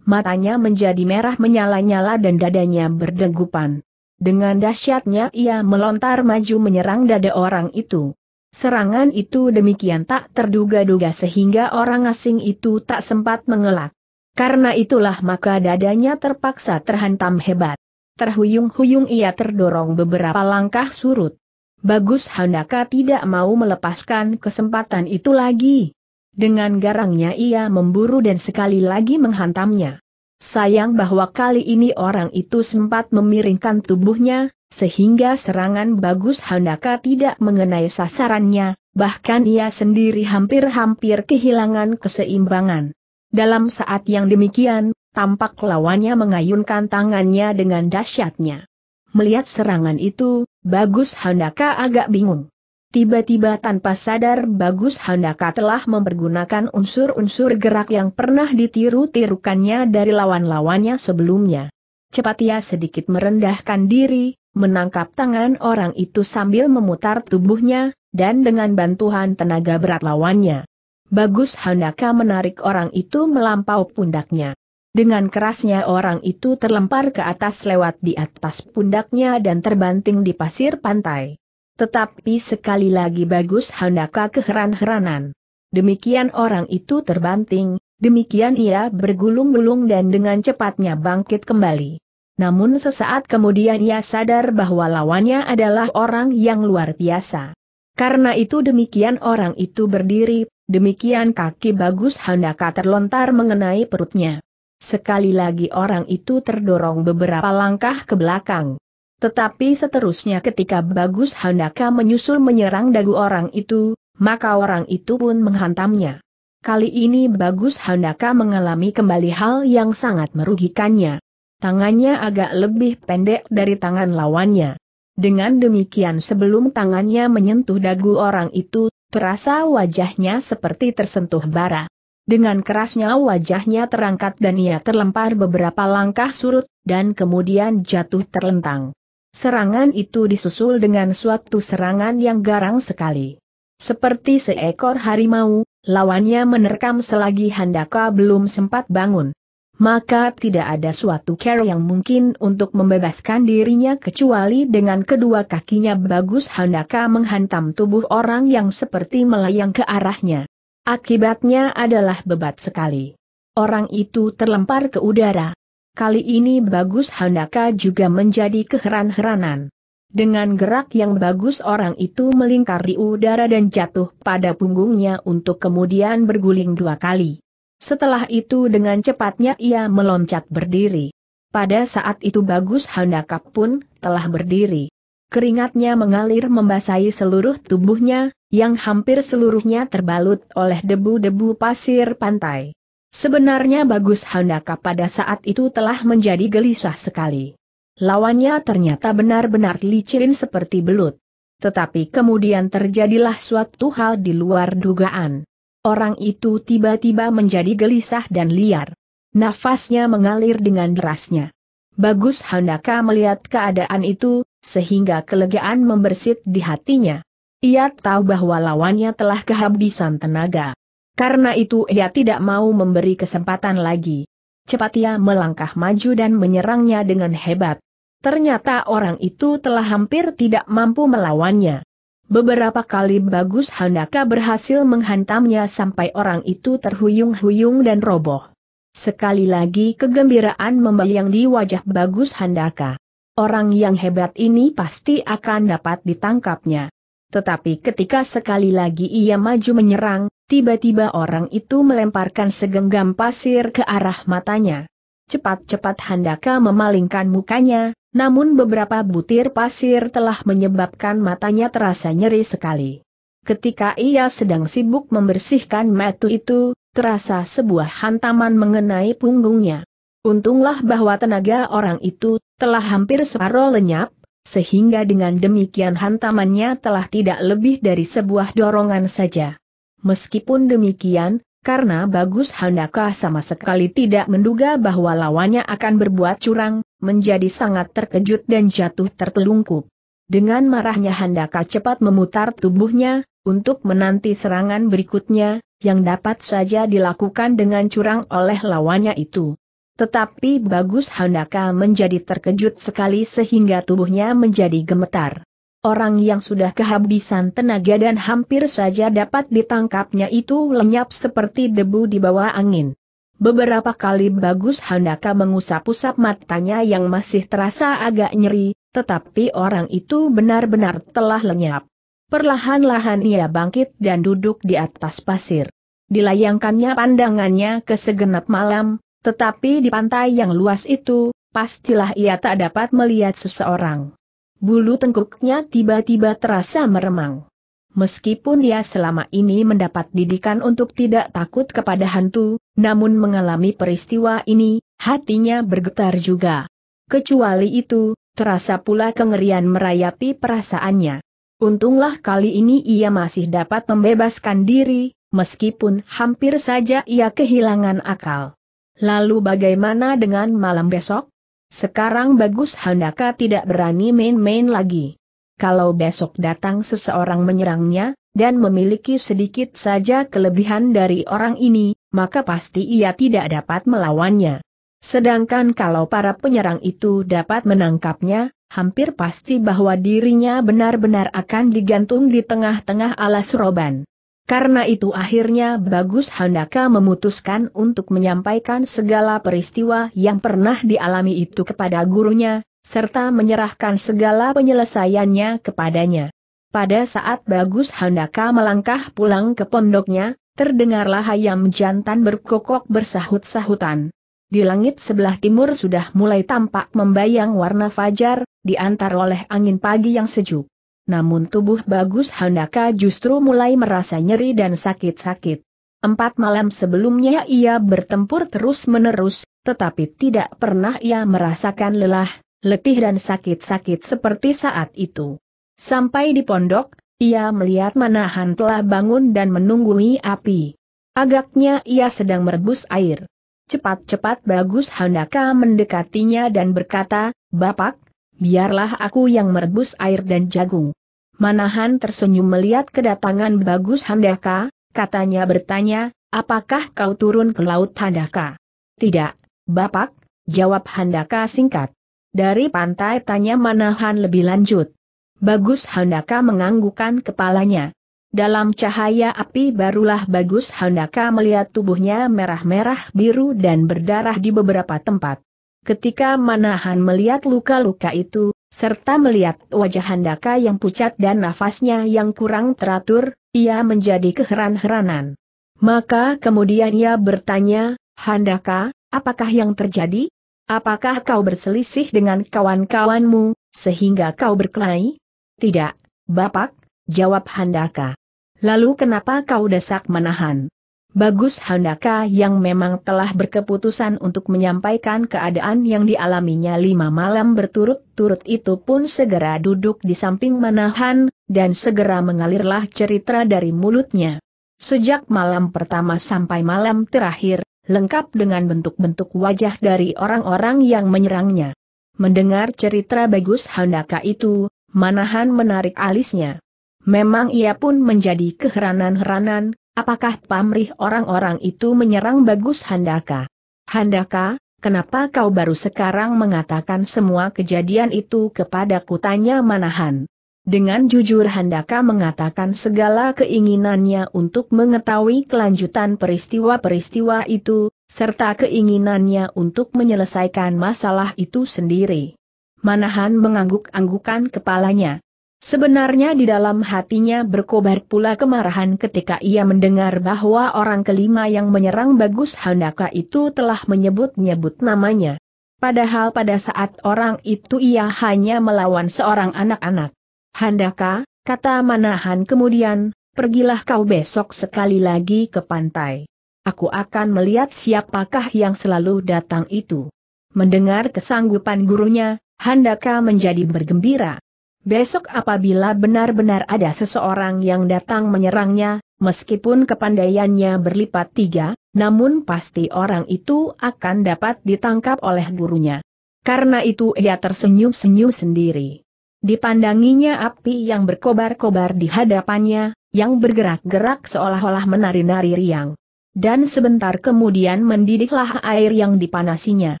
Matanya menjadi merah menyala-nyala dan dadanya berdegupan. Dengan dahsyatnya ia melontar maju menyerang dada orang itu. Serangan itu demikian tak terduga-duga sehingga orang asing itu tak sempat mengelak. Karena itulah maka dadanya terpaksa terhantam hebat. Terhuyung-huyung ia terdorong beberapa langkah surut. Bagus Handaka tidak mau melepaskan kesempatan itu lagi. Dengan garangnya ia memburu dan sekali lagi menghantamnya. Sayang bahwa kali ini orang itu sempat memiringkan tubuhnya, sehingga serangan Bagus Handaka tidak mengenai sasarannya, bahkan ia sendiri hampir-hampir kehilangan keseimbangan. Dalam saat yang demikian, tampak lawannya mengayunkan tangannya dengan dahsyatnya. Melihat serangan itu, Bagus Handaka agak bingung. Tiba-tiba tanpa sadar Bagus Handaka telah mempergunakan unsur-unsur gerak yang pernah ditiru-tirukannya dari lawan-lawannya sebelumnya. Cepat ia sedikit merendahkan diri, menangkap tangan orang itu sambil memutar tubuhnya, dan dengan bantuan tenaga berat lawannya. Bagus Handaka menarik orang itu melampau pundaknya. Dengan kerasnya orang itu terlempar ke atas lewat di atas pundaknya dan terbanting di pasir pantai. Tetapi sekali lagi bagus Handaka keheran-heranan. Demikian orang itu terbanting, demikian ia bergulung-gulung dan dengan cepatnya bangkit kembali. Namun sesaat kemudian ia sadar bahwa lawannya adalah orang yang luar biasa. Karena itu demikian orang itu berdiri, demikian kaki bagus Handaka terlontar mengenai perutnya. Sekali lagi orang itu terdorong beberapa langkah ke belakang. Tetapi seterusnya ketika Bagus Handaka menyusul menyerang dagu orang itu, maka orang itu pun menghantamnya. Kali ini Bagus Handaka mengalami kembali hal yang sangat merugikannya. Tangannya agak lebih pendek dari tangan lawannya. Dengan demikian sebelum tangannya menyentuh dagu orang itu, terasa wajahnya seperti tersentuh bara. Dengan kerasnya wajahnya terangkat dan ia terlempar beberapa langkah surut, dan kemudian jatuh terlentang. Serangan itu disusul dengan suatu serangan yang garang sekali. Seperti seekor harimau, lawannya menerkam selagi Handaka belum sempat bangun. Maka tidak ada suatu cara yang mungkin untuk membebaskan dirinya kecuali dengan kedua kakinya bagus Handaka menghantam tubuh orang yang seperti melayang ke arahnya. Akibatnya adalah bebat sekali. Orang itu terlempar ke udara. Kali ini bagus Handaka juga menjadi keheran-heranan. Dengan gerak yang bagus orang itu melingkar di udara dan jatuh pada punggungnya untuk kemudian berguling dua kali. Setelah itu dengan cepatnya ia meloncat berdiri. Pada saat itu bagus Handaka pun telah berdiri. Keringatnya mengalir membasahi seluruh tubuhnya, yang hampir seluruhnya terbalut oleh debu-debu pasir pantai. Sebenarnya Bagus Handaka pada saat itu telah menjadi gelisah sekali. Lawannya ternyata benar-benar licin seperti belut. Tetapi kemudian terjadilah suatu hal di luar dugaan. Orang itu tiba-tiba menjadi gelisah dan liar. Nafasnya mengalir dengan derasnya. Bagus Handaka melihat keadaan itu, sehingga kelegaan membersit di hatinya. Ia tahu bahwa lawannya telah kehabisan tenaga. Karena itu ia tidak mau memberi kesempatan lagi. Cepat ia melangkah maju dan menyerangnya dengan hebat. Ternyata orang itu telah hampir tidak mampu melawannya. Beberapa kali Bagus Handaka berhasil menghantamnya sampai orang itu terhuyung-huyung dan roboh. Sekali lagi kegembiraan membayang di wajah Bagus Handaka. Orang yang hebat ini pasti akan dapat ditangkapnya. Tetapi ketika sekali lagi ia maju menyerang, tiba-tiba orang itu melemparkan segenggam pasir ke arah matanya. Cepat-cepat Handaka memalingkan mukanya, namun beberapa butir pasir telah menyebabkan matanya terasa nyeri sekali. Ketika ia sedang sibuk membersihkan metu itu, terasa sebuah hantaman mengenai punggungnya. Untunglah bahwa tenaga orang itu telah hampir separuh lenyap, sehingga dengan demikian hantamannya telah tidak lebih dari sebuah dorongan saja. Meskipun demikian, karena Bagus Handaka sama sekali tidak menduga bahwa lawannya akan berbuat curang, menjadi sangat terkejut dan jatuh tertelungkup. Dengan marahnya Handaka cepat memutar tubuhnya, untuk menanti serangan berikutnya, yang dapat saja dilakukan dengan curang oleh lawannya itu. Tetapi Bagus Handaka menjadi terkejut sekali sehingga tubuhnya menjadi gemetar. Orang yang sudah kehabisan tenaga dan hampir saja dapat ditangkapnya itu lenyap seperti debu di bawah angin. Beberapa kali Bagus Handaka mengusap-usap matanya yang masih terasa agak nyeri, tetapi orang itu benar-benar telah lenyap. Perlahan-lahan ia bangkit dan duduk di atas pasir. Dilayangkannya pandangannya ke segenap malam, tetapi di pantai yang luas itu, pastilah ia tak dapat melihat seseorang. Bulu tengkuknya tiba-tiba terasa meremang. Meskipun ia selama ini mendapat didikan untuk tidak takut kepada hantu, namun mengalami peristiwa ini, hatinya bergetar juga. Kecuali itu, terasa pula kengerian merayapi perasaannya. Untunglah kali ini ia masih dapat membebaskan diri, meskipun hampir saja ia kehilangan akal. Lalu bagaimana dengan malam besok? Sekarang bagus Handaka tidak berani main-main lagi. Kalau besok datang seseorang menyerangnya, dan memiliki sedikit saja kelebihan dari orang ini, maka pasti ia tidak dapat melawannya. Sedangkan kalau para penyerang itu dapat menangkapnya, hampir pasti bahwa dirinya benar-benar akan digantung di tengah-tengah alas roban. Karena itu akhirnya Bagus Handaka memutuskan untuk menyampaikan segala peristiwa yang pernah dialami itu kepada gurunya, serta menyerahkan segala penyelesaiannya kepadanya. Pada saat Bagus Handaka melangkah pulang ke pondoknya, terdengarlah ayam jantan berkokok bersahut-sahutan. Di langit sebelah timur sudah mulai tampak membayang warna fajar, diantar oleh angin pagi yang sejuk. Namun tubuh bagus Handaka justru mulai merasa nyeri dan sakit-sakit. Empat malam sebelumnya ia bertempur terus-menerus, tetapi tidak pernah ia merasakan lelah, letih dan sakit-sakit seperti saat itu. Sampai di pondok, ia melihat Manahan telah bangun dan menunggui api. Agaknya ia sedang merebus air. Cepat-cepat bagus Handaka mendekatinya dan berkata, Bapak, biarlah aku yang merebus air dan jagung. Manahan tersenyum melihat kedatangan bagus Handaka, katanya bertanya, apakah kau turun ke laut Handaka? Tidak, Bapak, jawab Handaka singkat. Dari pantai tanya Manahan lebih lanjut. Bagus Handaka menganggukkan kepalanya. Dalam cahaya api barulah bagus Handaka melihat tubuhnya merah-merah biru dan berdarah di beberapa tempat. Ketika Manahan melihat luka-luka itu, serta melihat wajah Handaka yang pucat dan nafasnya yang kurang teratur, ia menjadi keheran-heranan. Maka kemudian ia bertanya, Handaka, apakah yang terjadi? Apakah kau berselisih dengan kawan-kawanmu, sehingga kau berkelahi? Tidak, Bapak, jawab Handaka. Lalu kenapa kau desak menahan? Bagus Handaka yang memang telah berkeputusan untuk menyampaikan keadaan yang dialaminya lima malam berturut-turut itu pun segera duduk di samping Manahan, dan segera mengalirlah cerita dari mulutnya. Sejak malam pertama sampai malam terakhir, lengkap dengan bentuk-bentuk wajah dari orang-orang yang menyerangnya. Mendengar cerita bagus Handaka itu, Manahan menarik alisnya. Memang ia pun menjadi keheranan-heranan, apakah pamrih orang-orang itu menyerang bagus Handaka. Handaka, kenapa kau baru sekarang mengatakan semua kejadian itu kepada kutanya Manahan? Dengan jujur Handaka mengatakan segala keinginannya untuk mengetahui kelanjutan peristiwa-peristiwa itu, serta keinginannya untuk menyelesaikan masalah itu sendiri. Manahan mengangguk-anggukan kepalanya. Sebenarnya di dalam hatinya berkobar pula kemarahan ketika ia mendengar bahwa orang kelima yang menyerang Bagus Handaka itu telah menyebut-nyebut namanya. Padahal pada saat orang itu ia hanya melawan seorang anak-anak. Handaka, kata Manahan kemudian, pergilah kau besok sekali lagi ke pantai. Aku akan melihat siapakah yang selalu datang itu. Mendengar kesanggupan gurunya, Handaka menjadi bergembira. Besok apabila benar-benar ada seseorang yang datang menyerangnya, meskipun kepandaiannya berlipat tiga, namun pasti orang itu akan dapat ditangkap oleh gurunya. Karena itu ia tersenyum-senyum sendiri. Dipandanginya api yang berkobar-kobar di hadapannya, yang bergerak-gerak seolah-olah menari-nari riang. Dan sebentar kemudian mendidihlah air yang dipanasinya.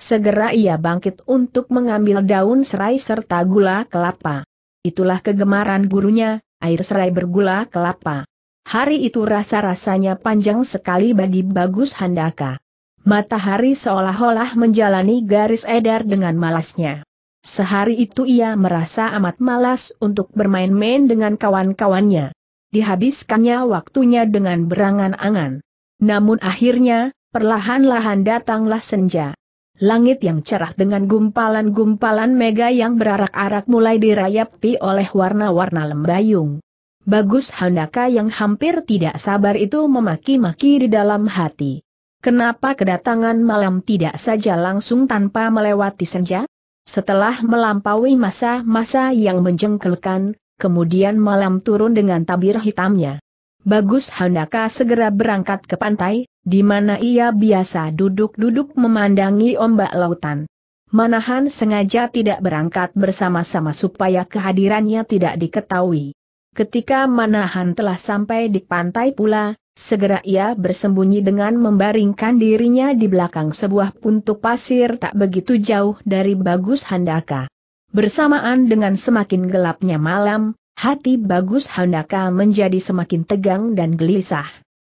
Segera ia bangkit untuk mengambil daun serai serta gula kelapa. Itulah kegemaran gurunya, air serai bergula kelapa. Hari itu rasa-rasanya panjang sekali bagi Bagus Handaka. Matahari seolah-olah menjalani garis edar dengan malasnya. Sehari itu ia merasa amat malas untuk bermain-main dengan kawan-kawannya. Dihabiskannya waktunya dengan berangan-angan. Namun akhirnya, perlahan-lahan datanglah senja. Langit yang cerah dengan gumpalan-gumpalan mega yang berarak-arak mulai dirayapi oleh warna-warna lembayung. Bagus Handaka yang hampir tidak sabar itu memaki-maki di dalam hati. Kenapa kedatangan malam tidak saja langsung tanpa melewati senja? Setelah melampaui masa-masa yang menjengkelkan, kemudian malam turun dengan tabir hitamnya. Bagus Handaka segera berangkat ke pantai, di mana ia biasa duduk-duduk memandangi ombak lautan. Manahan sengaja tidak berangkat bersama-sama supaya kehadirannya tidak diketahui. Ketika Manahan telah sampai di pantai pula, Segera ia bersembunyi dengan membaringkan dirinya di belakang sebuah puntuk pasir tak begitu jauh dari Bagus Handaka. Bersamaan dengan semakin gelapnya malam, hati Bagus Handaka menjadi semakin tegang dan gelisah.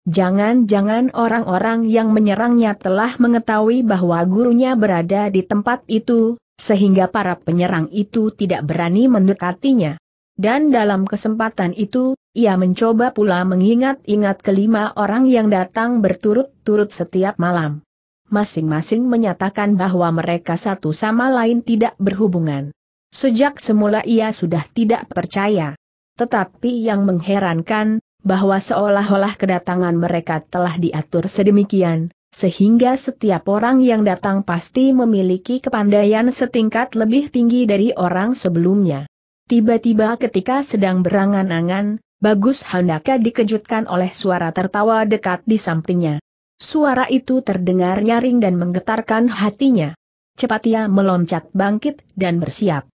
Jangan-jangan orang-orang yang menyerangnya telah mengetahui bahwa gurunya berada di tempat itu, sehingga para penyerang itu tidak berani mendekatinya. Dan dalam kesempatan itu, ia mencoba pula mengingat-ingat kelima orang yang datang berturut-turut setiap malam. Masing-masing menyatakan bahwa mereka satu sama lain tidak berhubungan. Sejak semula ia sudah tidak percaya. Tetapi yang mengherankan, bahwa seolah-olah kedatangan mereka telah diatur sedemikian, sehingga setiap orang yang datang pasti memiliki kepandaian setingkat lebih tinggi dari orang sebelumnya. Tiba-tiba ketika sedang berangan-angan, Bagus Handaka dikejutkan oleh suara tertawa dekat di sampingnya. Suara itu terdengar nyaring dan menggetarkan hatinya. Cepat ia meloncat bangkit dan bersiap.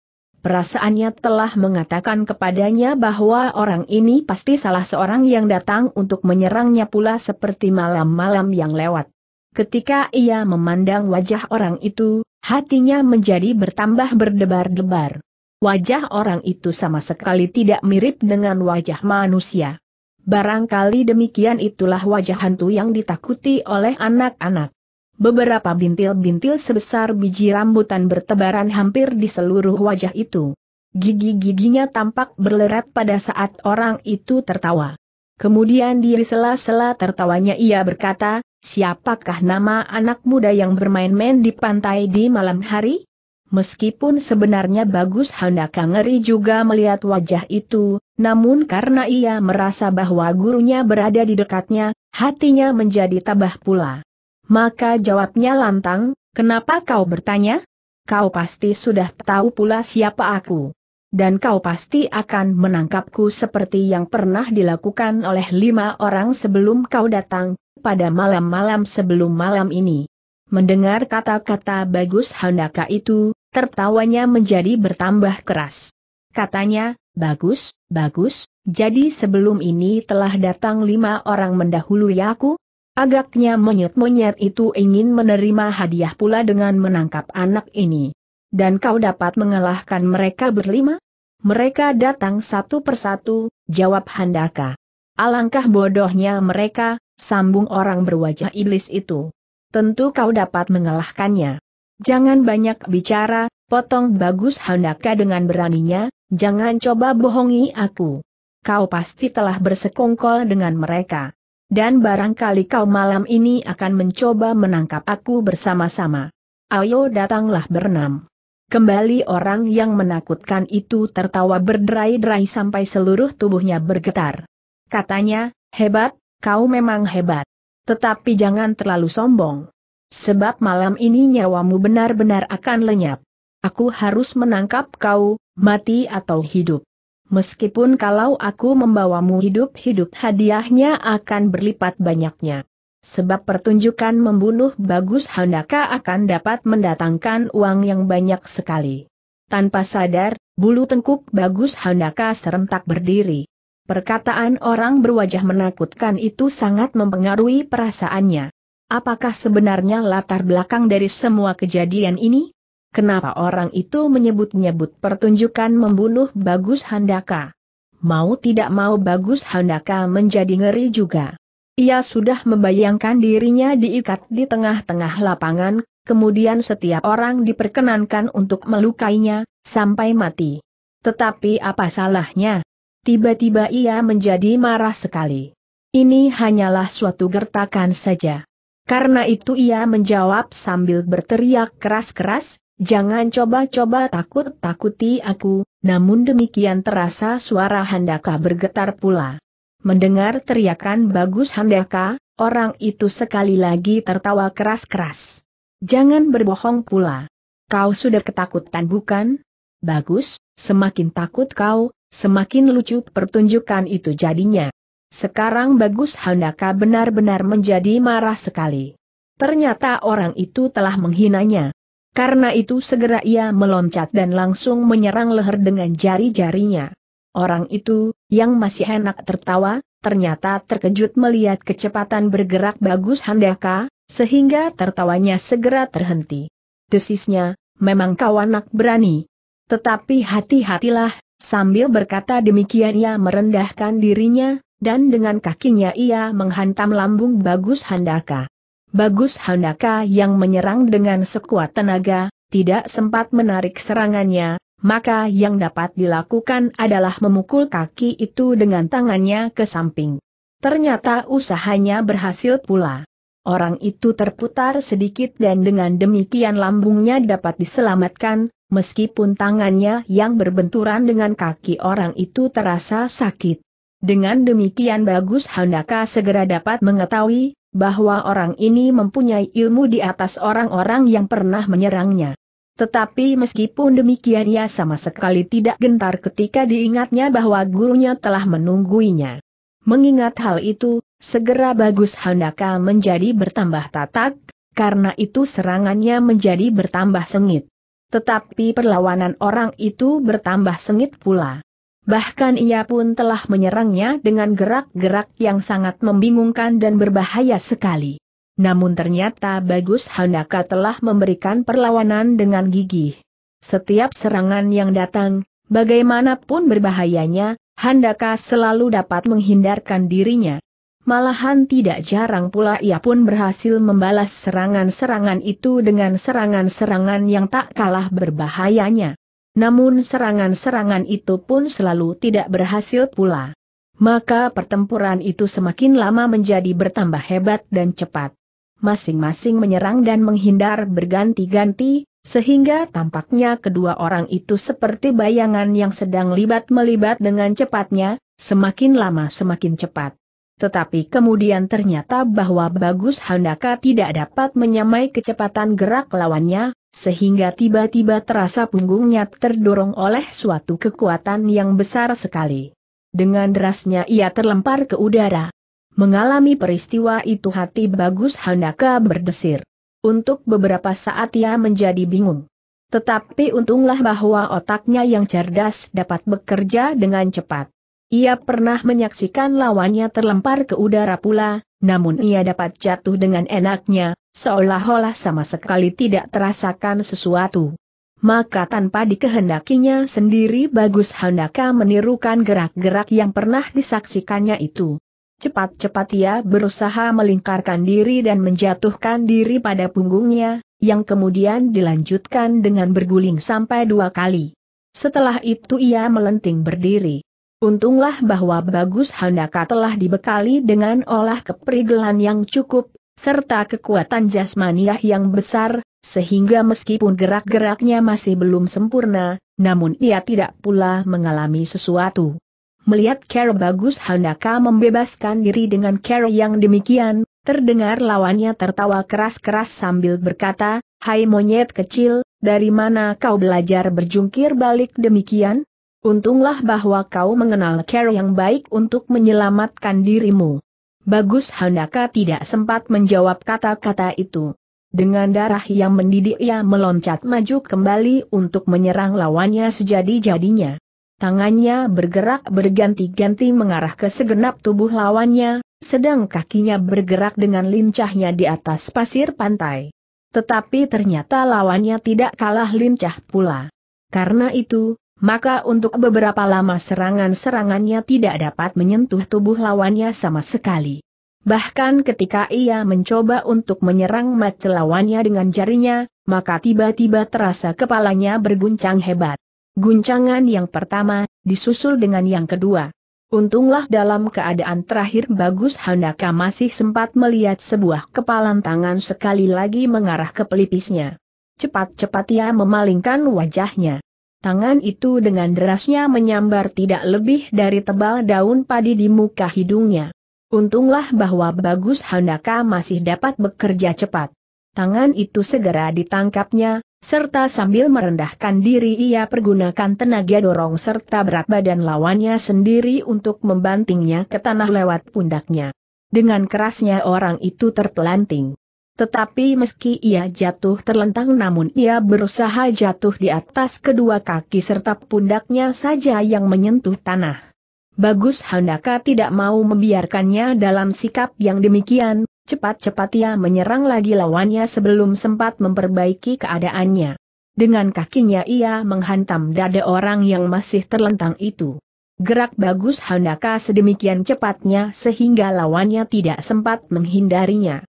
Perasaannya telah mengatakan kepadanya bahwa orang ini pasti salah seorang yang datang untuk menyerangnya pula seperti malam-malam yang lewat. Ketika ia memandang wajah orang itu, hatinya menjadi bertambah berdebar-debar. Wajah orang itu sama sekali tidak mirip dengan wajah manusia. Barangkali demikian itulah wajah hantu yang ditakuti oleh anak-anak. Beberapa bintil-bintil sebesar biji rambutan bertebaran hampir di seluruh wajah itu. Gigi-giginya tampak berlerat pada saat orang itu tertawa. Kemudian di sela-sela tertawanya ia berkata, siapakah nama anak muda yang bermain-main di pantai di malam hari? Meskipun sebenarnya bagus Handaka ngeri juga melihat wajah itu, namun karena ia merasa bahwa gurunya berada di dekatnya, hatinya menjadi tabah pula. Maka jawabnya lantang, kenapa kau bertanya? Kau pasti sudah tahu pula siapa aku. dan kau pasti akan menangkapku seperti yang pernah dilakukan oleh lima orang sebelum kau datang, pada malam-malam sebelum malam ini. Mendengar kata-kata bagus Handaka itu, tertawanya menjadi bertambah keras. Katanya, bagus, bagus, jadi sebelum ini telah datang lima orang mendahului aku? Agaknya monyet-monyet itu ingin menerima hadiah pula dengan menangkap anak ini. Dan kau dapat mengalahkan mereka berlima? Mereka datang satu persatu, jawab Handaka. Alangkah bodohnya mereka, sambung orang berwajah iblis itu. Tentu kau dapat mengalahkannya. Jangan banyak bicara, potong bagus Handaka dengan beraninya, jangan coba bohongi aku kau pasti telah bersekongkol dengan mereka. Dan barangkali kau malam ini akan mencoba menangkap aku bersama-sama. Ayo datanglah berenam. Kembali orang yang menakutkan itu tertawa berderai-derai sampai seluruh tubuhnya bergetar. Katanya, hebat, kau memang hebat. Tetapi jangan terlalu sombong. Sebab malam ini nyawamu benar-benar akan lenyap. Aku harus menangkap kau, mati atau hidup. Meskipun kalau aku membawamu hidup-hidup hadiahnya akan berlipat banyaknya. Sebab pertunjukan membunuh Bagus Handaka akan dapat mendatangkan uang yang banyak sekali. Tanpa sadar, bulu tengkuk Bagus Handaka serentak berdiri. Perkataan orang berwajah menakutkan itu sangat mempengaruhi perasaannya. Apakah sebenarnya latar belakang dari semua kejadian ini? Kenapa orang itu menyebut-nyebut pertunjukan membunuh Bagus Handaka? Mau tidak mau Bagus Handaka menjadi ngeri juga. Ia sudah membayangkan dirinya diikat di tengah-tengah lapangan, kemudian setiap orang diperkenankan untuk melukainya, sampai mati. Tetapi apa salahnya? Tiba-tiba ia menjadi marah sekali. Ini hanyalah suatu gertakan saja. Karena itu ia menjawab sambil berteriak keras-keras, Jangan coba-coba takut-takuti aku, namun demikian terasa suara Handaka bergetar pula. Mendengar teriakan bagus Handaka, orang itu sekali lagi tertawa keras-keras. Jangan berbohong pula. Kau sudah ketakutan bukan? Bagus, semakin takut kau, semakin lucu pertunjukan itu jadinya. Sekarang bagus Handaka benar-benar menjadi marah sekali. Ternyata orang itu telah menghinanya. Karena itu segera ia meloncat dan langsung menyerang leher dengan jari-jarinya. Orang itu, yang masih enak tertawa, ternyata terkejut melihat kecepatan bergerak bagus Handaka, sehingga tertawanya segera terhenti. Desisnya, memang kau anak berani. Tetapi hati-hatilah, sambil berkata demikian ia merendahkan dirinya, dan dengan kakinya ia menghantam lambung bagus Handaka. Bagus Handaka yang menyerang dengan sekuat tenaga, tidak sempat menarik serangannya, maka yang dapat dilakukan adalah memukul kaki itu dengan tangannya ke samping. Ternyata usahanya berhasil pula. Orang itu terputar sedikit dan dengan demikian lambungnya dapat diselamatkan, meskipun tangannya yang berbenturan dengan kaki orang itu terasa sakit. Dengan demikian bagus Handaka segera dapat mengetahui, bahwa orang ini mempunyai ilmu di atas orang-orang yang pernah menyerangnya. Tetapi meskipun demikian ia sama sekali tidak gentar ketika diingatnya bahwa gurunya telah menungguinya. Mengingat hal itu, segera bagus Handaka menjadi bertambah tatak, karena itu serangannya menjadi bertambah sengit. Tetapi perlawanan orang itu bertambah sengit pula. Bahkan ia pun telah menyerangnya dengan gerak-gerak yang sangat membingungkan dan berbahaya sekali. Namun ternyata Bagus Handaka telah memberikan perlawanan dengan gigih. Setiap serangan yang datang, bagaimanapun berbahayanya, Handaka selalu dapat menghindarkan dirinya. Malahan tidak jarang pula ia pun berhasil membalas serangan-serangan itu dengan serangan-serangan yang tak kalah berbahayanya. Namun serangan-serangan itu pun selalu tidak berhasil pula. Maka pertempuran itu semakin lama menjadi bertambah hebat dan cepat. Masing-masing menyerang dan menghindar berganti-ganti, sehingga tampaknya kedua orang itu seperti bayangan yang sedang libat-melibat dengan cepatnya, semakin lama semakin cepat. Tetapi kemudian ternyata bahwa Bagus Handaka tidak dapat menyamai kecepatan gerak lawannya, sehingga tiba-tiba terasa punggungnya terdorong oleh suatu kekuatan yang besar sekali. Dengan derasnya ia terlempar ke udara. Mengalami peristiwa itu hati bagus Handaka berdesir. Untuk beberapa saat ia menjadi bingung. Tetapi untunglah bahwa otaknya yang cerdas dapat bekerja dengan cepat. Ia pernah menyaksikan lawannya terlempar ke udara pula, namun ia dapat jatuh dengan enaknya, seolah-olah sama sekali tidak terasakan sesuatu. Maka tanpa dikehendakinya sendiri Bagus Handaka menirukan gerak-gerak yang pernah disaksikannya itu. Cepat-cepat ia berusaha melingkarkan diri dan menjatuhkan diri pada punggungnya, yang kemudian dilanjutkan dengan berguling sampai dua kali. Setelah itu ia melenting berdiri. Untunglah bahwa Bagus Handaka telah dibekali dengan olah keperigelan yang cukup, serta kekuatan jasmaniah yang besar, sehingga meskipun gerak-geraknya masih belum sempurna, namun ia tidak pula mengalami sesuatu. Melihat cara Bagus Handaka membebaskan diri dengan cara yang demikian, terdengar lawannya tertawa keras-keras sambil berkata, Hai monyet kecil, dari mana kau belajar berjungkir balik demikian? Untunglah bahwa kau mengenal cara yang baik untuk menyelamatkan dirimu. Bagus Handaka tidak sempat menjawab kata-kata itu. Dengan darah yang mendidih ia meloncat maju kembali untuk menyerang lawannya sejadi-jadinya. Tangannya bergerak berganti-ganti mengarah ke segenap tubuh lawannya, sedang kakinya bergerak dengan lincahnya di atas pasir pantai. Tetapi ternyata lawannya tidak kalah lincah pula. Karena itu, maka untuk beberapa lama serangan-serangannya tidak dapat menyentuh tubuh lawannya sama sekali. Bahkan ketika ia mencoba untuk menyerang mata lawannya dengan jarinya, maka tiba-tiba terasa kepalanya berguncang hebat. Guncangan yang pertama, disusul dengan yang kedua. Untunglah dalam keadaan terakhir bagus Handaka masih sempat melihat sebuah kepalan tangan sekali lagi mengarah ke pelipisnya. Cepat-cepat ia memalingkan wajahnya. Tangan itu dengan derasnya menyambar tidak lebih dari tebal daun padi di muka hidungnya. Untunglah bahwa Bagus Handaka masih dapat bekerja cepat. Tangan itu segera ditangkapnya, serta sambil merendahkan diri ia pergunakan tenaga dorong serta berat badan lawannya sendiri untuk membantingnya ke tanah lewat pundaknya. Dengan kerasnya orang itu terpelanting. Tetapi meski ia jatuh terlentang namun ia berusaha jatuh di atas kedua kaki serta pundaknya saja yang menyentuh tanah. Bagus Handaka tidak mau membiarkannya dalam sikap yang demikian, cepat-cepat ia menyerang lagi lawannya sebelum sempat memperbaiki keadaannya. Dengan kakinya ia menghantam dada orang yang masih terlentang itu. Gerak Bagus Handaka sedemikian cepatnya sehingga lawannya tidak sempat menghindarinya.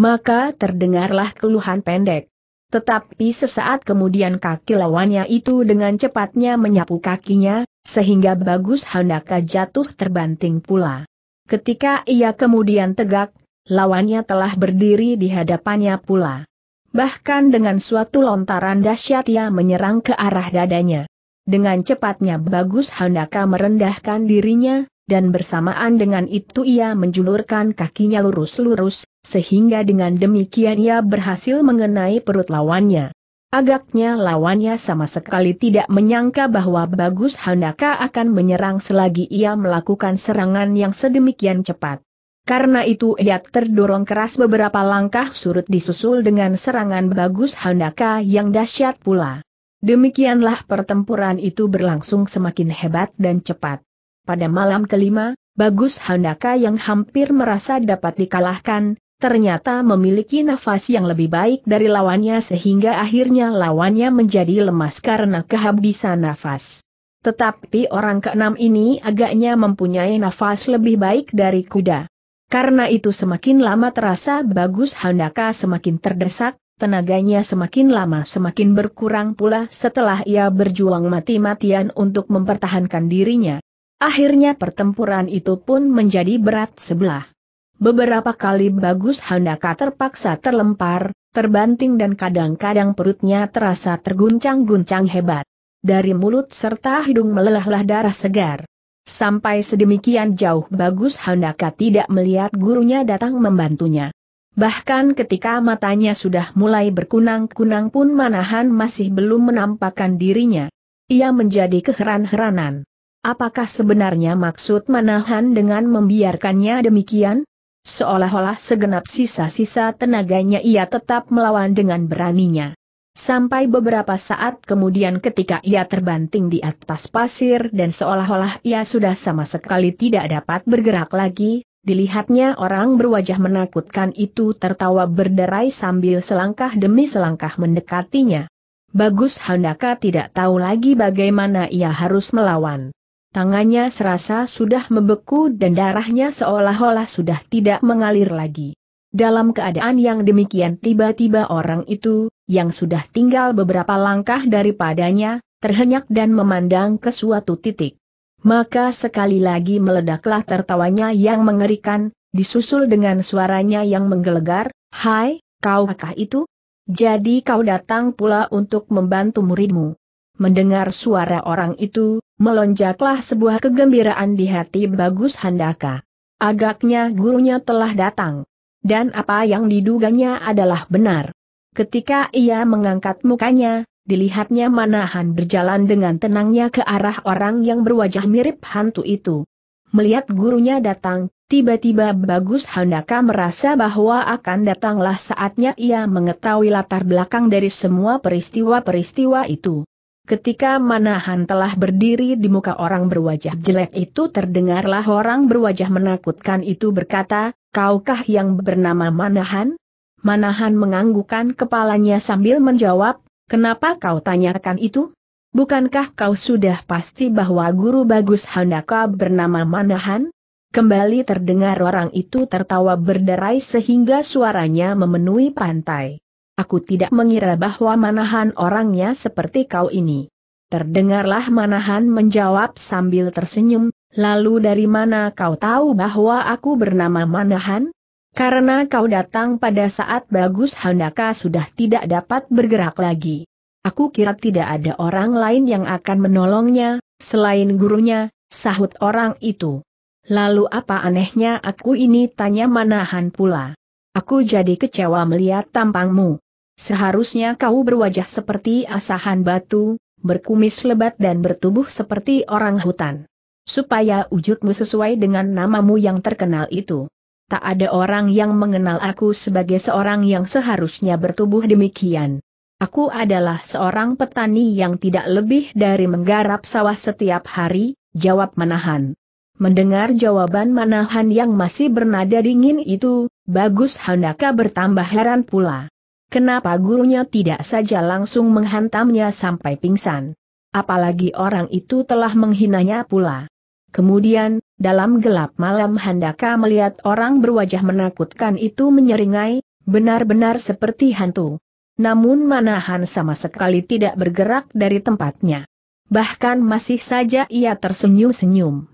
Maka terdengarlah keluhan pendek. Tetapi sesaat kemudian kaki lawannya itu dengan cepatnya menyapu kakinya, sehingga bagus Handaka jatuh terbanting pula. Ketika ia kemudian tegak, lawannya telah berdiri di hadapannya pula. Bahkan dengan suatu lontaran dahsyat ia menyerang ke arah dadanya. Dengan cepatnya bagus Handaka merendahkan dirinya, dan bersamaan dengan itu ia menjulurkan kakinya lurus-lurus, sehingga dengan demikian ia berhasil mengenai perut lawannya. Agaknya lawannya sama sekali tidak menyangka bahwa Bagus Handaka akan menyerang selagi ia melakukan serangan yang sedemikian cepat. Karena itu ia terdorong keras beberapa langkah surut disusul dengan serangan Bagus Handaka yang dahsyat pula. Demikianlah pertempuran itu berlangsung semakin hebat dan cepat. Pada malam kelima, Bagus Handaka yang hampir merasa dapat dikalahkan, ternyata memiliki nafas yang lebih baik dari lawannya sehingga akhirnya lawannya menjadi lemas karena kehabisan nafas. Tetapi orang keenam ini agaknya mempunyai nafas lebih baik dari kuda. Karena itu semakin lama terasa Bagus Handaka semakin terdesak, tenaganya semakin lama semakin berkurang pula setelah ia berjuang mati-matian untuk mempertahankan dirinya. Akhirnya pertempuran itu pun menjadi berat sebelah. Beberapa kali bagus Handaka terpaksa terlempar, terbanting dan kadang-kadang perutnya terasa terguncang-guncang hebat. Dari mulut serta hidung melelahlah darah segar. Sampai sedemikian jauh bagus Handaka tidak melihat gurunya datang membantunya. Bahkan ketika matanya sudah mulai berkunang-kunang pun Manahan masih belum menampakkan dirinya. Ia menjadi keheran-heranan. Apakah sebenarnya maksud Manahan dengan membiarkannya demikian? Seolah-olah segenap sisa-sisa tenaganya ia tetap melawan dengan beraninya. Sampai beberapa saat kemudian ketika ia terbanting di atas pasir dan seolah-olah ia sudah sama sekali tidak dapat bergerak lagi, dilihatnya orang berwajah menakutkan itu tertawa berderai sambil selangkah demi selangkah mendekatinya. Bagus Handaka tidak tahu lagi bagaimana ia harus melawan. Tangannya serasa sudah membeku dan darahnya seolah-olah sudah tidak mengalir lagi. Dalam keadaan yang demikian tiba-tiba orang itu, yang sudah tinggal beberapa langkah daripadanya, terhenyak dan memandang ke suatu titik. Maka sekali lagi meledaklah tertawanya yang mengerikan, disusul dengan suaranya yang menggelegar, Hai, kau kakak itu? Jadi kau datang pula untuk membantu muridmu. Mendengar suara orang itu, melonjaklah sebuah kegembiraan di hati Bagus Handaka. Agaknya gurunya telah datang. Dan apa yang diduganya adalah benar. Ketika ia mengangkat mukanya, dilihatnya Manahan berjalan dengan tenangnya ke arah orang yang berwajah mirip hantu itu. Melihat gurunya datang, tiba-tiba Bagus Handaka merasa bahwa akan datanglah saatnya ia mengetahui latar belakang dari semua peristiwa-peristiwa itu. Ketika Manahan telah berdiri di muka orang berwajah jelek itu terdengarlah orang berwajah menakutkan itu berkata, kaukah yang bernama Manahan? Manahan menganggukkan kepalanya sambil menjawab, kenapa kau tanyakan itu? Bukankah kau sudah pasti bahwa guru bagus Handaka bernama Manahan? Kembali terdengar orang itu tertawa berderai sehingga suaranya memenuhi pantai. Aku tidak mengira bahwa Manahan orangnya seperti kau ini. Terdengarlah Manahan menjawab sambil tersenyum, lalu dari mana kau tahu bahwa aku bernama Manahan? Karena kau datang pada saat Bagus Handaka sudah tidak dapat bergerak lagi. Aku kira tidak ada orang lain yang akan menolongnya, selain gurunya, sahut orang itu. Lalu apa anehnya aku ini tanya Manahan pula. Aku jadi kecewa melihat tampangmu. Seharusnya kau berwajah seperti asahan batu, berkumis lebat dan bertubuh seperti orang hutan. Supaya wujudmu sesuai dengan namamu yang terkenal itu. Tak ada orang yang mengenal aku sebagai seorang yang seharusnya bertubuh demikian. Aku adalah seorang petani yang tidak lebih dari menggarap sawah setiap hari, jawab Manahan. Mendengar jawaban Manahan yang masih bernada dingin itu, Bagus Handaka bertambah heran pula. Kenapa gurunya tidak saja langsung menghantamnya sampai pingsan? Apalagi orang itu telah menghinanya pula. Kemudian, dalam gelap malam Handaka melihat orang berwajah menakutkan itu menyeringai, benar-benar seperti hantu. Namun Manahan sama sekali tidak bergerak dari tempatnya. Bahkan masih saja ia tersenyum-senyum.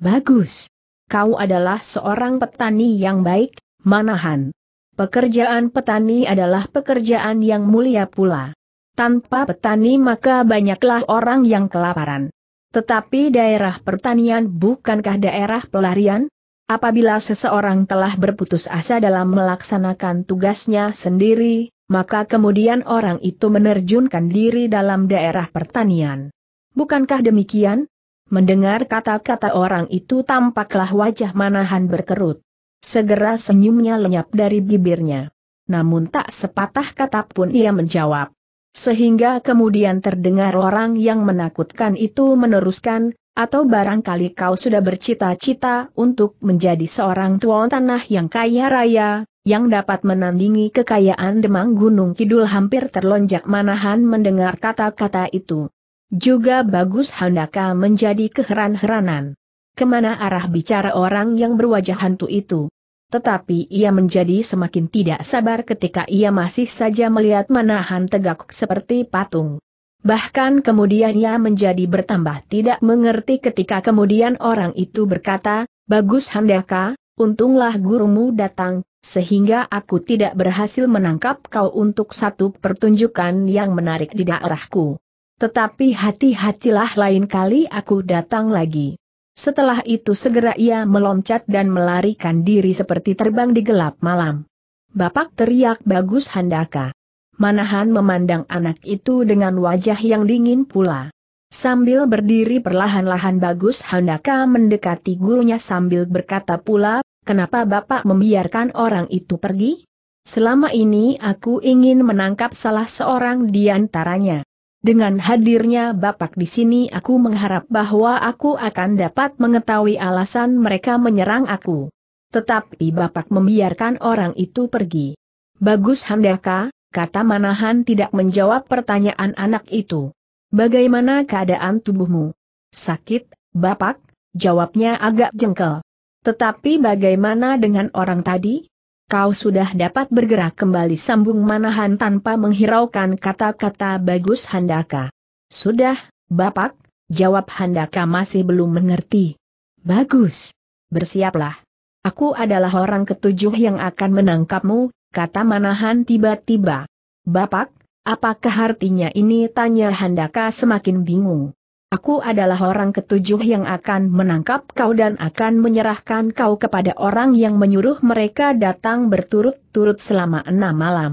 Bagus. Kau adalah seorang petani yang baik, Manahan. Pekerjaan petani adalah pekerjaan yang mulia pula. Tanpa petani maka banyaklah orang yang kelaparan. Tetapi daerah pertanian bukankah daerah pelarian? Apabila seseorang telah berputus asa dalam melaksanakan tugasnya sendiri, maka kemudian orang itu menerjunkan diri dalam daerah pertanian. Bukankah demikian? Mendengar kata-kata orang itu tampaklah wajah Manahan berkerut. Segera senyumnya lenyap dari bibirnya. Namun tak sepatah kata pun ia menjawab. Sehingga kemudian terdengar orang yang menakutkan itu meneruskan, atau barangkali kau sudah bercita-cita untuk menjadi seorang tuan tanah yang kaya raya, yang dapat menandingi kekayaan Demang Gunung Kidul hampir terlonjak Manahan mendengar kata-kata itu. Juga bagus Handaka menjadi keheran-heranan. Ke mana arah bicara orang yang berwajah hantu itu? Tetapi ia menjadi semakin tidak sabar ketika ia masih saja melihat Manahan tegak seperti patung. Bahkan kemudian ia menjadi bertambah tidak mengerti ketika kemudian orang itu berkata, Bagus Handaka, untunglah gurumu datang, sehingga aku tidak berhasil menangkap kau untuk satu pertunjukan yang menarik di daerahku. Tetapi hati-hatilah lain kali aku datang lagi. Setelah itu segera ia meloncat dan melarikan diri seperti terbang di gelap malam. Bapak teriak Bagus Handaka. Manahan memandang anak itu dengan wajah yang dingin pula. Sambil berdiri perlahan-lahan Bagus Handaka mendekati gurunya sambil berkata pula, kenapa Bapak membiarkan orang itu pergi? Selama ini aku ingin menangkap salah seorang di antaranya. Dengan hadirnya Bapak di sini aku mengharap bahwa aku akan dapat mengetahui alasan mereka menyerang aku. Tetapi Bapak membiarkan orang itu pergi. Bagus Handaka, kata Manahan tidak menjawab pertanyaan anak itu. Bagaimana keadaan tubuhmu? Sakit, Bapak? Jawabnya agak jengkel. Tetapi bagaimana dengan orang tadi? Kau sudah dapat bergerak kembali sambung Manahan tanpa menghiraukan kata-kata Bagus Handaka. Sudah, Bapak, jawab Handaka masih belum mengerti. Bagus. Bersiaplah. Aku adalah orang ketujuh yang akan menangkapmu, kata Manahan tiba-tiba. Bapak, Apakah artinya ini tanya Handaka semakin bingung. Aku adalah orang ketujuh yang akan menangkap kau dan akan menyerahkan kau kepada orang yang menyuruh mereka datang berturut-turut selama enam malam.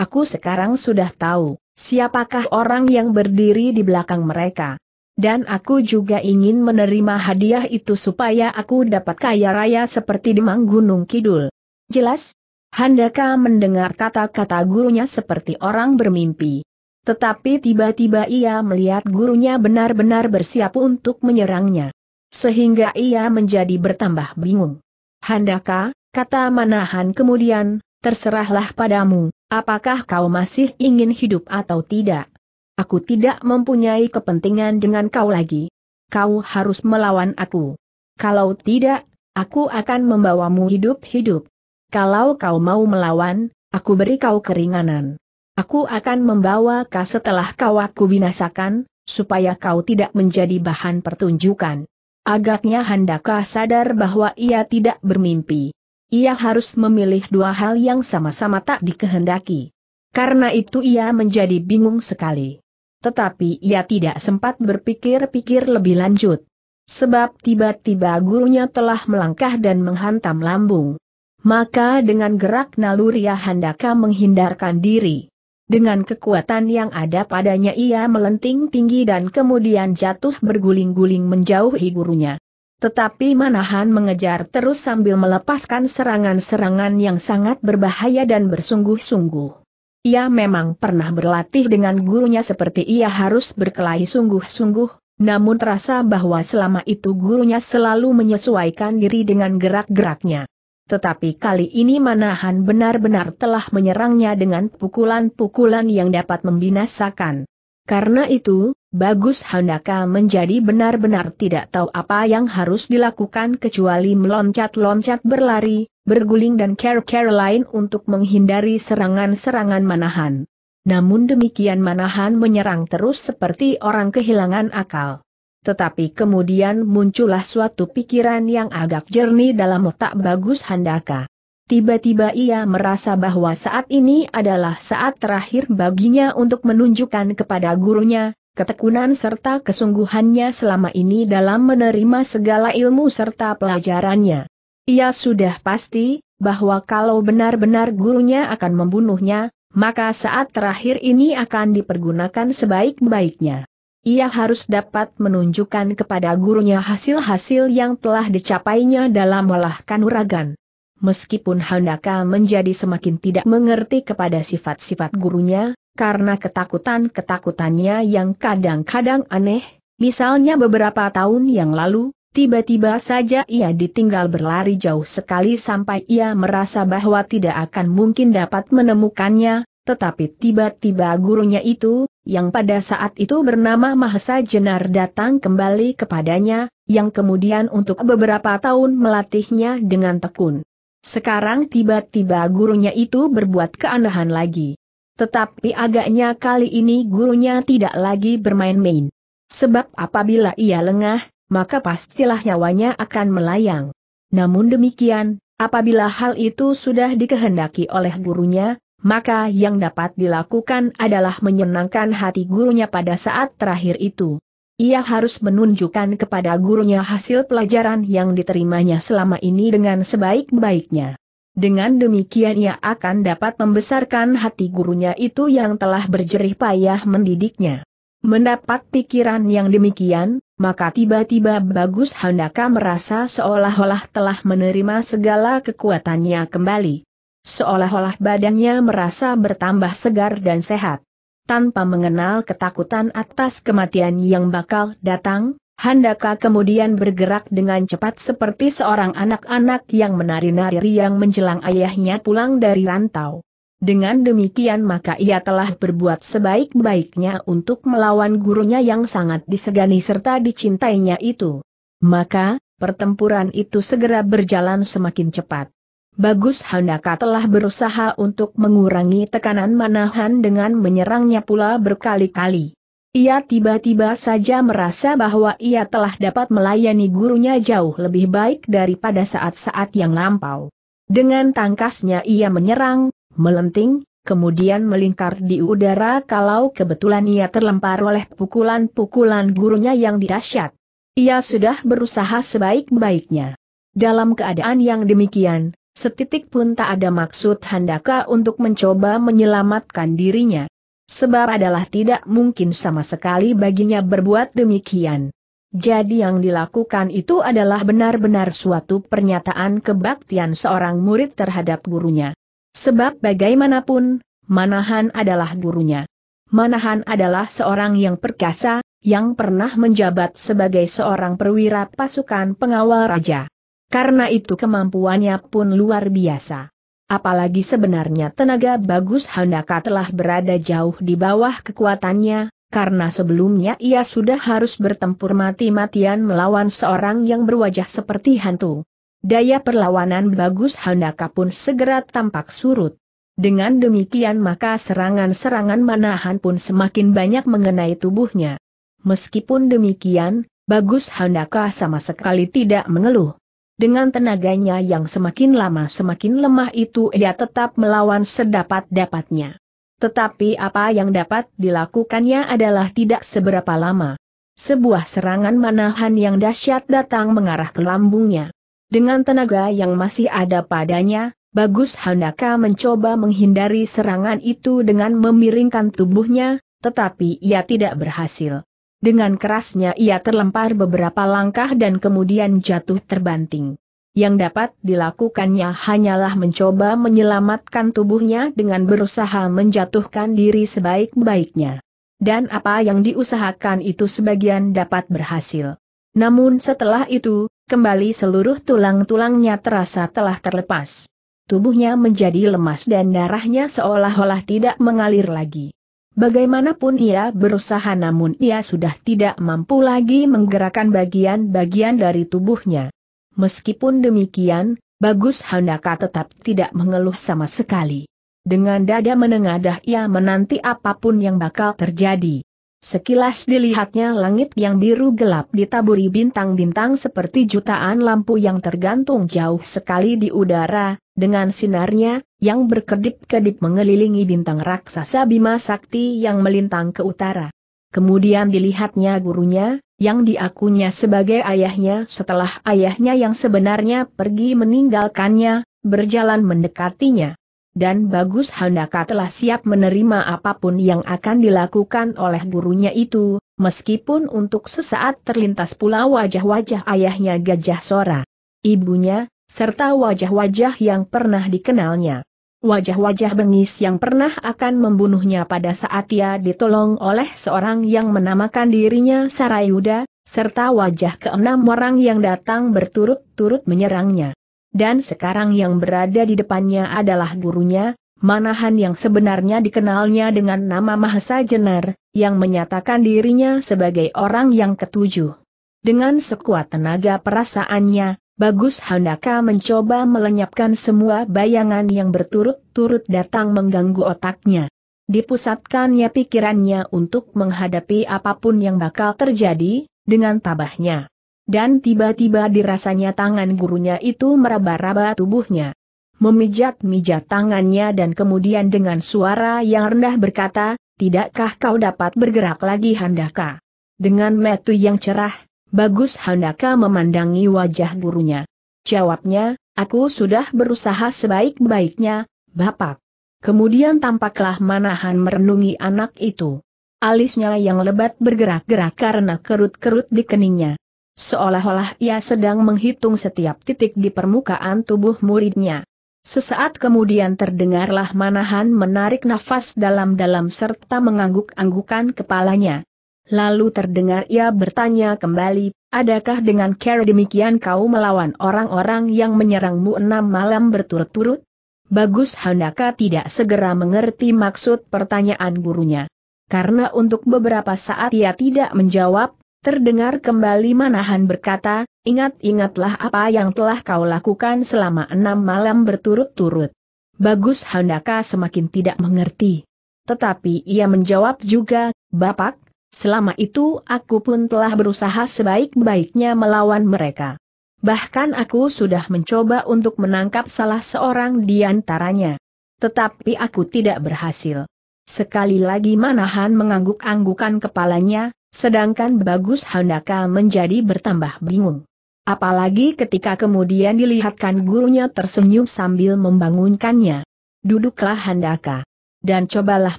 Aku sekarang sudah tahu, siapakah orang yang berdiri di belakang mereka. Dan aku juga ingin menerima hadiah itu supaya aku dapat kaya raya seperti di Manggunung Kidul. Jelas? Handaka mendengar kata-kata gurunya seperti orang bermimpi. Tetapi tiba-tiba ia melihat gurunya benar-benar bersiap untuk menyerangnya. Sehingga ia menjadi bertambah bingung. Handaka, kata Manahan kemudian, terserahlah padamu, apakah kau masih ingin hidup atau tidak. Aku tidak mempunyai kepentingan dengan kau lagi. Kau harus melawan aku. Kalau tidak, aku akan membawamu hidup-hidup. Kalau kau mau melawan, aku beri kau keringanan. Aku akan membawa kau setelah kau aku binasakan, supaya kau tidak menjadi bahan pertunjukan. Agaknya Handaka sadar bahwa ia tidak bermimpi. Ia harus memilih dua hal yang sama-sama tak dikehendaki. Karena itu ia menjadi bingung sekali. Tetapi ia tidak sempat berpikir-pikir lebih lanjut. Sebab tiba-tiba gurunya telah melangkah dan menghantam lambung. Maka dengan gerak naluriah Handaka menghindarkan diri. Dengan kekuatan yang ada padanya ia melenting tinggi dan kemudian jatuh berguling-guling menjauhi gurunya. Tetapi Manahan mengejar terus sambil melepaskan serangan-serangan yang sangat berbahaya dan bersungguh-sungguh. Ia memang pernah berlatih dengan gurunya seperti ia harus berkelahi sungguh-sungguh, namun terasa bahwa selama itu gurunya selalu menyesuaikan diri dengan gerak-geraknya. Tetapi kali ini Manahan benar-benar telah menyerangnya dengan pukulan-pukulan yang dapat membinasakan. Karena itu, Bagus Handaka menjadi benar-benar tidak tahu apa yang harus dilakukan kecuali meloncat-loncat berlari, berguling dan care-care lain untuk menghindari serangan-serangan Manahan. Namun demikian Manahan menyerang terus seperti orang kehilangan akal tetapi kemudian muncullah suatu pikiran yang agak jernih dalam otak bagus Handaka. Tiba-tiba ia merasa bahwa saat ini adalah saat terakhir baginya untuk menunjukkan kepada gurunya, ketekunan serta kesungguhannya selama ini dalam menerima segala ilmu serta pelajarannya. Ia sudah pasti, bahwa kalau benar-benar gurunya akan membunuhnya, maka saat terakhir ini akan dipergunakan sebaik-baiknya ia harus dapat menunjukkan kepada gurunya hasil-hasil yang telah dicapainya dalam olah kanuragan. Meskipun Handaka menjadi semakin tidak mengerti kepada sifat-sifat gurunya, karena ketakutan-ketakutannya yang kadang-kadang aneh, misalnya beberapa tahun yang lalu, tiba-tiba saja ia ditinggal berlari jauh sekali sampai ia merasa bahwa tidak akan mungkin dapat menemukannya, tetapi tiba-tiba gurunya itu, yang pada saat itu bernama Mahesa Jenar datang kembali kepadanya, yang kemudian untuk beberapa tahun melatihnya dengan tekun. Sekarang tiba-tiba gurunya itu berbuat keanehan lagi. Tetapi agaknya kali ini gurunya tidak lagi bermain-main. Sebab apabila ia lengah, maka pastilah nyawanya akan melayang. Namun demikian, apabila hal itu sudah dikehendaki oleh gurunya, maka yang dapat dilakukan adalah menyenangkan hati gurunya pada saat terakhir itu. Ia harus menunjukkan kepada gurunya hasil pelajaran yang diterimanya selama ini dengan sebaik-baiknya. Dengan demikian ia akan dapat membesarkan hati gurunya itu yang telah berjerih payah mendidiknya. Mendapat pikiran yang demikian, maka tiba-tiba Bagus Handaka merasa seolah-olah telah menerima segala kekuatannya kembali. Seolah-olah badannya merasa bertambah segar dan sehat. Tanpa mengenal ketakutan atas kematian yang bakal datang, Handaka kemudian bergerak dengan cepat seperti seorang anak-anak yang menari-nari yang menjelang ayahnya pulang dari rantau. Dengan demikian maka ia telah berbuat sebaik-baiknya untuk melawan gurunya yang sangat disegani serta dicintainya itu. Maka, pertempuran itu segera berjalan semakin cepat. Bagus Handaka telah berusaha untuk mengurangi tekanan manahan dengan menyerangnya pula berkali-kali. Ia tiba-tiba saja merasa bahwa ia telah dapat melayani gurunya jauh lebih baik daripada saat-saat yang lampau. Dengan tangkasnya ia menyerang, melenting, kemudian melingkar di udara kalau kebetulan ia terlempar oleh pukulan-pukulan gurunya yang dahsyat. Ia sudah berusaha sebaik-baiknya. Dalam keadaan yang demikian, setitik pun tak ada maksud Handaka untuk mencoba menyelamatkan dirinya. Sebab adalah tidak mungkin sama sekali baginya berbuat demikian. Jadi yang dilakukan itu adalah benar-benar suatu pernyataan kebaktian seorang murid terhadap gurunya. Sebab bagaimanapun, Manahan adalah gurunya. Manahan adalah seorang yang perkasa, yang pernah menjabat sebagai seorang perwira pasukan pengawal raja. Karena itu kemampuannya pun luar biasa. Apalagi sebenarnya tenaga bagus Handaka telah berada jauh di bawah kekuatannya, karena sebelumnya ia sudah harus bertempur mati-matian melawan seorang yang berwajah seperti hantu. Daya perlawanan bagus Handaka pun segera tampak surut. Dengan demikian maka serangan-serangan manahan pun semakin banyak mengenai tubuhnya. Meskipun demikian, bagus Handaka sama sekali tidak mengeluh. Dengan tenaganya yang semakin lama semakin lemah itu ia tetap melawan sedapat-dapatnya. Tetapi apa yang dapat dilakukannya adalah tidak seberapa lama. Sebuah serangan manahan yang dahsyat datang mengarah ke lambungnya. Dengan tenaga yang masih ada padanya, Bagus Handaka mencoba menghindari serangan itu dengan memiringkan tubuhnya, tetapi ia tidak berhasil. Dengan kerasnya ia terlempar beberapa langkah dan kemudian jatuh terbanting. Yang dapat dilakukannya hanyalah mencoba menyelamatkan tubuhnya dengan berusaha menjatuhkan diri sebaik-baiknya. Dan apa yang diusahakan itu sebagian dapat berhasil. Namun setelah itu, kembali seluruh tulang-tulangnya terasa telah terlepas. Tubuhnya menjadi lemas dan darahnya seolah-olah tidak mengalir lagi. Bagaimanapun ia berusaha namun ia sudah tidak mampu lagi menggerakkan bagian-bagian dari tubuhnya. Meskipun demikian, Bagus Handaka tetap tidak mengeluh sama sekali. Dengan dada menengadah ia menanti apa pun yang bakal terjadi. Sekilas dilihatnya langit yang biru gelap ditaburi bintang-bintang seperti jutaan lampu yang tergantung jauh sekali di udara, dengan sinarnya, yang berkedip-kedip mengelilingi bintang raksasa Bima Sakti yang melintang ke utara. Kemudian dilihatnya gurunya, yang diakunya sebagai ayahnya setelah ayahnya yang sebenarnya pergi meninggalkannya, berjalan mendekatinya. Dan Bagus Handaka telah siap menerima apa pun yang akan dilakukan oleh gurunya itu, meskipun untuk sesaat terlintas pula wajah-wajah ayahnya Gajah Sora. Ibunya, serta wajah-wajah yang pernah dikenalnya. Wajah-wajah bengis yang pernah akan membunuhnya pada saat ia ditolong oleh seorang yang menamakan dirinya Sarayuda, serta wajah keenam orang yang datang berturut-turut menyerangnya. Dan sekarang yang berada di depannya adalah gurunya, Manahan yang sebenarnya dikenalnya dengan nama Mahesa Jenar, yang menyatakan dirinya sebagai orang yang ketujuh. Dengan sekuat tenaga perasaannya, Bagus Handaka mencoba melenyapkan semua bayangan yang berturut-turut datang mengganggu otaknya. Dipusatkannya pikirannya untuk menghadapi apa pun yang bakal terjadi, dengan tabahnya. Dan tiba-tiba dirasanya tangan gurunya itu meraba-raba tubuhnya. Memijat-mijat tangannya dan kemudian dengan suara yang rendah berkata, Tidakkah kau dapat bergerak lagi Handaka? Dengan metu yang cerah, Bagus Handaka memandangi wajah gurunya. Jawabnya, aku sudah berusaha sebaik-baiknya, Bapak. Kemudian tampaklah Manahan merenungi anak itu. Alisnya yang lebat bergerak-gerak karena kerut-kerut di keningnya. Seolah-olah ia sedang menghitung setiap titik di permukaan tubuh muridnya. Sesaat kemudian terdengarlah Manahan menarik nafas dalam-dalam serta mengangguk-anggukan kepalanya. Lalu terdengar ia bertanya kembali, adakah dengan cara demikian kau melawan orang-orang yang menyerangmu enam malam berturut-turut? Bagus Handaka tidak segera mengerti maksud pertanyaan gurunya. Karena untuk beberapa saat ia tidak menjawab, terdengar kembali Manahan berkata, ingat-ingatlah apa yang telah kau lakukan selama enam malam berturut-turut. Bagus Handaka semakin tidak mengerti. Tetapi ia menjawab juga, Bapak, selama itu aku pun telah berusaha sebaik-baiknya melawan mereka. Bahkan aku sudah mencoba untuk menangkap salah seorang di antaranya. Tetapi aku tidak berhasil. Sekali lagi Manahan mengangguk-anggukan kepalanya, sedangkan Bagus Handaka menjadi bertambah bingung. Apalagi ketika kemudian dilihatkan gurunya tersenyum sambil membangunkannya. Duduklah Handaka. Dan cobalah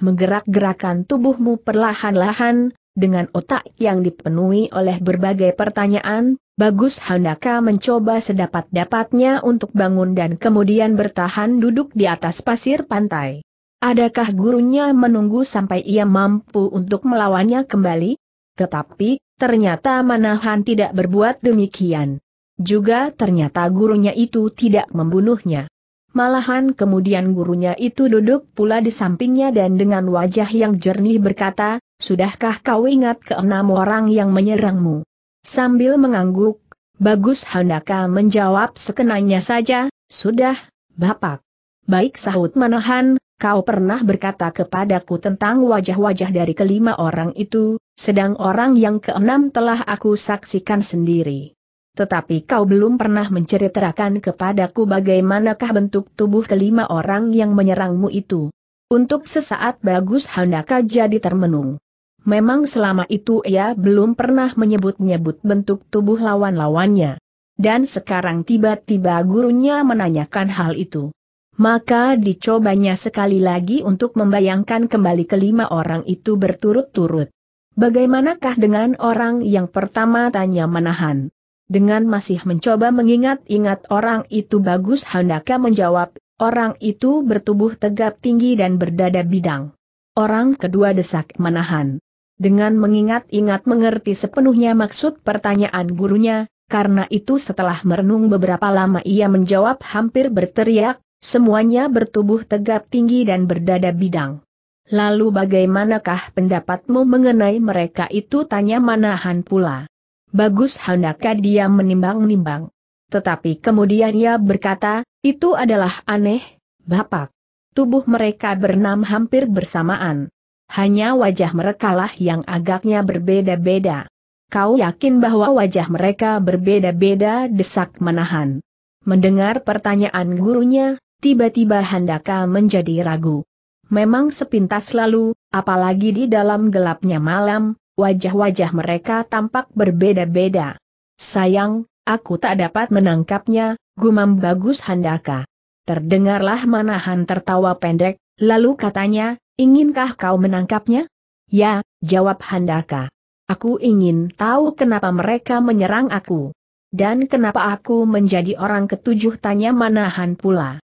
menggerak-gerakan tubuhmu perlahan-lahan, dengan otak yang dipenuhi oleh berbagai pertanyaan, Bagus Handaka mencoba sedapat-dapatnya untuk bangun dan kemudian bertahan duduk di atas pasir pantai. Adakah gurunya menunggu sampai ia mampu untuk melawannya kembali? Tetapi, ternyata Manahan tidak berbuat demikian. Juga ternyata gurunya itu tidak membunuhnya. Malahan kemudian gurunya itu duduk pula di sampingnya dan dengan wajah yang jernih berkata, Sudahkah kau ingat keenam orang yang menyerangmu? Sambil mengangguk, Bagus Handaka menjawab sekenanya saja, sudah, Bapak. Baik sahut Manahan, kau pernah berkata kepadaku tentang wajah-wajah dari kelima orang itu, sedang orang yang keenam telah aku saksikan sendiri. Tetapi kau belum pernah menceritakan kepadaku bagaimanakah bentuk tubuh kelima orang yang menyerangmu itu. Untuk sesaat Bagus Handaka jadi termenung. Memang selama itu ia belum pernah menyebut-nyebut bentuk tubuh lawan-lawannya. Dan sekarang tiba-tiba gurunya menanyakan hal itu. Maka dicobanya sekali lagi untuk membayangkan kembali kelima orang itu berturut-turut. Bagaimanakah dengan orang yang pertama tanya menahan? Dengan masih mencoba mengingat-ingat orang itu bagus Handaka menjawab, orang itu bertubuh tegap tinggi dan berdada bidang. Orang kedua desak menahan dengan mengingat-ingat mengerti sepenuhnya maksud pertanyaan gurunya, karena itu setelah merenung beberapa lama ia menjawab hampir berteriak, semuanya bertubuh tegap tinggi dan berdada bidang. Lalu bagaimanakah pendapatmu mengenai mereka itu tanya Manahan pula. Bagus Handaka dia menimbang-nimbang. Tetapi kemudian ia berkata, itu adalah aneh, Bapak. Tubuh mereka bernam hampir bersamaan. Hanya wajah merekalah yang agaknya berbeda-beda. Kau yakin bahwa wajah mereka berbeda-beda desak menahan. Mendengar pertanyaan gurunya, tiba-tiba Handaka menjadi ragu. Memang sepintas lalu, apalagi di dalam gelapnya malam, wajah-wajah mereka tampak berbeda-beda. Sayang, aku tak dapat menangkapnya, gumam bagus Handaka. Terdengarlah Manahan tertawa pendek, lalu katanya, Inginkah kau menangkapnya? Ya, jawab Handaka. Aku ingin tahu kenapa mereka menyerang aku. Dan kenapa aku menjadi orang ketujuh tanya Manahan pula.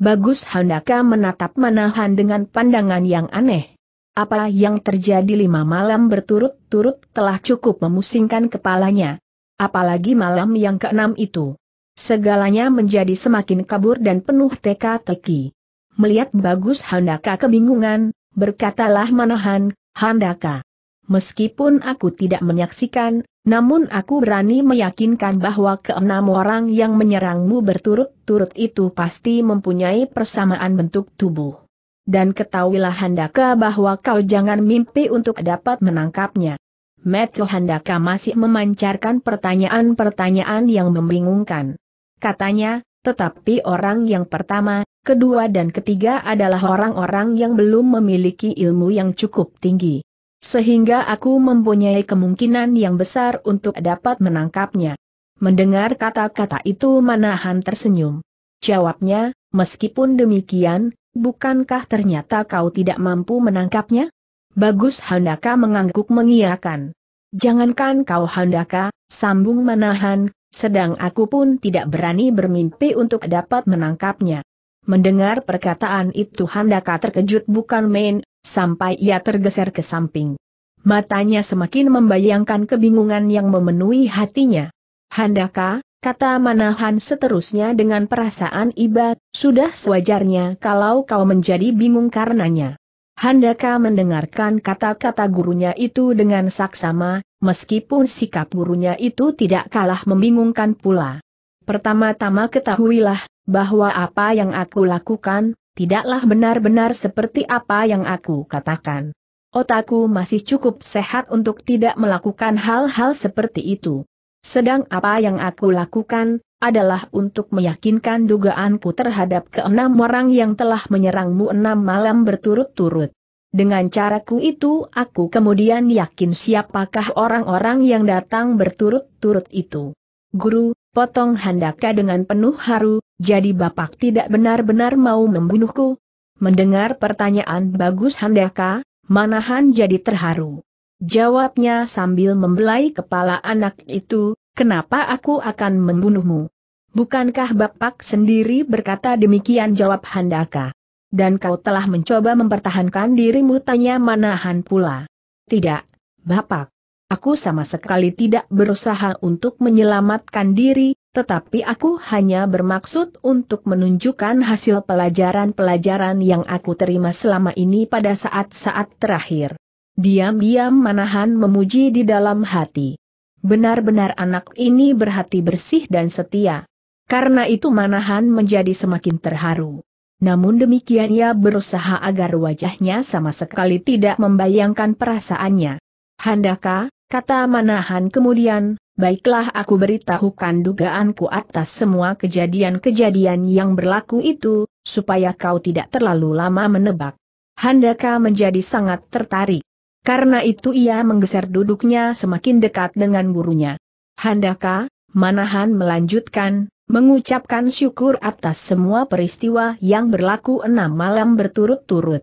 Bagus Handaka menatap Manahan dengan pandangan yang aneh. Apa yang terjadi lima malam berturut-turut telah cukup memusingkan kepalanya. Apalagi malam yang keenam itu. Segalanya menjadi semakin kabur dan penuh teka-teki. Melihat Bagus Handaka kebingungan, berkatalah Manahan, Handaka. Meskipun aku tidak menyaksikan, namun aku berani meyakinkan bahwa keenam orang yang menyerangmu berturut-turut itu pasti mempunyai persamaan bentuk tubuh. Dan ketahuilah Handaka bahwa kau jangan mimpi untuk dapat menangkapnya. Metro Handaka masih memancarkan pertanyaan-pertanyaan yang membingungkan. Katanya, tetapi orang yang pertama, kedua dan ketiga adalah orang-orang yang belum memiliki ilmu yang cukup tinggi. Sehingga aku mempunyai kemungkinan yang besar untuk dapat menangkapnya. Mendengar kata-kata itu Manahan tersenyum. Jawabnya, meskipun demikian, bukankah ternyata kau tidak mampu menangkapnya? Bagus Handaka mengangguk mengiyakan. Jangankan kau Handaka, sambung Manahan, sedang aku pun tidak berani bermimpi untuk dapat menangkapnya. Mendengar perkataan itu Handaka terkejut bukan main, sampai ia tergeser ke samping. Matanya semakin membayangkan kebingungan yang memenuhi hatinya. Handaka, kata Manahan seterusnya dengan perasaan iba, sudah sewajarnya kalau kau menjadi bingung karenanya. Handaka mendengarkan kata-kata gurunya itu dengan saksama, meskipun sikap gurunya itu tidak kalah membingungkan pula. Pertama-tama ketahuilah, bahwa apa yang aku lakukan, tidaklah benar-benar seperti apa yang aku katakan. Otakku masih cukup sehat untuk tidak melakukan hal-hal seperti itu. Sedang apa yang aku lakukan, adalah untuk meyakinkan dugaanku terhadap keenam orang yang telah menyerangmu enam malam berturut-turut. Dengan caraku itu aku kemudian yakin siapakah orang-orang yang datang berturut-turut itu. Guru, potong Handaka dengan penuh haru, jadi Bapak tidak benar-benar mau membunuhku? Mendengar pertanyaan bagus Handaka, Manahan jadi terharu. Jawabnya sambil membelai kepala anak itu, kenapa aku akan membunuhmu? Bukankah Bapak sendiri berkata demikian jawab Handaka? Dan kau telah mencoba mempertahankan dirimu tanya Manahan pula. Tidak, Bapak. Aku sama sekali tidak berusaha untuk menyelamatkan diri, tetapi aku hanya bermaksud untuk menunjukkan hasil pelajaran-pelajaran yang aku terima selama ini pada saat-saat terakhir. Diam-diam Manahan memuji di dalam hati. Benar-benar anak ini berhati bersih dan setia. Karena itu Manahan menjadi semakin terharu. Namun demikian ia berusaha agar wajahnya sama sekali tidak membayangkan perasaannya. Handaka, kata Manahan kemudian, Baiklah aku beritahukan dugaanku atas semua kejadian-kejadian yang berlaku itu, supaya kau tidak terlalu lama menebak. Handaka menjadi sangat tertarik. Karena itu ia menggeser duduknya semakin dekat dengan gurunya. Handaka, Manahan melanjutkan, mengucapkan syukur atas semua peristiwa yang berlaku enam malam berturut-turut.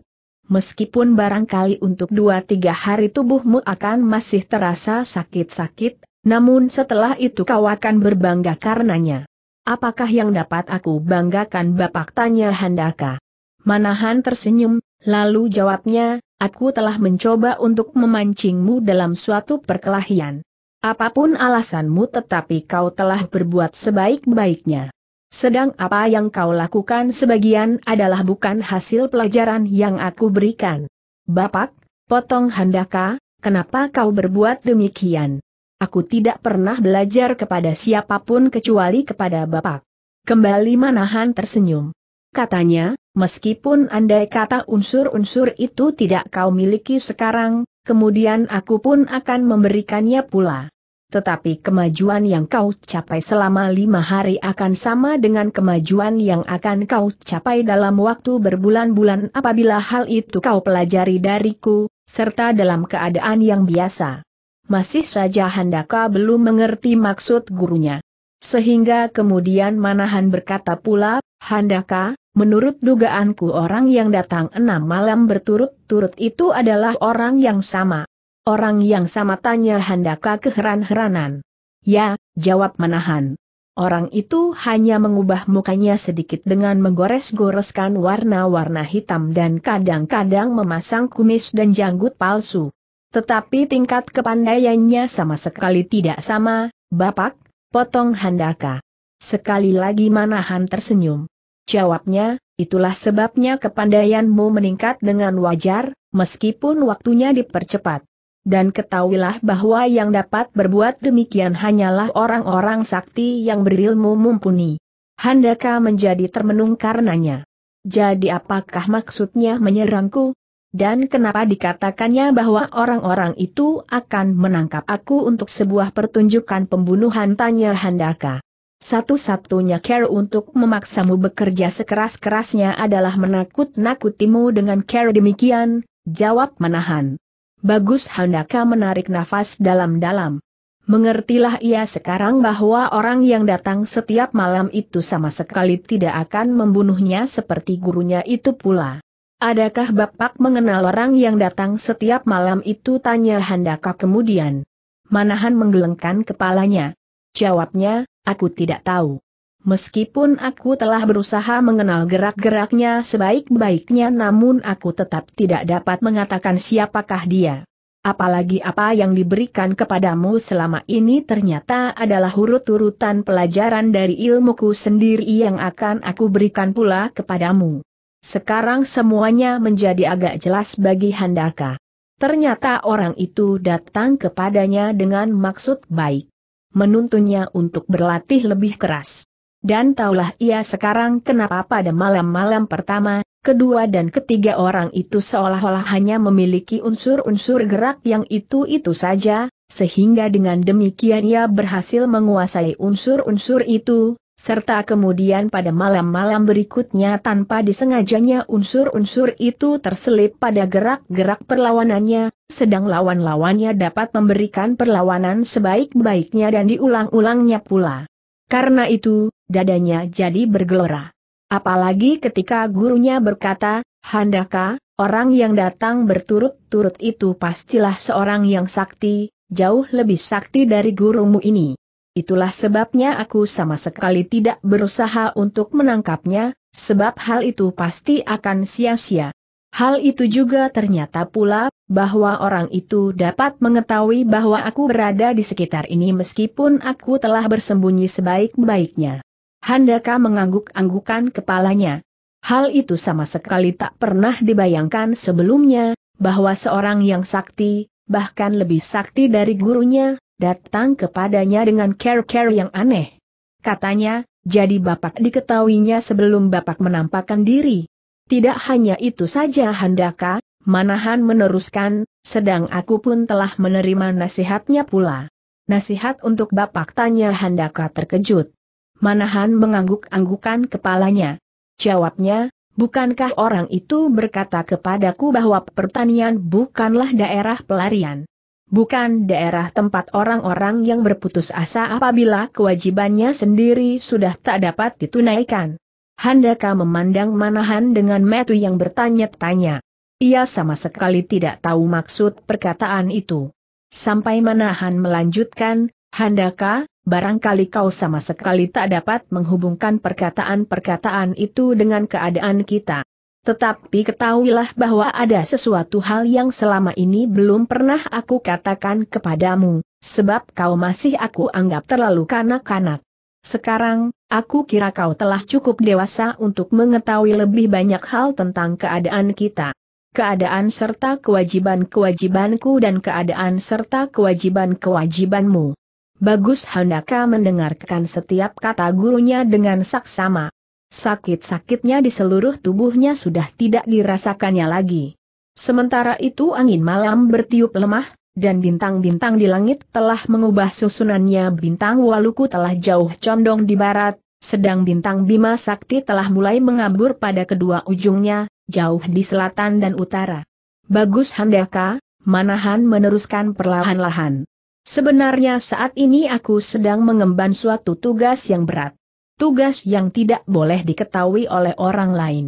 Meskipun barangkali untuk dua tiga hari tubuhmu akan masih terasa sakit-sakit, namun setelah itu kau akan berbangga karenanya. Apakah yang dapat aku banggakan Bapak tanya Handaka? Manahan tersenyum, lalu jawabnya, aku telah mencoba untuk memancingmu dalam suatu perkelahian. Apa pun alasanmu tetapi kau telah berbuat sebaik-baiknya. Sedang apa yang kau lakukan sebagian adalah bukan hasil pelajaran yang aku berikan. Bapak, potong Handaka, kenapa kau berbuat demikian? Aku tidak pernah belajar kepada siapa pun kecuali kepada Bapak. Kembali Manahan tersenyum. Katanya, meskipun andai kata unsur-unsur itu tidak kau miliki sekarang, kemudian aku pun akan memberikannya pula. Tetapi kemajuan yang kau capai selama lima hari akan sama dengan kemajuan yang akan kau capai dalam waktu berbulan-bulan apabila hal itu kau pelajari dariku, serta dalam keadaan yang biasa masih saja Handaka belum mengerti maksud gurunya. Sehingga kemudian Manahan berkata pula, Handaka, menurut dugaanku orang yang datang enam malam berturut-turut itu adalah orang yang sama. Orang yang sama tanya Handaka keheran-heranan. Ya, jawab Manahan. Orang itu hanya mengubah mukanya sedikit dengan menggores-goreskan warna-warna hitam dan kadang-kadang memasang kumis dan janggut palsu. Tetapi tingkat kepandaiannya sama sekali tidak sama, Bapak, potong Handaka. Sekali lagi Manahan tersenyum. Jawabnya, itulah sebabnya kepandaianmu meningkat dengan wajar, meskipun waktunya dipercepat. Dan ketahuilah bahwa yang dapat berbuat demikian hanyalah orang-orang sakti yang berilmu mumpuni. Handaka menjadi termenung karenanya. Jadi apakah maksudnya menyerangku? Dan kenapa dikatakannya bahwa orang-orang itu akan menangkap aku untuk sebuah pertunjukan pembunuhan tanya Handaka. Satu-satunya care untuk memaksamu bekerja sekeras-kerasnya adalah menakut-nakutimu dengan care demikian, jawab Manahan. Bagus Handaka menarik nafas dalam-dalam. Mengertilah ia sekarang bahwa orang yang datang setiap malam itu sama sekali tidak akan membunuhnya seperti gurunya itu pula. Adakah Bapak mengenal orang yang datang setiap malam itu? Tanya Handaka kemudian. Manahan menggelengkan kepalanya. Jawabnya, aku tidak tahu. Meskipun aku telah berusaha mengenal gerak-geraknya sebaik-baiknya namun aku tetap tidak dapat mengatakan siapakah dia apalagi apa yang diberikan kepadamu selama ini ternyata adalah urut-urutan pelajaran dari ilmuku sendiri yang akan aku berikan pula kepadamu. Sekarang semuanya menjadi agak jelas bagi Handaka. Ternyata orang itu datang kepadanya dengan maksud baik. Menuntunnya untuk berlatih lebih keras. Dan taulah ia sekarang kenapa pada malam-malam pertama, kedua dan ketiga orang itu seolah-olah hanya memiliki unsur-unsur gerak yang itu-itu saja, sehingga dengan demikian ia berhasil menguasai unsur-unsur itu, serta kemudian pada malam-malam berikutnya tanpa disengajanya unsur-unsur itu terselip pada gerak-gerak perlawanannya, sedang lawan-lawannya dapat memberikan perlawanan sebaik-baiknya dan diulang-ulangnya pula. Karena itu, dadanya jadi bergelora. Apalagi ketika gurunya berkata, Handaka, orang yang datang berturut-turut itu pastilah seorang yang sakti, jauh lebih sakti dari gurumu ini. Itulah sebabnya aku sama sekali tidak berusaha untuk menangkapnya, sebab hal itu pasti akan sia-sia. Hal itu juga ternyata pula, bahwa orang itu dapat mengetahui bahwa aku berada di sekitar ini meskipun aku telah bersembunyi sebaik-baiknya. Handaka mengangguk-anggukan kepalanya. Hal itu sama sekali tak pernah dibayangkan sebelumnya, bahwa seorang yang sakti, bahkan lebih sakti dari gurunya, datang kepadanya dengan care-care yang aneh. Katanya, jadi Bapak diketahuinya sebelum Bapak menampakkan diri. Tidak hanya itu saja Handaka, Manahan meneruskan, sedang aku pun telah menerima nasihatnya pula. Nasihat untuk Bapak tanya Handaka terkejut. Manahan mengangguk-anggukan kepalanya. Jawabnya, bukankah orang itu berkata kepadaku bahwa pertanian bukanlah daerah pelarian? Bukan daerah tempat orang-orang yang berputus asa apabila kewajibannya sendiri sudah tak dapat ditunaikan. Handaka memandang Manahan dengan metu yang bertanya-tanya. Ia sama sekali tidak tahu maksud perkataan itu. Sampai Manahan melanjutkan, Handaka, barangkali kau sama sekali tak dapat menghubungkan perkataan-perkataan itu dengan keadaan kita. Tetapi ketahuilah bahwa ada sesuatu hal yang selama ini belum pernah aku katakan kepadamu, sebab kau masih aku anggap terlalu kanak-kanak. Sekarang, aku kira kau telah cukup dewasa untuk mengetahui lebih banyak hal tentang keadaan kita. Keadaan serta kewajiban-kewajibanku dan keadaan serta kewajiban-kewajibanmu. Bagus Handaka mendengarkan setiap kata gurunya dengan saksama. Sakit-sakitnya di seluruh tubuhnya sudah tidak dirasakannya lagi. Sementara itu angin malam bertiup lemah, dan bintang-bintang di langit telah mengubah susunannya bintang waluku telah jauh condong di barat, sedang bintang Bima Sakti telah mulai mengabur pada kedua ujungnya, jauh di selatan dan utara. Bagus Handaka, Manahan meneruskan perlahan-lahan. Sebenarnya saat ini aku sedang mengemban suatu tugas yang berat. Tugas yang tidak boleh diketahui oleh orang lain.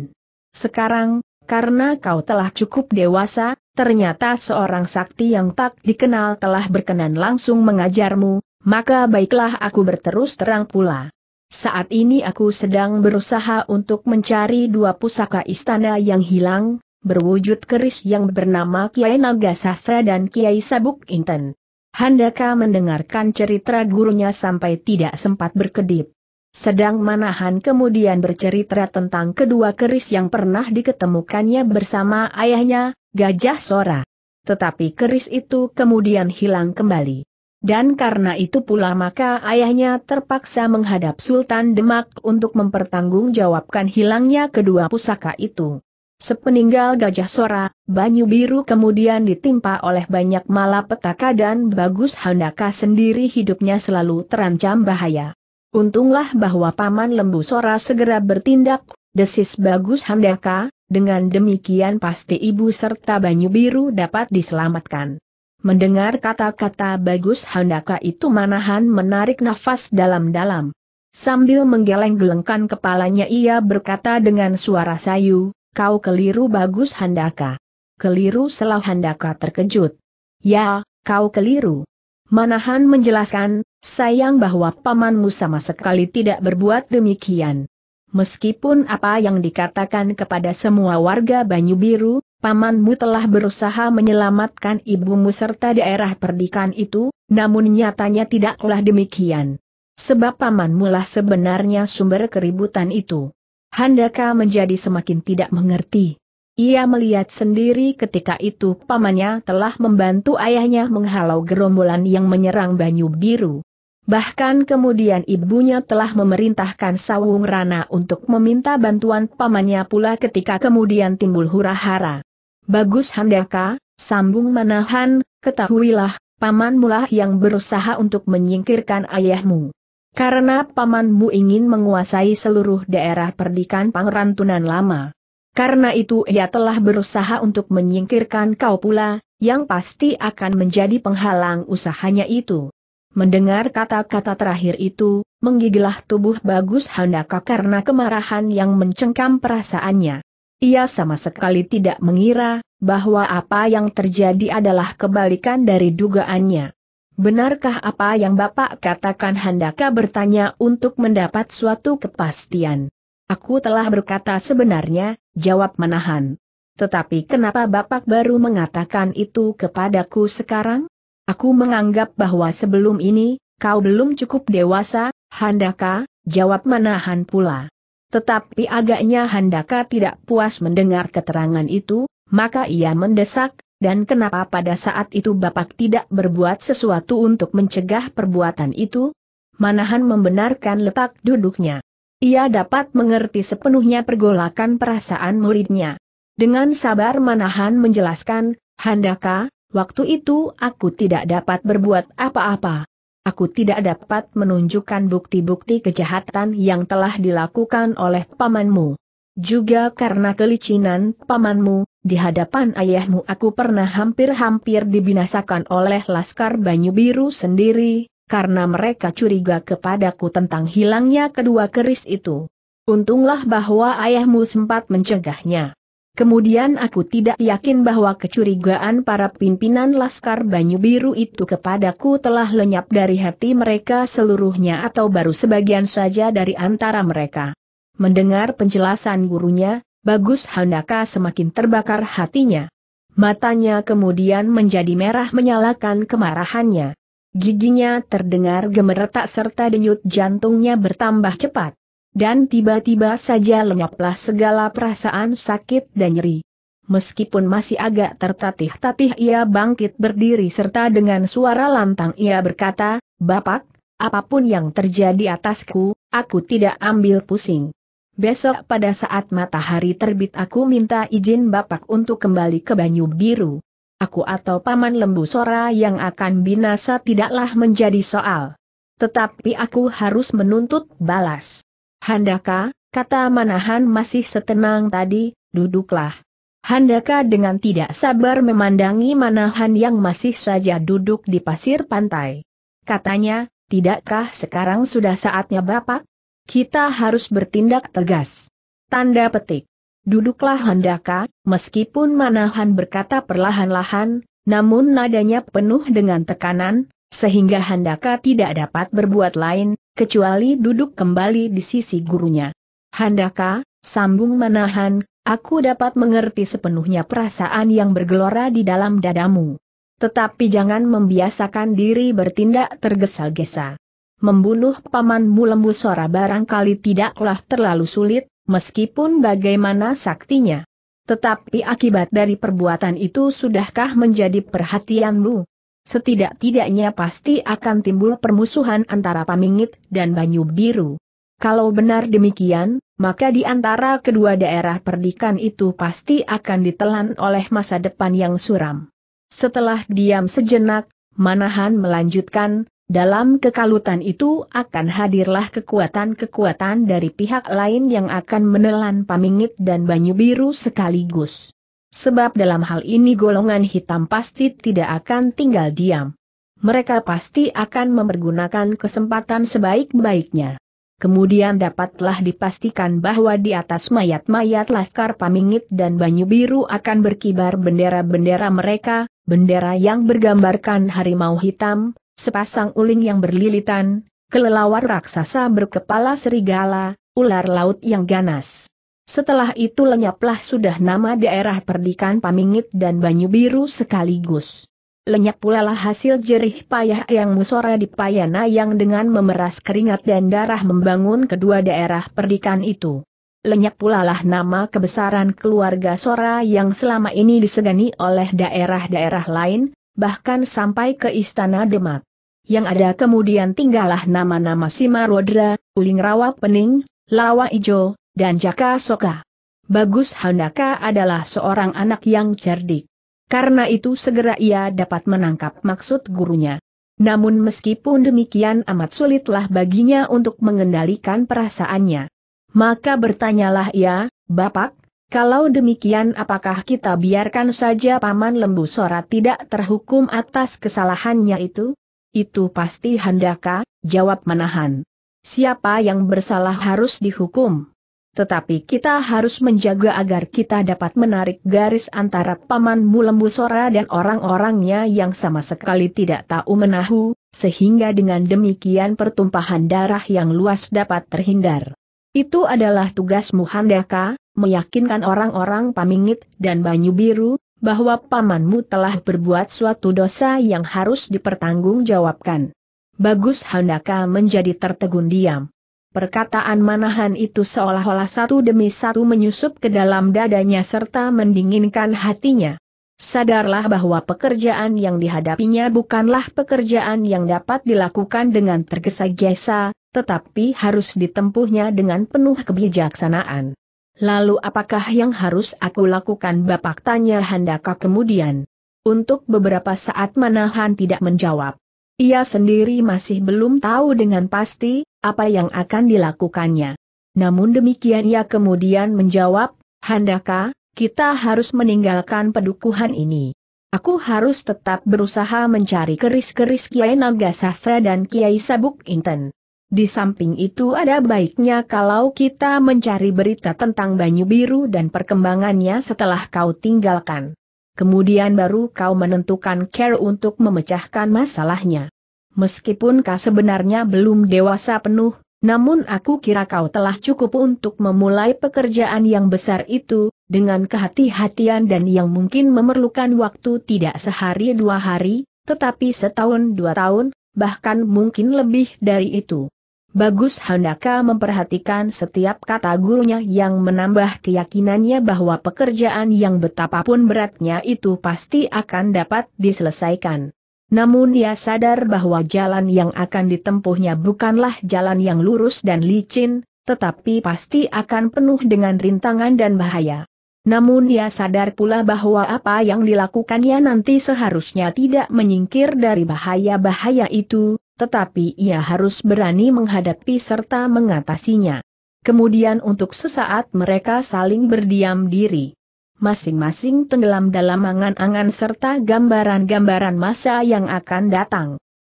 Sekarang, karena kau telah cukup dewasa, ternyata seorang sakti yang tak dikenal telah berkenan langsung mengajarmu, maka baiklah aku berterus terang pula. Saat ini aku sedang berusaha untuk mencari dua pusaka istana yang hilang, berwujud keris yang bernama Kiai Naga Sastra dan Kiai Sabuk Inten. Handaka mendengarkan cerita gurunya sampai tidak sempat berkedip. Sedang Manahan kemudian bercerita tentang kedua keris yang pernah diketemukannya bersama ayahnya, Gajah Sora. Tetapi keris itu kemudian hilang kembali. Dan karena itu pula maka ayahnya terpaksa menghadap Sultan Demak untuk mempertanggungjawabkan hilangnya kedua pusaka itu. Sepeninggal Gajah Sora, Banyu Biru kemudian ditimpa oleh banyak malapetaka dan Bagus Handaka sendiri hidupnya selalu terancam bahaya. Untunglah bahwa Paman Lembu Sora segera bertindak, desis Bagus Handaka, dengan demikian pasti ibu serta Banyu Biru dapat diselamatkan. Mendengar kata-kata bagus Handaka itu Manahan menarik nafas dalam-dalam. Sambil menggeleng-gelengkan kepalanya ia berkata dengan suara sayu, kau keliru bagus Handaka. Keliru selau Handaka terkejut. Ya, kau keliru. Manahan menjelaskan, sayang bahwa pamanmu sama sekali tidak berbuat demikian. Meskipun apa yang dikatakan kepada semua warga Banyu Biru, pamanmu telah berusaha menyelamatkan ibumu serta daerah perdikan itu, namun nyatanya tidaklah demikian. Sebab pamanmu lah sebenarnya sumber keributan itu. Handaka menjadi semakin tidak mengerti. Ia melihat sendiri ketika itu pamannya telah membantu ayahnya menghalau gerombolan yang menyerang Banyu Biru. Bahkan kemudian ibunya telah memerintahkan Sawung Rana untuk meminta bantuan pamannya pula ketika kemudian timbul hura-hara. Bagus Handaka, sambung Manahan, ketahuilah, paman mulah yang berusaha untuk menyingkirkan ayahmu. Karena pamanmu ingin menguasai seluruh daerah perdikan Pangrantunan lama. Karena itu ia telah berusaha untuk menyingkirkan kau pula, yang pasti akan menjadi penghalang usahanya itu. Mendengar kata-kata terakhir itu, menggigilah tubuh Bagus Handaka karena kemarahan yang mencengkam perasaannya. Ia sama sekali tidak mengira bahwa apa yang terjadi adalah kebalikan dari dugaannya. Benarkah apa yang Bapak katakan Handaka bertanya untuk mendapat suatu kepastian? Aku telah berkata sebenarnya, jawab Manahan. Tetapi kenapa Bapak baru mengatakan itu kepadaku sekarang? Aku menganggap bahwa sebelum ini, kau belum cukup dewasa, Handaka, jawab Manahan pula. Tetapi agaknya Handaka tidak puas mendengar keterangan itu, maka ia mendesak, dan kenapa pada saat itu Bapak tidak berbuat sesuatu untuk mencegah perbuatan itu? Manahan membenarkan letak duduknya. Ia dapat mengerti sepenuhnya pergolakan perasaan muridnya. Dengan sabar Manahan menjelaskan, Handaka, waktu itu aku tidak dapat berbuat apa-apa aku tidak dapat menunjukkan bukti-bukti kejahatan yang telah dilakukan oleh pamanmu. Juga karena kelicinan pamanmu, di hadapan ayahmu aku pernah hampir-hampir dibinasakan oleh Laskar Banyu Biru sendiri, karena mereka curiga kepadaku tentang hilangnya kedua keris itu. Untunglah bahwa ayahmu sempat mencegahnya. Kemudian aku tidak yakin bahwa kecurigaan para pimpinan Laskar Banyu Biru itu kepadaku telah lenyap dari hati mereka seluruhnya atau baru sebagian saja dari antara mereka. Mendengar penjelasan gurunya, Bagus Handaka semakin terbakar hatinya. Matanya kemudian menjadi merah menyalakan kemarahannya. Giginya terdengar gemeretak serta denyut jantungnya bertambah cepat. Dan tiba-tiba saja lenyaplah segala perasaan sakit dan nyeri. Meskipun masih agak tertatih-tatih ia bangkit berdiri serta dengan suara lantang ia berkata, Bapak, apa pun yang terjadi atasku, aku tidak ambil pusing. Besok pada saat matahari terbit aku minta izin Bapak untuk kembali ke Banyu Biru. Aku atau Paman Lembu Sora yang akan binasa tidaklah menjadi soal. Tetapi aku harus menuntut balas. Handaka, kata Manahan masih setenang tadi, duduklah. Handaka dengan tidak sabar memandangi Manahan yang masih saja duduk di pasir pantai. Katanya, tidakkah sekarang sudah saatnya Bapak? Kita harus bertindak tegas. Tanda petik. Duduklah Handaka, meskipun Manahan berkata perlahan-lahan, namun nadanya penuh dengan tekanan, sehingga Handaka tidak dapat berbuat lain, kecuali duduk kembali di sisi gurunya. Handaka, sambung menahan, aku dapat mengerti sepenuhnya perasaan yang bergelora di dalam dadamu. Tetapi jangan membiasakan diri bertindak tergesa-gesa. Membunuh pamanmu lembu sora barangkali tidaklah terlalu sulit, meskipun bagaimana saktinya. Tetapi akibat dari perbuatan itu sudahkah menjadi perhatianmu? Setidak-tidaknya pasti akan timbul permusuhan antara Pamingit dan Banyu Biru. Kalau benar demikian, maka di antara kedua daerah perdikan itu pasti akan ditelan oleh masa depan yang suram. Setelah diam sejenak, Manahan melanjutkan, dalam kekalutan itu akan hadirlah kekuatan-kekuatan dari pihak lain yang akan menelan Pamingit dan Banyu Biru sekaligus. Sebab dalam hal ini golongan hitam pasti tidak akan tinggal diam. Mereka pasti akan mempergunakan kesempatan sebaik-baiknya. Kemudian dapatlah dipastikan bahwa di atas mayat-mayat Laskar Pamingit dan Banyu Biru akan berkibar bendera-bendera mereka, bendera yang bergambarkan harimau hitam, sepasang uling yang berlilitan, kelelawar raksasa berkepala serigala, ular laut yang ganas. Setelah itu lenyaplah sudah nama daerah Perdikan Pamingit dan Banyu Biru sekaligus. Lenyap pula lah hasil jerih payah yang musora di Payana yang dengan memeras keringat dan darah membangun kedua daerah Perdikan itu. Lenyap pula lah nama kebesaran keluarga Sora yang selama ini disegani oleh daerah-daerah lain, bahkan sampai ke Istana Demak. Yang ada kemudian tinggallah nama-nama Simarodra, Uling Rawa Pening, Lawa Ijo, dan Jaka Soka. Bagus Handaka adalah seorang anak yang cerdik. Karena itu segera ia dapat menangkap maksud gurunya. Namun meskipun demikian amat sulitlah baginya untuk mengendalikan perasaannya. Maka bertanyalah ia, Bapak, kalau demikian apakah kita biarkan saja Paman Lembu Sora tidak terhukum atas kesalahannya itu? Itu pasti Handaka, jawab Manahan. Siapa yang bersalah harus dihukum tetapi kita harus menjaga agar kita dapat menarik garis antara paman Mulembu Sora dan orang-orangnya yang sama sekali tidak tahu menahu, sehingga dengan demikian pertumpahan darah yang luas dapat terhindar. Itu adalah tugas Muhandaka, meyakinkan orang-orang Pamingit dan Banyu Biru, bahwa pamanmu telah berbuat suatu dosa yang harus dipertanggungjawabkan. Bagus Handaka menjadi tertegun diam. Perkataan manahan itu seolah-olah satu demi satu menyusup ke dalam dadanya serta mendinginkan hatinya. Sadarlah bahwa pekerjaan yang dihadapinya bukanlah pekerjaan yang dapat dilakukan dengan tergesa-gesa, tetapi harus ditempuhnya dengan penuh kebijaksanaan. Lalu apakah yang harus aku lakukan Bapak tanya Handaka kemudian? Untuk beberapa saat Manahan tidak menjawab. Ia sendiri masih belum tahu dengan pasti, apa yang akan dilakukannya. Namun demikian ia kemudian menjawab, Handaka, kita harus meninggalkan pedukuhan ini. Aku harus tetap berusaha mencari keris-keris Kiai Naga Sastra dan Kiai Sabuk Inten. Di samping itu ada baiknya kalau kita mencari berita tentang Banyu Biru dan perkembangannya setelah kau tinggalkan. Kemudian baru kau menentukan care untuk memecahkan masalahnya. Meskipun kau sebenarnya belum dewasa penuh, namun aku kira kau telah cukup untuk memulai pekerjaan yang besar itu, dengan kehati-hatian dan yang mungkin memerlukan waktu tidak sehari dua hari, tetapi setahun dua tahun, bahkan mungkin lebih dari itu. Bagus Handaka memperhatikan setiap kata gurunya yang menambah keyakinannya bahwa pekerjaan yang betapapun beratnya itu pasti akan dapat diselesaikan. Namun ia sadar bahwa jalan yang akan ditempuhnya bukanlah jalan yang lurus dan licin, tetapi pasti akan penuh dengan rintangan dan bahaya. Namun ia sadar pula bahwa apa yang dilakukannya nanti seharusnya tidak menyingkir dari bahaya-bahaya itu, tetapi ia harus berani menghadapi serta mengatasinya. Kemudian untuk sesaat mereka saling berdiam diri masing-masing tenggelam dalam angan-angan serta gambaran-gambaran masa yang akan datang.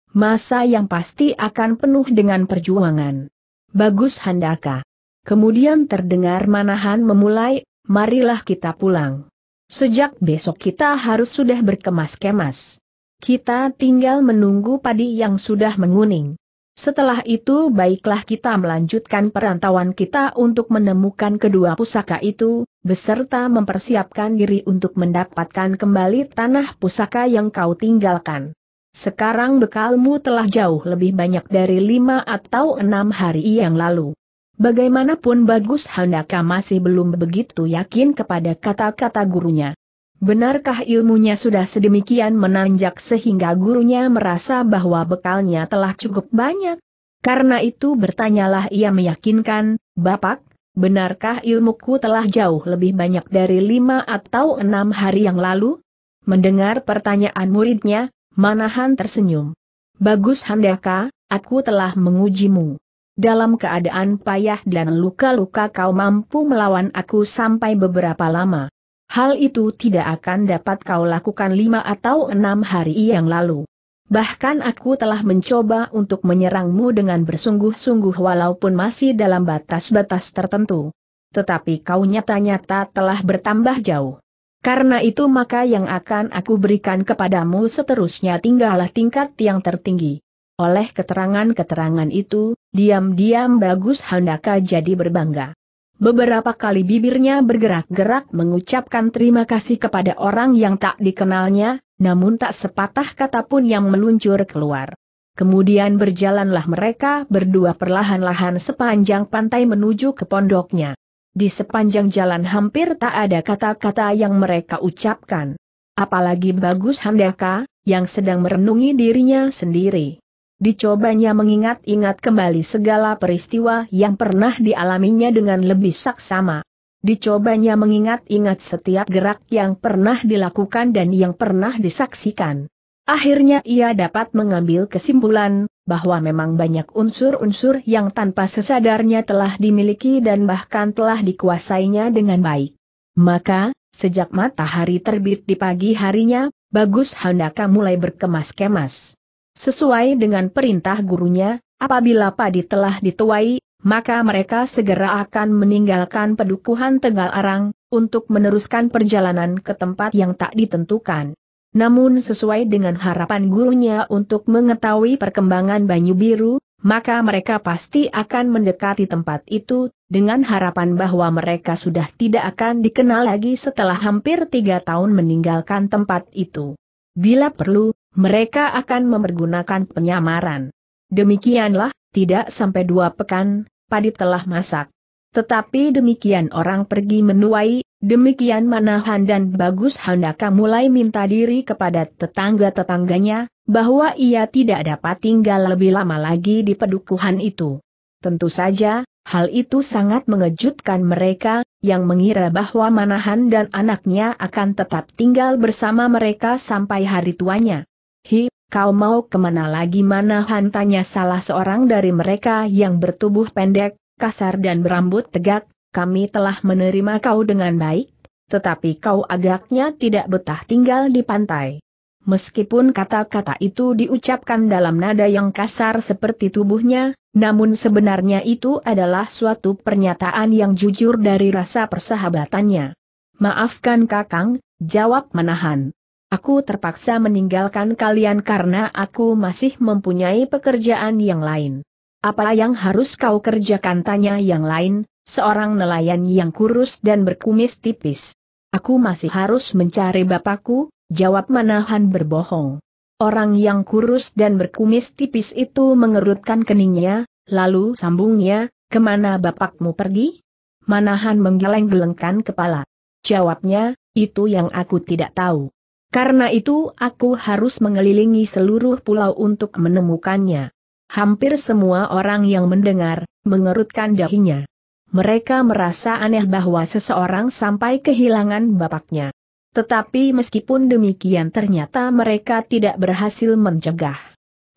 Masa yang pasti akan penuh dengan perjuangan. Bagus Handaka. Kemudian terdengar manahan memulai, marilah kita pulang. Sejak besok kita harus sudah berkemas-kemas. Kita tinggal menunggu padi yang sudah menguning. Setelah itu baiklah kita melanjutkan perantauan kita untuk menemukan kedua pusaka itu, beserta mempersiapkan diri untuk mendapatkan kembali tanah pusaka yang kau tinggalkan. Sekarang bekalmu telah jauh lebih banyak dari lima atau enam hari yang lalu. Bagaimanapun bagus Handaka masih belum begitu yakin kepada kata-kata gurunya. Benarkah ilmunya sudah sedemikian menanjak sehingga gurunya merasa bahwa bekalnya telah cukup banyak? Karena itu bertanyalah ia meyakinkan, Bapak, benarkah ilmuku telah jauh lebih banyak dari lima atau enam hari yang lalu? Mendengar pertanyaan muridnya, Manahan tersenyum. Bagus Handaka, aku telah mengujimu. Dalam keadaan payah dan luka-luka kau mampu melawan aku sampai beberapa lama. Hal itu tidak akan dapat kau lakukan lima atau enam hari yang lalu. Bahkan aku telah mencoba untuk menyerangmu dengan bersungguh-sungguh walaupun masih dalam batas-batas tertentu. Tetapi kau nyata-nyata telah bertambah jauh. Karena itu maka yang akan aku berikan kepadamu seterusnya tinggallah tingkat yang tertinggi. Oleh keterangan-keterangan itu, diam-diam Bagus Handaka jadi berbangga. Beberapa kali bibirnya bergerak-gerak mengucapkan terima kasih kepada orang yang tak dikenalnya, namun tak sepatah kata pun yang meluncur keluar. Kemudian berjalanlah mereka berdua perlahan-lahan sepanjang pantai menuju ke pondoknya. Di sepanjang jalan hampir tak ada kata-kata yang mereka ucapkan. Apalagi bagus Handaka, yang sedang merenungi dirinya sendiri. Dicobanya mengingat-ingat kembali segala peristiwa yang pernah dialaminya dengan lebih saksama. Dicobanya mengingat-ingat setiap gerak yang pernah dilakukan dan yang pernah disaksikan. Akhirnya ia dapat mengambil kesimpulan, bahwa memang banyak unsur-unsur yang tanpa sesadarnya telah dimiliki dan bahkan telah dikuasainya dengan baik. Maka, sejak matahari terbit di pagi harinya, Bagus Handaka mulai berkemas-kemas. Sesuai dengan perintah gurunya, apabila padi telah dituai, maka mereka segera akan meninggalkan pedukuhan Tegal Arang, untuk meneruskan perjalanan ke tempat yang tak ditentukan. Namun sesuai dengan harapan gurunya untuk mengetahui perkembangan Banyu Biru, maka mereka pasti akan mendekati tempat itu, dengan harapan bahwa mereka sudah tidak akan dikenal lagi setelah hampir tiga tahun meninggalkan tempat itu. Bila perlu, mereka akan mempergunakan penyamaran. Demikianlah, tidak sampai dua pekan, padi telah masak. Tetapi demikian orang pergi menuai, demikian Manahan dan Bagus Handaka mulai minta diri kepada tetangga-tetangganya, bahwa ia tidak dapat tinggal lebih lama lagi di pedukuhan itu. Tentu saja, hal itu sangat mengejutkan mereka, yang mengira bahwa Manahan dan anaknya akan tetap tinggal bersama mereka sampai hari tuanya. Hi, kau mau ke mana lagi Manahan tanya salah seorang dari mereka yang bertubuh pendek, kasar dan berambut tegak, kami telah menerima kau dengan baik, tetapi kau agaknya tidak betah tinggal di pantai. Meskipun kata-kata itu diucapkan dalam nada yang kasar seperti tubuhnya, namun sebenarnya itu adalah suatu pernyataan yang jujur dari rasa persahabatannya. Maafkan kakang, jawab menahan. Aku terpaksa meninggalkan kalian karena aku masih mempunyai pekerjaan yang lain. Apa yang harus kau kerjakan tanya yang lain, seorang nelayan yang kurus dan berkumis tipis. Aku masih harus mencari bapakku, jawab Manahan berbohong. Orang yang kurus dan berkumis tipis itu mengerutkan keningnya, lalu sambungnya, ke mana bapakmu pergi? Manahan menggeleng-gelengkan kepala. Jawabnya, itu yang aku tidak tahu. Karena itu aku harus mengelilingi seluruh pulau untuk menemukannya. Hampir semua orang yang mendengar, mengerutkan dahinya. Mereka merasa aneh bahwa seseorang sampai kehilangan bapaknya. Tetapi meskipun demikian ternyata mereka tidak berhasil mencegah.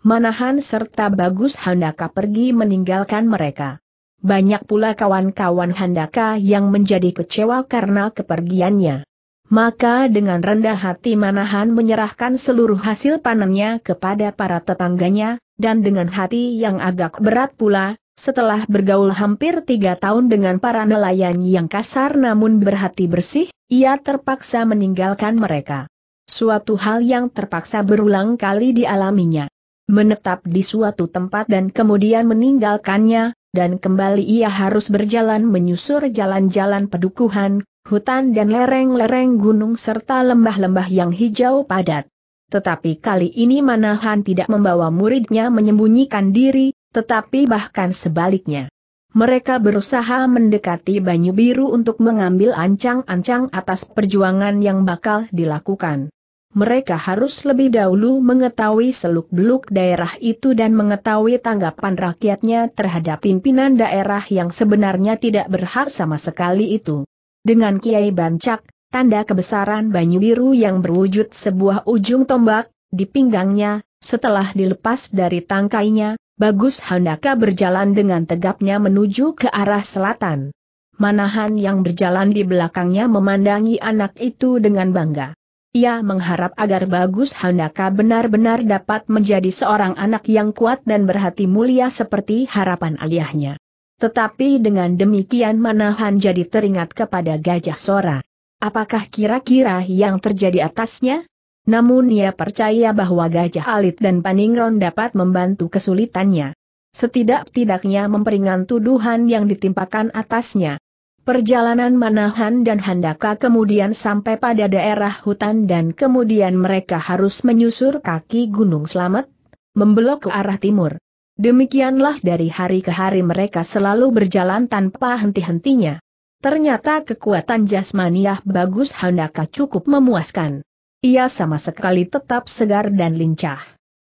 Manahan serta Bagus Handaka pergi meninggalkan mereka. Banyak pula kawan-kawan Handaka yang menjadi kecewa karena kepergiannya. Maka dengan rendah hati Manahan menyerahkan seluruh hasil panennya kepada para tetangganya, dan dengan hati yang agak berat pula, setelah bergaul hampir tiga tahun dengan para nelayan yang kasar namun berhati bersih, ia terpaksa meninggalkan mereka. Suatu hal yang terpaksa berulang kali dialaminya. Menetap di suatu tempat dan kemudian meninggalkannya, dan kembali ia harus berjalan menyusur jalan-jalan pedukuhan, hutan dan lereng-lereng gunung serta lembah-lembah yang hijau padat. Tetapi kali ini Manahan tidak membawa muridnya menyembunyikan diri, tetapi bahkan sebaliknya. Mereka berusaha mendekati Banyu Biru untuk mengambil ancang-ancang atas perjuangan yang bakal dilakukan. Mereka harus lebih dahulu mengetahui seluk-beluk daerah itu dan mengetahui tanggapan rakyatnya terhadap pimpinan daerah yang sebenarnya tidak berhak sama sekali itu. Dengan Kiai Bancak, tanda kebesaran Banyu Biru yang berwujud sebuah ujung tombak, di pinggangnya, setelah dilepas dari tangkainya, Bagus Handaka berjalan dengan tegapnya menuju ke arah selatan. Manahan yang berjalan di belakangnya memandangi anak itu dengan bangga. Ia mengharap agar Bagus Handaka benar-benar dapat menjadi seorang anak yang kuat dan berhati mulia seperti harapan ayahnya. Tetapi dengan demikian Manahan jadi teringat kepada Gajah Sora. Apakah kira-kira yang terjadi atasnya? Namun ia percaya bahwa Gajah Alit dan Paningron dapat membantu kesulitannya. Setidak-tidaknya memperingan tuduhan yang ditimpakan atasnya. Perjalanan Manahan dan Handaka kemudian sampai pada daerah hutan dan kemudian mereka harus menyusur kaki Gunung Slamet, membelok ke arah timur. Demikianlah dari hari ke hari mereka selalu berjalan tanpa henti-hentinya. Ternyata kekuatan jasmaniah bagus Handaka cukup memuaskan. Ia sama sekali tetap segar dan lincah.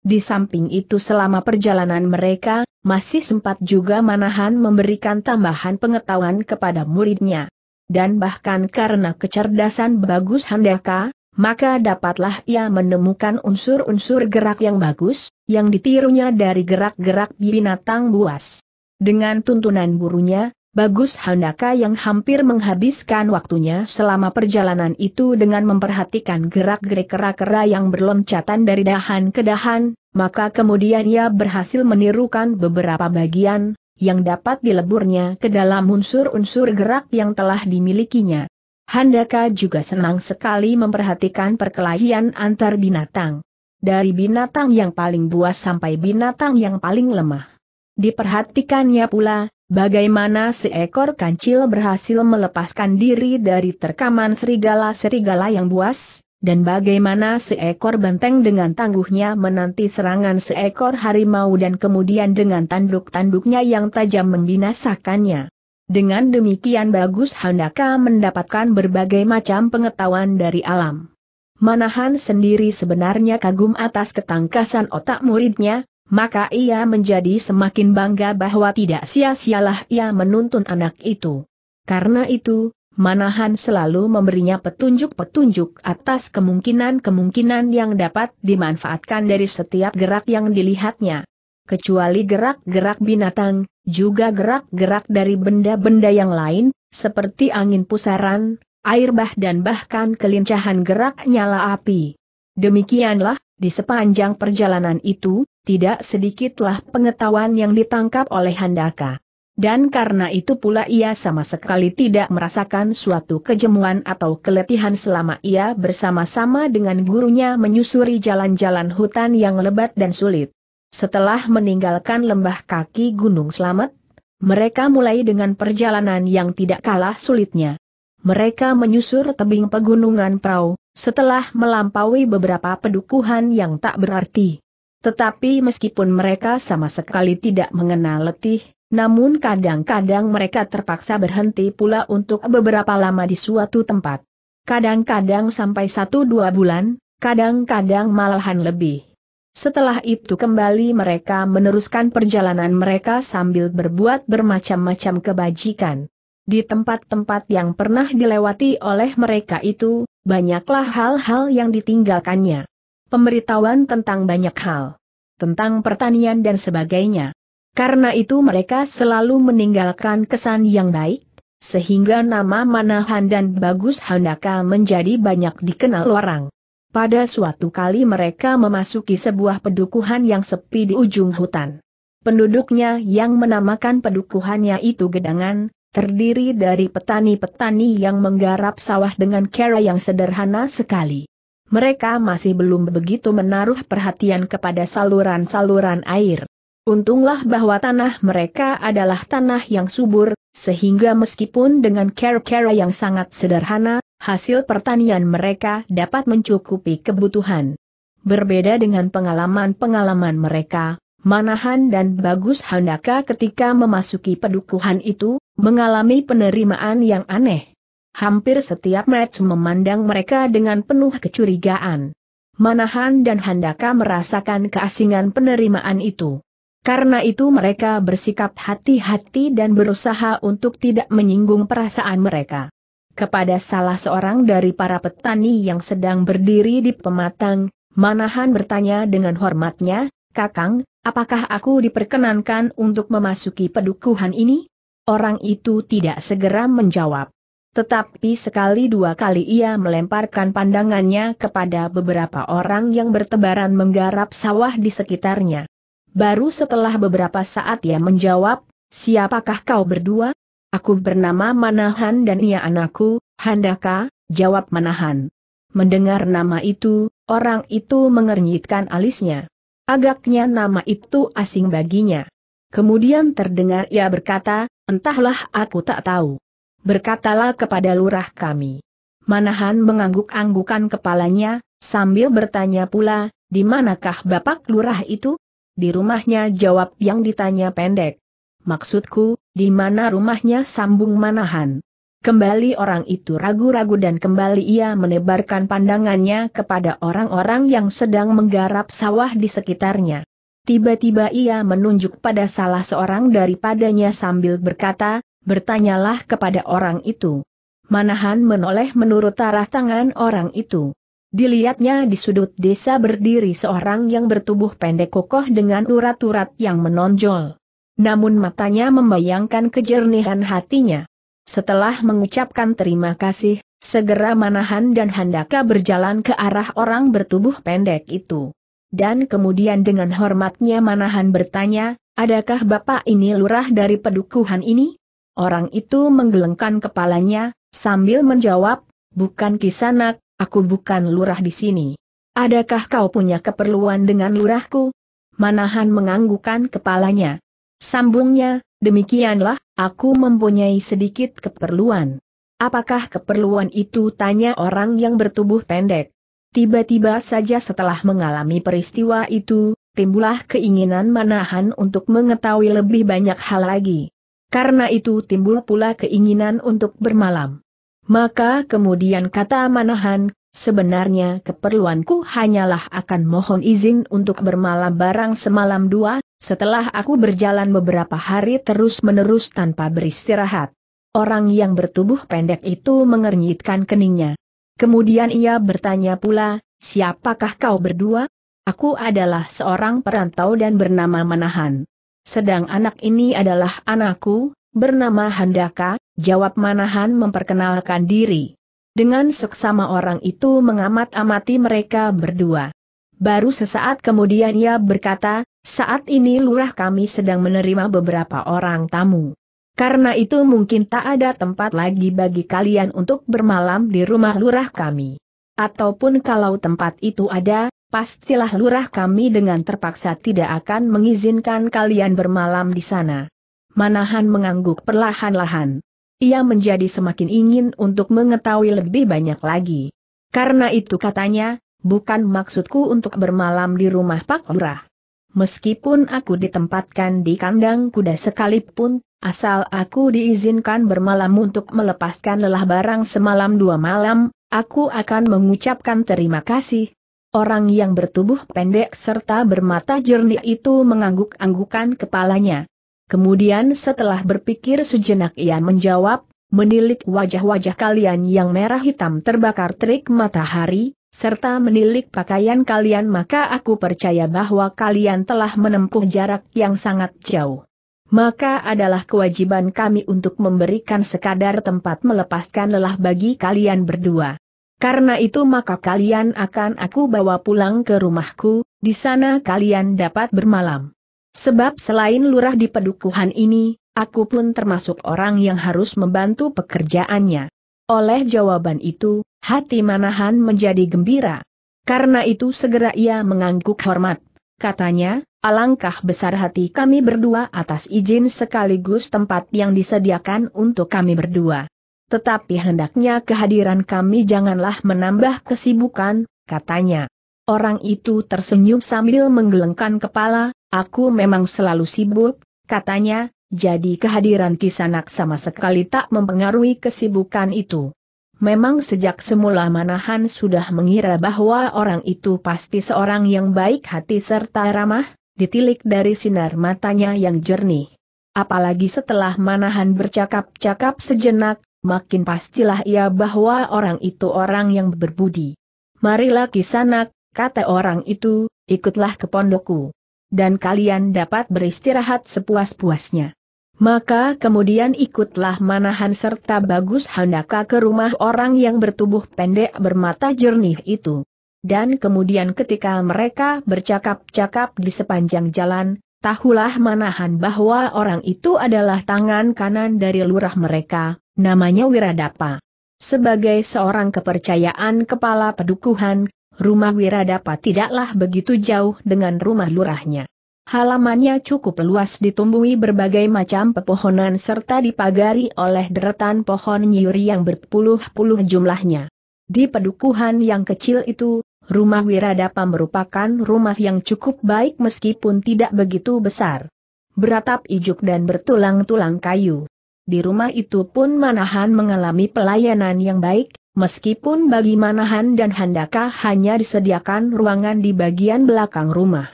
Di samping itu selama perjalanan mereka, masih sempat juga Manahan memberikan tambahan pengetahuan kepada muridnya. Dan bahkan karena kecerdasan bagus Handaka, maka dapatlah ia menemukan unsur-unsur gerak yang bagus, yang ditirunya dari gerak-gerak binatang buas. Dengan tuntunan burunya, Bagus Handaka yang hampir menghabiskan waktunya selama perjalanan itu dengan memperhatikan gerak-gerik kera-kera yang berloncatan dari dahan ke dahan, maka kemudian ia berhasil menirukan beberapa bagian, yang dapat dileburnya ke dalam unsur-unsur gerak yang telah dimilikinya. Handaka juga senang sekali memperhatikan perkelahian antar binatang. Dari binatang yang paling buas sampai binatang yang paling lemah. Diperhatikannya pula, Bagaimana seekor kancil berhasil melepaskan diri dari terkaman serigala-serigala yang buas, dan bagaimana seekor benteng dengan tangguhnya menanti serangan seekor harimau dan kemudian dengan tanduk-tanduknya yang tajam membinasakannya. Dengan demikian bagus Handaka mendapatkan berbagai macam pengetahuan dari alam. Manahan sendiri sebenarnya kagum atas ketangkasan otak muridnya, maka ia menjadi semakin bangga bahwa tidak sia-sialah ia menuntun anak itu. Karena itu, Manahan selalu memberinya petunjuk-petunjuk atas kemungkinan-kemungkinan yang dapat dimanfaatkan dari setiap gerak yang dilihatnya. Kecuali gerak-gerak binatang, juga gerak-gerak dari benda-benda yang lain, seperti angin pusaran, air bah dan bahkan kelincahan gerak nyala api. Demikianlah, di sepanjang perjalanan itu, tidak sedikitlah pengetahuan yang ditangkap oleh Handaka. Dan karena itu pula ia sama sekali tidak merasakan suatu kejemuan atau keletihan selama ia bersama-sama dengan gurunya menyusuri jalan-jalan hutan yang lebat dan sulit. Setelah meninggalkan lembah kaki Gunung Slamet, mereka mulai dengan perjalanan yang tidak kalah sulitnya. Mereka menyusur tebing pegunungan Prau, setelah melampaui beberapa pedukuhan yang tak berarti. Tetapi meskipun mereka sama sekali tidak mengenal letih, namun kadang-kadang mereka terpaksa berhenti pula untuk beberapa lama di suatu tempat. Kadang-kadang sampai satu dua bulan, kadang-kadang malahan lebih. Setelah itu kembali mereka meneruskan perjalanan mereka sambil berbuat bermacam-macam kebajikan. Di tempat-tempat yang pernah dilewati oleh mereka itu, banyaklah hal-hal yang ditinggalkannya pemberitahuan tentang banyak hal, tentang pertanian dan sebagainya. Karena itu mereka selalu meninggalkan kesan yang baik, sehingga nama Manahan dan Bagus Handaka menjadi banyak dikenal orang. Pada suatu kali mereka memasuki sebuah pedukuhan yang sepi di ujung hutan. Penduduknya yang menamakan pedukuhannya itu gedangan, terdiri dari petani-petani yang menggarap sawah dengan cara yang sederhana sekali mereka masih belum begitu menaruh perhatian kepada saluran-saluran air. Untunglah bahwa tanah mereka adalah tanah yang subur, sehingga meskipun dengan cara-cara yang sangat sederhana, hasil pertanian mereka dapat mencukupi kebutuhan. Berbeda dengan pengalaman-pengalaman mereka, Manahan dan Bagus Handaka ketika memasuki pedukuhan itu, mengalami penerimaan yang aneh. Hampir setiap match memandang mereka dengan penuh kecurigaan. Manahan dan Handaka merasakan keasingan penerimaan itu. Karena itu mereka bersikap hati-hati dan berusaha untuk tidak menyinggung perasaan mereka. Kepada salah seorang dari para petani yang sedang berdiri di pematang, Manahan bertanya dengan hormatnya, Kakang, apakah aku diperkenankan untuk memasuki pedukuhan ini? Orang itu tidak segera menjawab. Tetapi sekali dua kali ia melemparkan pandangannya kepada beberapa orang yang bertebaran menggarap sawah di sekitarnya. Baru setelah beberapa saat ia menjawab, siapakah kau berdua? Aku bernama Manahan dan ia anakku, Handaka, jawab Manahan. Mendengar nama itu, orang itu mengernyitkan alisnya. Agaknya nama itu asing baginya. Kemudian terdengar ia berkata, entahlah aku tak tahu. Berkatalah kepada lurah kami. Manahan mengangguk-anggukan kepalanya, sambil bertanya pula, di manakah bapak lurah itu? Di rumahnya jawab yang ditanya pendek. Maksudku, di mana rumahnya sambung Manahan? Kembali orang itu ragu-ragu dan kembali ia menebarkan pandangannya kepada orang-orang yang sedang menggarap sawah di sekitarnya. Tiba-tiba ia menunjuk pada salah seorang daripadanya sambil berkata, bertanyalah kepada orang itu. Manahan menoleh menurut arah tangan orang itu. Dilihatnya di sudut desa berdiri seorang yang bertubuh pendek kokoh dengan urat-urat yang menonjol. Namun matanya membayangkan kejernihan hatinya. Setelah mengucapkan terima kasih, segera Manahan dan Handaka berjalan ke arah orang bertubuh pendek itu. Dan kemudian dengan hormatnya Manahan bertanya, adakah Bapak ini lurah dari pedukuhan ini? Orang itu menggelengkan kepalanya, sambil menjawab, bukan kisanak, aku bukan lurah di sini. Adakah kau punya keperluan dengan lurahku? Manahan menganggukkan kepalanya. Sambungnya, demikianlah, aku mempunyai sedikit keperluan. Apakah keperluan itu tanya orang yang bertubuh pendek. Tiba-tiba saja setelah mengalami peristiwa itu, timbullah keinginan Manahan untuk mengetahui lebih banyak hal lagi. Karena itu timbul pula keinginan untuk bermalam. Maka kemudian kata Manahan, Sebenarnya keperluanku hanyalah akan mohon izin untuk bermalam barang semalam dua, setelah aku berjalan beberapa hari terus-menerus tanpa beristirahat. Orang yang bertubuh pendek itu mengernyitkan keningnya. Kemudian ia bertanya pula, siapakah kau berdua? Aku adalah seorang perantau dan bernama Manahan. Sedang anak ini adalah anakku, bernama Handaka, jawab Manahan memperkenalkan diri. Dengan seksama orang itu mengamat-amati mereka berdua. Baru sesaat kemudian ia berkata, saat ini lurah kami sedang menerima beberapa orang tamu. Karena itu mungkin tak ada tempat lagi bagi kalian untuk bermalam di rumah lurah kami. Ataupun kalau tempat itu ada, pastilah lurah kami dengan terpaksa tidak akan mengizinkan kalian bermalam di sana. Manahan mengangguk perlahan-lahan ia menjadi semakin ingin untuk mengetahui lebih banyak lagi. Karena itu katanya, bukan maksudku untuk bermalam di rumah Pak Lurah. Meskipun aku ditempatkan di kandang kuda sekalipun, asal aku diizinkan bermalam untuk melepaskan lelah barang semalam dua malam, aku akan mengucapkan terima kasih. Orang yang bertubuh pendek serta bermata jernih itu mengangguk-anggukan kepalanya. Kemudian setelah berpikir sejenak ia menjawab, menilik wajah-wajah kalian yang merah hitam terbakar terik matahari, serta menilik pakaian kalian maka aku percaya bahwa kalian telah menempuh jarak yang sangat jauh. Maka adalah kewajiban kami untuk memberikan sekadar tempat melepaskan lelah bagi kalian berdua. Karena itu maka kalian akan aku bawa pulang ke rumahku, di sana kalian dapat bermalam. Sebab selain lurah di pedukuhan ini, aku pun termasuk orang yang harus membantu pekerjaannya. Oleh jawaban itu, hati Manahan menjadi gembira. Karena itu segera ia mengangguk hormat. Katanya, alangkah besar hati kami berdua atas izin sekaligus tempat yang disediakan untuk kami berdua. Tetapi hendaknya kehadiran kami janganlah menambah kesibukan, katanya. Orang itu tersenyum sambil menggelengkan kepala, Aku memang selalu sibuk, katanya, jadi kehadiran Kisanak sama sekali tak mempengaruhi kesibukan itu. Memang sejak semula Manahan sudah mengira bahwa orang itu pasti seorang yang baik hati serta ramah, ditilik dari sinar matanya yang jernih. Apalagi setelah Manahan bercakap-cakap sejenak, makin pastilah ia bahwa orang itu orang yang berbudi. Marilah Kisanak, kata orang itu, ikutlah ke pondokku dan kalian dapat beristirahat sepuas-puasnya. Maka kemudian ikutlah Manahan serta Bagus Handaka ke rumah orang yang bertubuh pendek bermata jernih itu. Dan kemudian ketika mereka bercakap-cakap di sepanjang jalan, tahulah Manahan bahwa orang itu adalah tangan kanan dari lurah mereka, namanya Wiradapa. Sebagai seorang kepercayaan kepala pedukuhan, rumah Wiradapa tidaklah begitu jauh dengan rumah lurahnya. Halamannya cukup luas ditumbuhi berbagai macam pepohonan serta dipagari oleh deretan pohon nyuri yang berpuluh-puluh jumlahnya. Di pedukuhan yang kecil itu, rumah Wiradapa merupakan rumah yang cukup baik meskipun tidak begitu besar. Beratap ijuk dan bertulang-tulang kayu. Di rumah itu pun Manahan mengalami pelayanan yang baik, meskipun bagi Manahan dan Handaka hanya disediakan ruangan di bagian belakang rumah.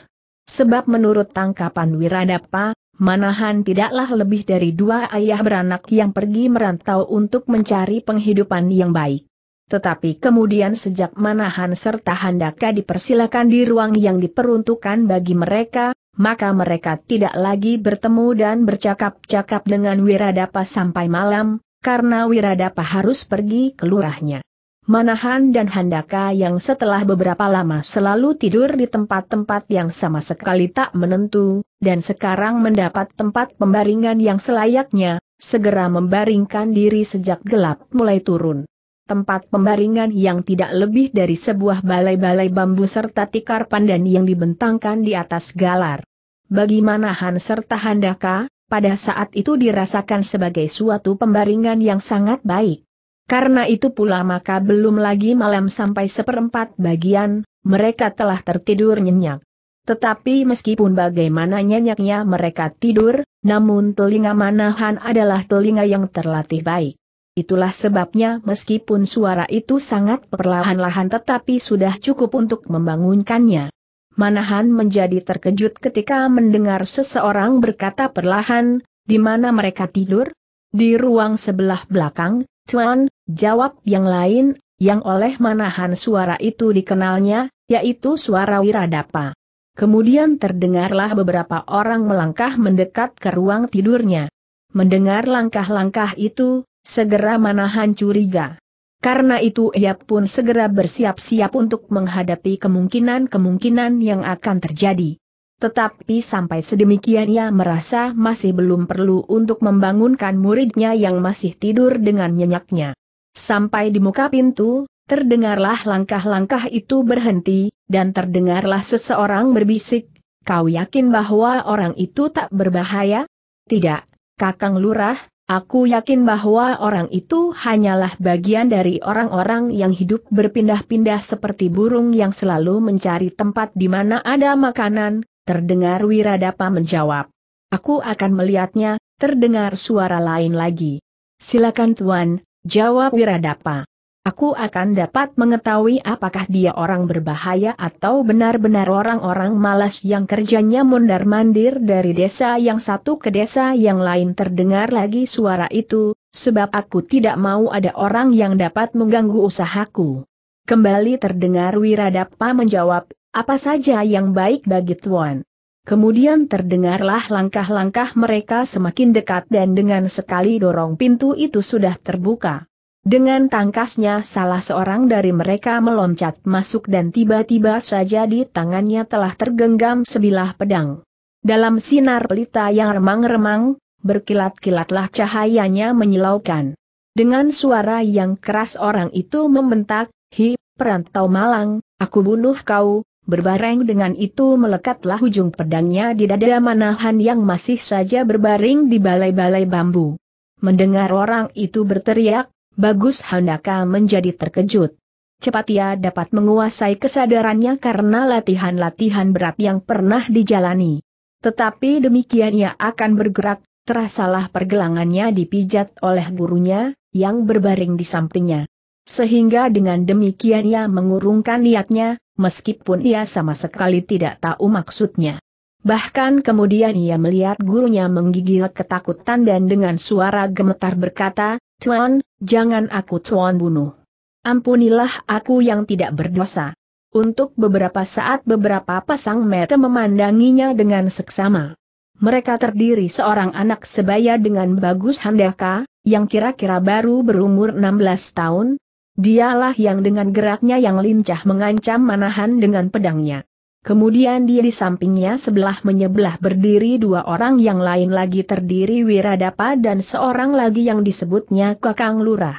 Sebab menurut tangkapan Wiradapa, Manahan tidaklah lebih dari dua ayah beranak yang pergi merantau untuk mencari penghidupan yang baik. Tetapi kemudian sejak Manahan serta Handaka dipersilakan di ruang yang diperuntukkan bagi mereka, maka mereka tidak lagi bertemu dan bercakap-cakap dengan Wiradapa sampai malam, karena Wiradapa harus pergi ke lurahnya. Manahan dan Handaka yang setelah beberapa lama selalu tidur di tempat-tempat yang sama sekali tak menentu, dan sekarang mendapat tempat pembaringan yang selayaknya, segera membaringkan diri sejak gelap mulai turun. Tempat pembaringan yang tidak lebih dari sebuah balai-balai bambu serta tikar pandan yang dibentangkan di atas galar. Bagi Manahan serta Handaka, pada saat itu dirasakan sebagai suatu pembaringan yang sangat baik. Karena itu pula maka belum lagi malam sampai seperempat bagian, mereka telah tertidur nyenyak. Tetapi meskipun bagaimana nyenyaknya mereka tidur, namun telinga manahan adalah telinga yang terlatih baik. Itulah sebabnya meskipun suara itu sangat perlahan-lahan tetapi sudah cukup untuk membangunkannya. Manahan menjadi terkejut ketika mendengar seseorang berkata perlahan, di mana mereka tidur? Di ruang sebelah belakang, Tuan, jawab yang lain, yang oleh manahan suara itu dikenalnya, yaitu suara Wiradapa. Kemudian terdengarlah beberapa orang melangkah mendekat ke ruang tidurnya. Mendengar langkah-langkah itu, segera manahan curiga. Karena itu ia pun segera bersiap-siap untuk menghadapi kemungkinan-kemungkinan yang akan terjadi. Tetapi sampai sedemikian ia merasa masih belum perlu untuk membangunkan muridnya yang masih tidur dengan nyenyaknya. Sampai di muka pintu, terdengarlah langkah-langkah itu berhenti, dan terdengarlah seseorang berbisik, kau yakin bahwa orang itu tak berbahaya? Tidak, Kakang Lurah, Aku yakin bahwa orang itu hanyalah bagian dari orang-orang yang hidup berpindah-pindah seperti burung yang selalu mencari tempat di mana ada makanan, Terdengar Wiradapa menjawab. Aku akan melihatnya, terdengar suara lain lagi. Silakan Tuan, jawab Wiradapa. Aku akan dapat mengetahui apakah dia orang berbahaya atau benar-benar orang-orang malas yang kerjanya mondar-mandir dari desa yang satu ke desa yang lain terdengar lagi suara itu, sebab aku tidak mau ada orang yang dapat mengganggu usahaku. Kembali terdengar Wiradapa menjawab, apa saja yang baik bagi Tuan. Kemudian terdengarlah langkah-langkah mereka semakin dekat dan dengan sekali dorong pintu itu sudah terbuka. Dengan tangkasnya salah seorang dari mereka meloncat masuk dan tiba-tiba saja di tangannya telah tergenggam sebilah pedang. Dalam sinar pelita yang remang-remang, berkilat-kilatlah cahayanya menyilaukan. Dengan suara yang keras orang itu membentak, Hi, perantau malang, aku bunuh kau, Berbareng dengan itu melekatlah ujung pedangnya di dada manahan yang masih saja berbaring di balai-balai bambu. Mendengar orang itu berteriak, Bagus Handaka menjadi terkejut. Cepat ia dapat menguasai kesadarannya karena latihan-latihan berat yang pernah dijalani. Tetapi demikian ia akan bergerak, terasalah pergelangannya dipijat oleh gurunya, yang berbaring di sampingnya. Sehingga dengan demikian ia mengurungkan niatnya, meskipun ia sama sekali tidak tahu maksudnya. Bahkan kemudian ia melihat gurunya menggigil ketakutan dan dengan suara gemetar berkata, Tuan, jangan aku Tuan bunuh. Ampunilah aku yang tidak berdosa. Untuk beberapa saat beberapa pasang mata memandanginya dengan seksama. Mereka terdiri seorang anak sebaya dengan Bagus Handaka, yang kira-kira baru berumur 16 tahun. Dialah yang dengan geraknya yang lincah mengancam manahan dengan pedangnya. Kemudian dia di sampingnya sebelah menyebelah berdiri dua orang yang lain lagi terdiri Wiradapa dan seorang lagi yang disebutnya Kakang Lurah.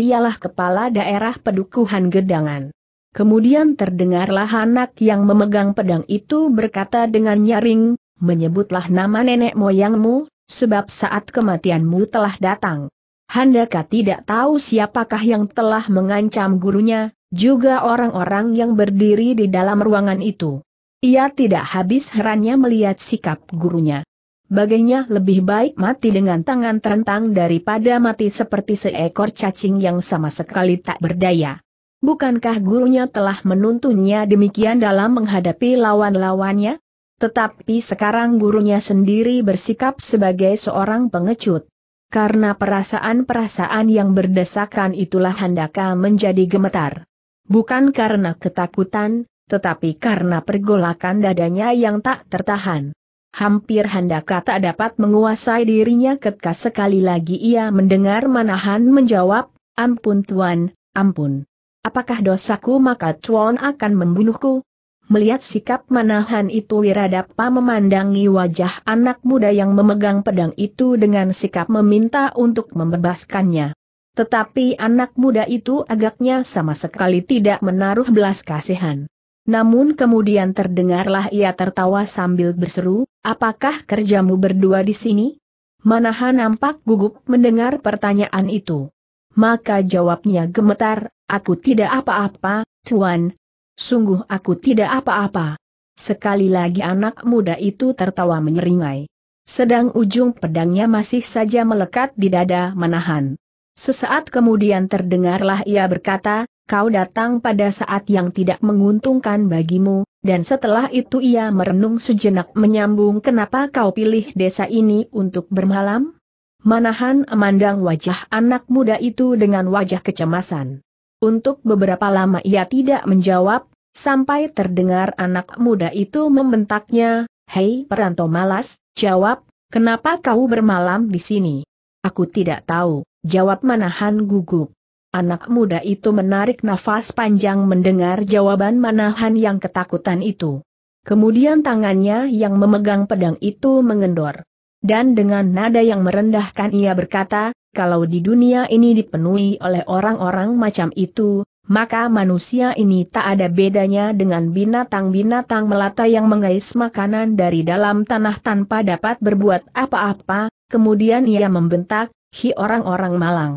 Ialah kepala daerah pedukuhan Gedangan. Kemudian terdengarlah anak yang memegang pedang itu berkata dengan nyaring, menyebutlah nama nenek moyangmu, sebab saat kematianmu telah datang. Handaka tidak tahu siapakah yang telah mengancam gurunya, juga orang-orang yang berdiri di dalam ruangan itu. Ia tidak habis herannya melihat sikap gurunya. Bagainya lebih baik mati dengan tangan terentang daripada mati seperti seekor cacing yang sama sekali tak berdaya. Bukankah gurunya telah menuntunnya demikian dalam menghadapi lawan-lawannya? Tetapi sekarang gurunya sendiri bersikap sebagai seorang pengecut. Karena perasaan-perasaan yang berdesakan itulah Handaka menjadi gemetar bukan karena ketakutan, tetapi karena pergolakan dadanya yang tak tertahan. Hampir Handaka tak dapat menguasai dirinya ketika sekali lagi ia mendengar Manahan menjawab, Ampun Tuan, ampun. Apakah dosaku maka Tuan akan membunuhku? Melihat sikap Manahan itu Wiradapa memandangi wajah anak muda yang memegang pedang itu dengan sikap meminta untuk membebaskannya. Tetapi anak muda itu agaknya sama sekali tidak menaruh belas kasihan. Namun kemudian terdengarlah ia tertawa sambil berseru, apakah kerjamu berdua di sini? Manahan nampak gugup mendengar pertanyaan itu. Maka jawabnya gemetar, aku tidak apa-apa, Tuan. Sungguh aku tidak apa-apa. Sekali lagi anak muda itu tertawa menyeringai. Sedang ujung pedangnya masih saja melekat di dada Manahan. Sesaat kemudian terdengarlah ia berkata, kau datang pada saat yang tidak menguntungkan bagimu, dan setelah itu ia merenung sejenak menyambung kenapa kau pilih desa ini untuk bermalam? Manahan memandang wajah anak muda itu dengan wajah kecemasan. Untuk beberapa lama ia tidak menjawab, sampai terdengar anak muda itu membentaknya, Hei perantau malas, jawab, kenapa kau bermalam di sini? Aku tidak tahu. Jawab Manahan gugup. Anak muda itu menarik nafas panjang mendengar jawaban Manahan yang ketakutan itu. Kemudian tangannya yang memegang pedang itu mengendor. Dan dengan nada yang merendahkan ia berkata, kalau di dunia ini dipenuhi oleh orang-orang macam itu, maka manusia ini tak ada bedanya dengan binatang-binatang melata yang mengais makanan dari dalam tanah tanpa dapat berbuat apa-apa, kemudian ia membentak, Hi orang-orang malang.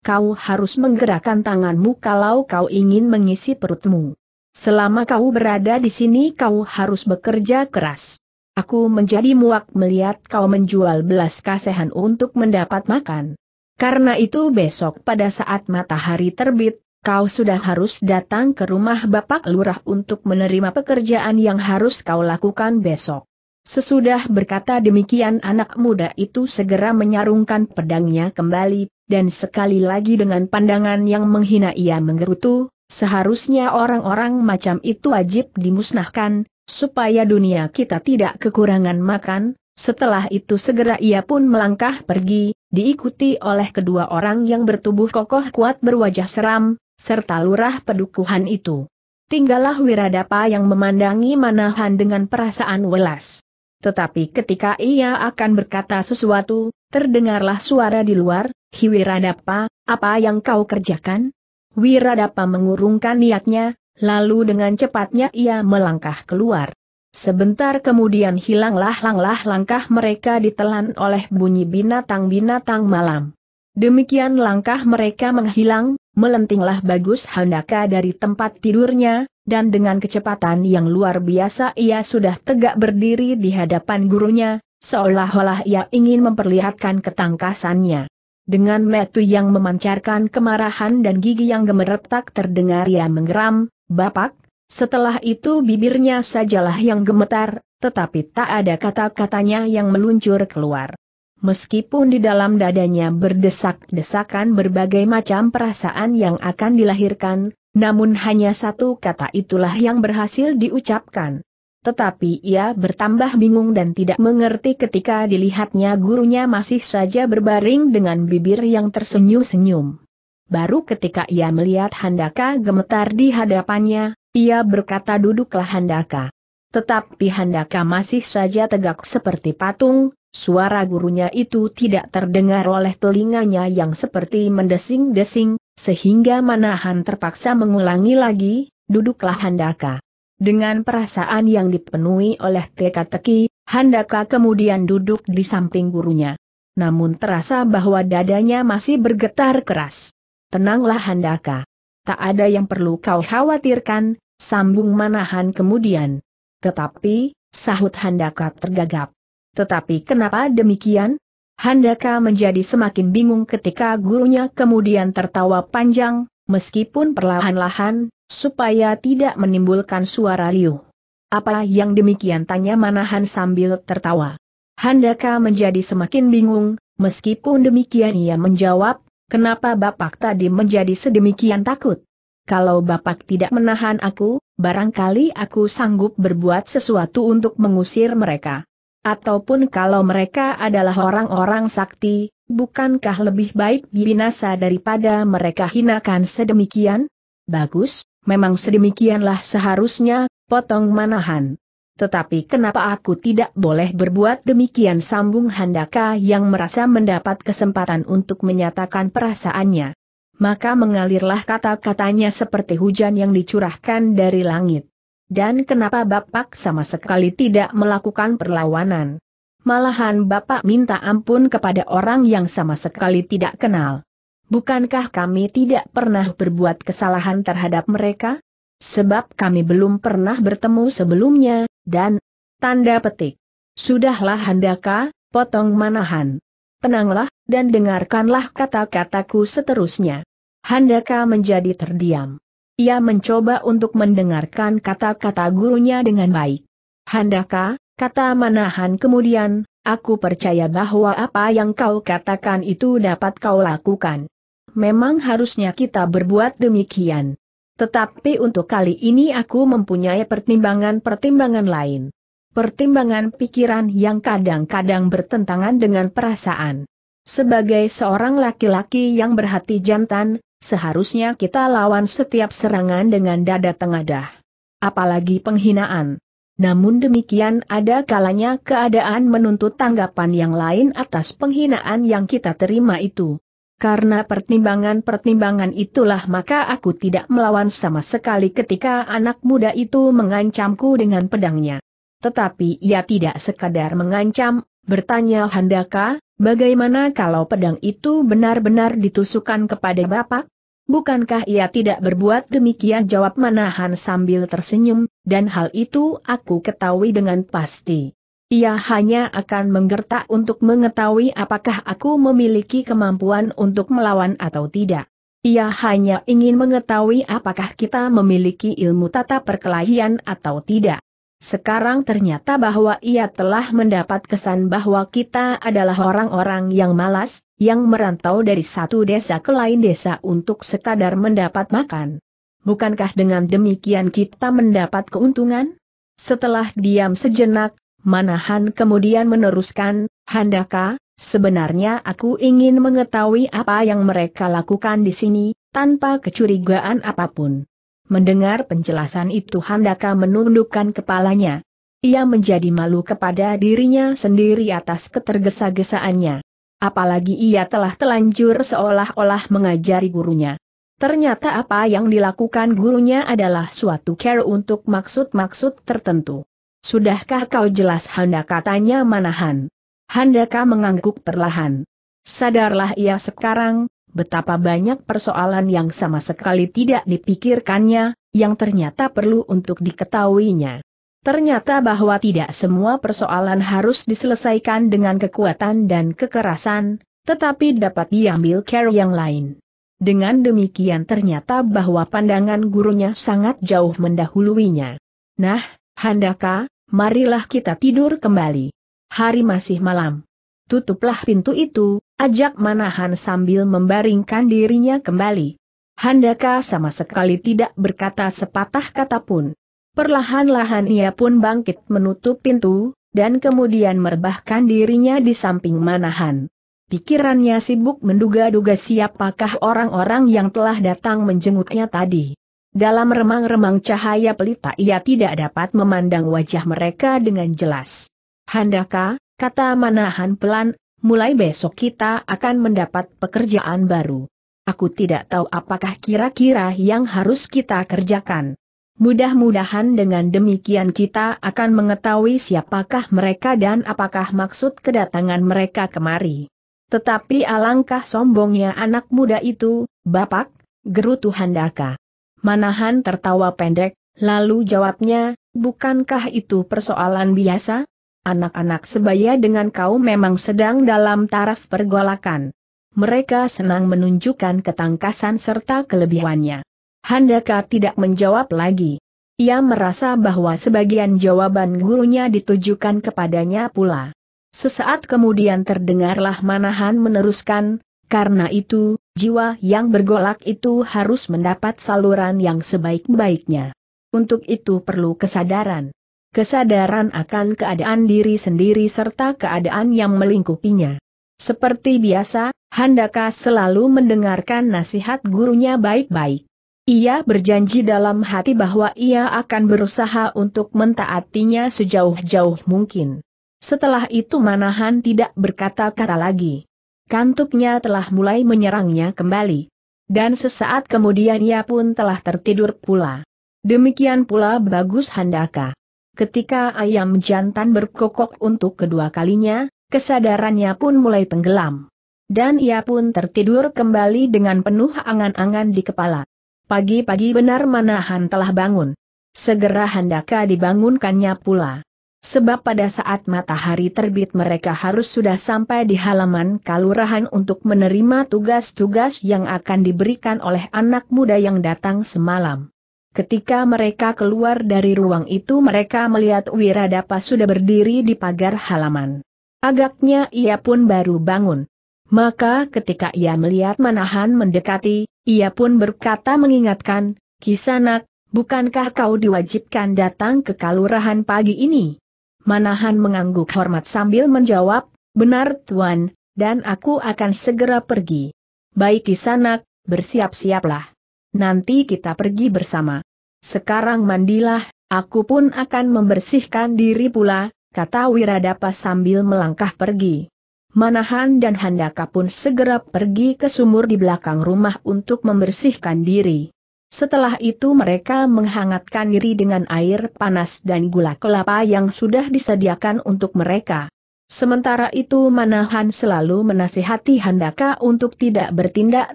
Kau harus menggerakkan tanganmu kalau kau ingin mengisi perutmu. Selama kau berada di sini kau harus bekerja keras. Aku menjadi muak melihat kau menjual belas kasihan untuk mendapat makan. Karena itu besok pada saat matahari terbit, kau sudah harus datang ke rumah Bapak Lurah untuk menerima pekerjaan yang harus kau lakukan besok. Sesudah berkata demikian anak muda itu segera menyarungkan pedangnya kembali, dan sekali lagi dengan pandangan yang menghina ia menggerutu, seharusnya orang-orang macam itu wajib dimusnahkan, supaya dunia kita tidak kekurangan makan, setelah itu segera ia pun melangkah pergi, diikuti oleh kedua orang yang bertubuh kokoh kuat berwajah seram, serta lurah pedukuhan itu. Tinggallah Wiradapa yang memandangi Manahan dengan perasaan welas. Tetapi ketika ia akan berkata sesuatu, terdengarlah suara di luar, Hiwiradapa, apa yang kau kerjakan? Wiradapa mengurungkan niatnya, lalu dengan cepatnya ia melangkah keluar. Sebentar kemudian hilanglah langlah langkah mereka ditelan oleh bunyi binatang-binatang malam. Demikian langkah mereka menghilang, melentinglah bagus Handaka dari tempat tidurnya, dan dengan kecepatan yang luar biasa ia sudah tegak berdiri di hadapan gurunya, seolah-olah ia ingin memperlihatkan ketangkasannya. Dengan metu yang memancarkan kemarahan dan gigi yang gemeretak terdengar ia menggeram, Bapak, setelah itu bibirnya sajalah yang gemetar, tetapi tak ada kata-katanya yang meluncur keluar. Meskipun di dalam dadanya berdesak-desakan berbagai macam perasaan yang akan dilahirkan, namun hanya satu kata itulah yang berhasil diucapkan. Tetapi ia bertambah bingung dan tidak mengerti ketika dilihatnya gurunya masih saja berbaring dengan bibir yang tersenyum-senyum. Baru ketika ia melihat Handaka gemetar di hadapannya, ia berkata duduklah Handaka. Tetapi Handaka masih saja tegak seperti patung, suara gurunya itu tidak terdengar oleh telinganya yang seperti mendesing-desing, sehingga Manahan terpaksa mengulangi lagi, duduklah Handaka. Dengan perasaan yang dipenuhi oleh teka-teki, Handaka kemudian duduk di samping gurunya. Namun terasa bahwa dadanya masih bergetar keras. Tenanglah Handaka. Tak ada yang perlu kau khawatirkan, sambung Manahan kemudian. Tetapi, sahut Handaka tergagap. Tetapi kenapa demikian? Handaka menjadi semakin bingung ketika gurunya kemudian tertawa panjang, meskipun perlahan-lahan, supaya tidak menimbulkan suara liuh. Apa yang demikian tanya Manahan sambil tertawa. Handaka menjadi semakin bingung, meskipun demikian ia menjawab, kenapa Bapak tadi menjadi sedemikian takut? Kalau Bapak tidak menahan aku, barangkali aku sanggup berbuat sesuatu untuk mengusir mereka. Ataupun kalau mereka adalah orang-orang sakti, bukankah lebih baik binasa daripada mereka hinakan sedemikian? Bagus, memang sedemikianlah seharusnya, potong manahan. Tetapi kenapa aku tidak boleh berbuat demikian sambung Handaka yang merasa mendapat kesempatan untuk menyatakan perasaannya. Maka mengalirlah kata-katanya seperti hujan yang dicurahkan dari langit. Dan kenapa Bapak sama sekali tidak melakukan perlawanan? Malahan Bapak minta ampun kepada orang yang sama sekali tidak kenal. Bukankah kami tidak pernah berbuat kesalahan terhadap mereka? Sebab kami belum pernah bertemu sebelumnya, dan... Tanda petik. Sudahlah Handaka, potong manahan. Tenanglah, dan dengarkanlah kata-kataku seterusnya. Handaka menjadi terdiam. Ia mencoba untuk mendengarkan kata-kata gurunya dengan baik. Handaka, kata manahan kemudian, aku percaya bahwa apa yang kau katakan itu dapat kau lakukan memang harusnya kita berbuat demikian. Tetapi untuk kali ini aku mempunyai pertimbangan-pertimbangan lain. Pertimbangan pikiran yang kadang-kadang bertentangan dengan perasaan. Sebagai seorang laki-laki yang berhati jantan, seharusnya kita lawan setiap serangan dengan dada tengadah. Apalagi penghinaan. Namun demikian ada kalanya keadaan menuntut tanggapan yang lain atas penghinaan yang kita terima itu. Karena pertimbangan-pertimbangan itulah maka aku tidak melawan sama sekali ketika anak muda itu mengancamku dengan pedangnya. Tetapi ia tidak sekadar mengancam, bertanya Handaka, bagaimana kalau pedang itu benar-benar ditusukkan kepada bapak? Bukankah ia tidak berbuat demikian jawab Manahan sambil tersenyum, dan hal itu aku ketahui dengan pasti. Ia hanya akan menggertak untuk mengetahui apakah aku memiliki kemampuan untuk melawan atau tidak. Ia hanya ingin mengetahui apakah kita memiliki ilmu tata perkelahian atau tidak. Sekarang ternyata bahwa ia telah mendapat kesan bahwa kita adalah orang-orang yang malas, yang merantau dari satu desa ke lain desa untuk sekadar mendapat makan. Bukankah dengan demikian kita mendapat keuntungan? Setelah diam sejenak, Manahan kemudian meneruskan, Handaka, sebenarnya aku ingin mengetahui apa yang mereka lakukan di sini, tanpa kecurigaan apa pun. Mendengar penjelasan itu Handaka menundukkan kepalanya. Ia menjadi malu kepada dirinya sendiri atas ketergesa-gesaannya. Apalagi ia telah telanjur seolah-olah mengajari gurunya. Ternyata apa yang dilakukan gurunya adalah suatu care untuk maksud-maksud tertentu. Sudahkah kau jelas Handa katanya Manahan? Handaka mengangguk perlahan. Sadarlah ia sekarang, betapa banyak persoalan yang sama sekali tidak dipikirkannya, yang ternyata perlu untuk diketahuinya. Ternyata bahwa tidak semua persoalan harus diselesaikan dengan kekuatan dan kekerasan, tetapi dapat diambil care yang lain. Dengan demikian ternyata bahwa pandangan gurunya sangat jauh mendahuluinya. Nah, Handaka, marilah kita tidur kembali. Hari masih malam. Tutuplah pintu itu, ajak Manahan sambil membaringkan dirinya kembali. Handaka sama sekali tidak berkata sepatah kata pun. Perlahan-lahan ia pun bangkit menutup pintu, dan kemudian merebahkan dirinya di samping Manahan. Pikirannya sibuk menduga-duga siapakah orang-orang yang telah datang menjenguknya tadi. Dalam remang-remang cahaya pelita ia tidak dapat memandang wajah mereka dengan jelas. Handaka, kata Manahan pelan, mulai besok kita akan mendapat pekerjaan baru. Aku tidak tahu apakah kira-kira yang harus kita kerjakan. Mudah-mudahan dengan demikian kita akan mengetahui siapakah mereka dan apakah maksud kedatangan mereka kemari. Tetapi alangkah sombongnya anak muda itu, Bapak, gerutu Handaka. Manahan tertawa pendek, lalu jawabnya, bukankah itu persoalan biasa? Anak-anak sebaya dengan kau memang sedang dalam taraf pergolakan. Mereka senang menunjukkan ketangkasan serta kelebihannya. Handaka tidak menjawab lagi. Ia merasa bahwa sebagian jawaban gurunya ditujukan kepadanya pula. Sesaat kemudian terdengarlah Manahan meneruskan, karena itu, jiwa yang bergolak itu harus mendapat saluran yang sebaik-baiknya. Untuk itu perlu kesadaran. Kesadaran akan keadaan diri sendiri serta keadaan yang melingkupinya. Seperti biasa, Handaka selalu mendengarkan nasihat gurunya baik-baik. Ia berjanji dalam hati bahwa ia akan berusaha untuk mentaatinya sejauh-jauh mungkin. Setelah itu Manahan tidak berkata-kata lagi. Kantuknya telah mulai menyerangnya kembali. Dan sesaat kemudian ia pun telah tertidur pula. Demikian pula bagus Handaka. Ketika ayam jantan berkokok untuk kedua kalinya, kesadarannya pun mulai tenggelam. Dan ia pun tertidur kembali dengan penuh angan-angan di kepala. Pagi-pagi benar Manahan telah bangun. Segera Handaka dibangunkannya pula. Sebab pada saat matahari terbit mereka harus sudah sampai di halaman kalurahan untuk menerima tugas-tugas yang akan diberikan oleh anak muda yang datang semalam. Ketika mereka keluar dari ruang itu mereka melihat Wiradapa sudah berdiri di pagar halaman. Agaknya ia pun baru bangun. Maka ketika ia melihat Manahan mendekati, ia pun berkata mengingatkan, Kisanak, bukankah kau diwajibkan datang ke kalurahan pagi ini? Manahan mengangguk hormat sambil menjawab, benar tuan, dan aku akan segera pergi. Baik Kisanak, bersiap-siaplah. Nanti kita pergi bersama. Sekarang mandilah, aku pun akan membersihkan diri pula, kata Wiradapa sambil melangkah pergi. Manahan dan Handaka pun segera pergi ke sumur di belakang rumah untuk membersihkan diri. Setelah itu mereka menghangatkan diri dengan air panas dan gula kelapa yang sudah disediakan untuk mereka. Sementara itu Manahan selalu menasihati Handaka untuk tidak bertindak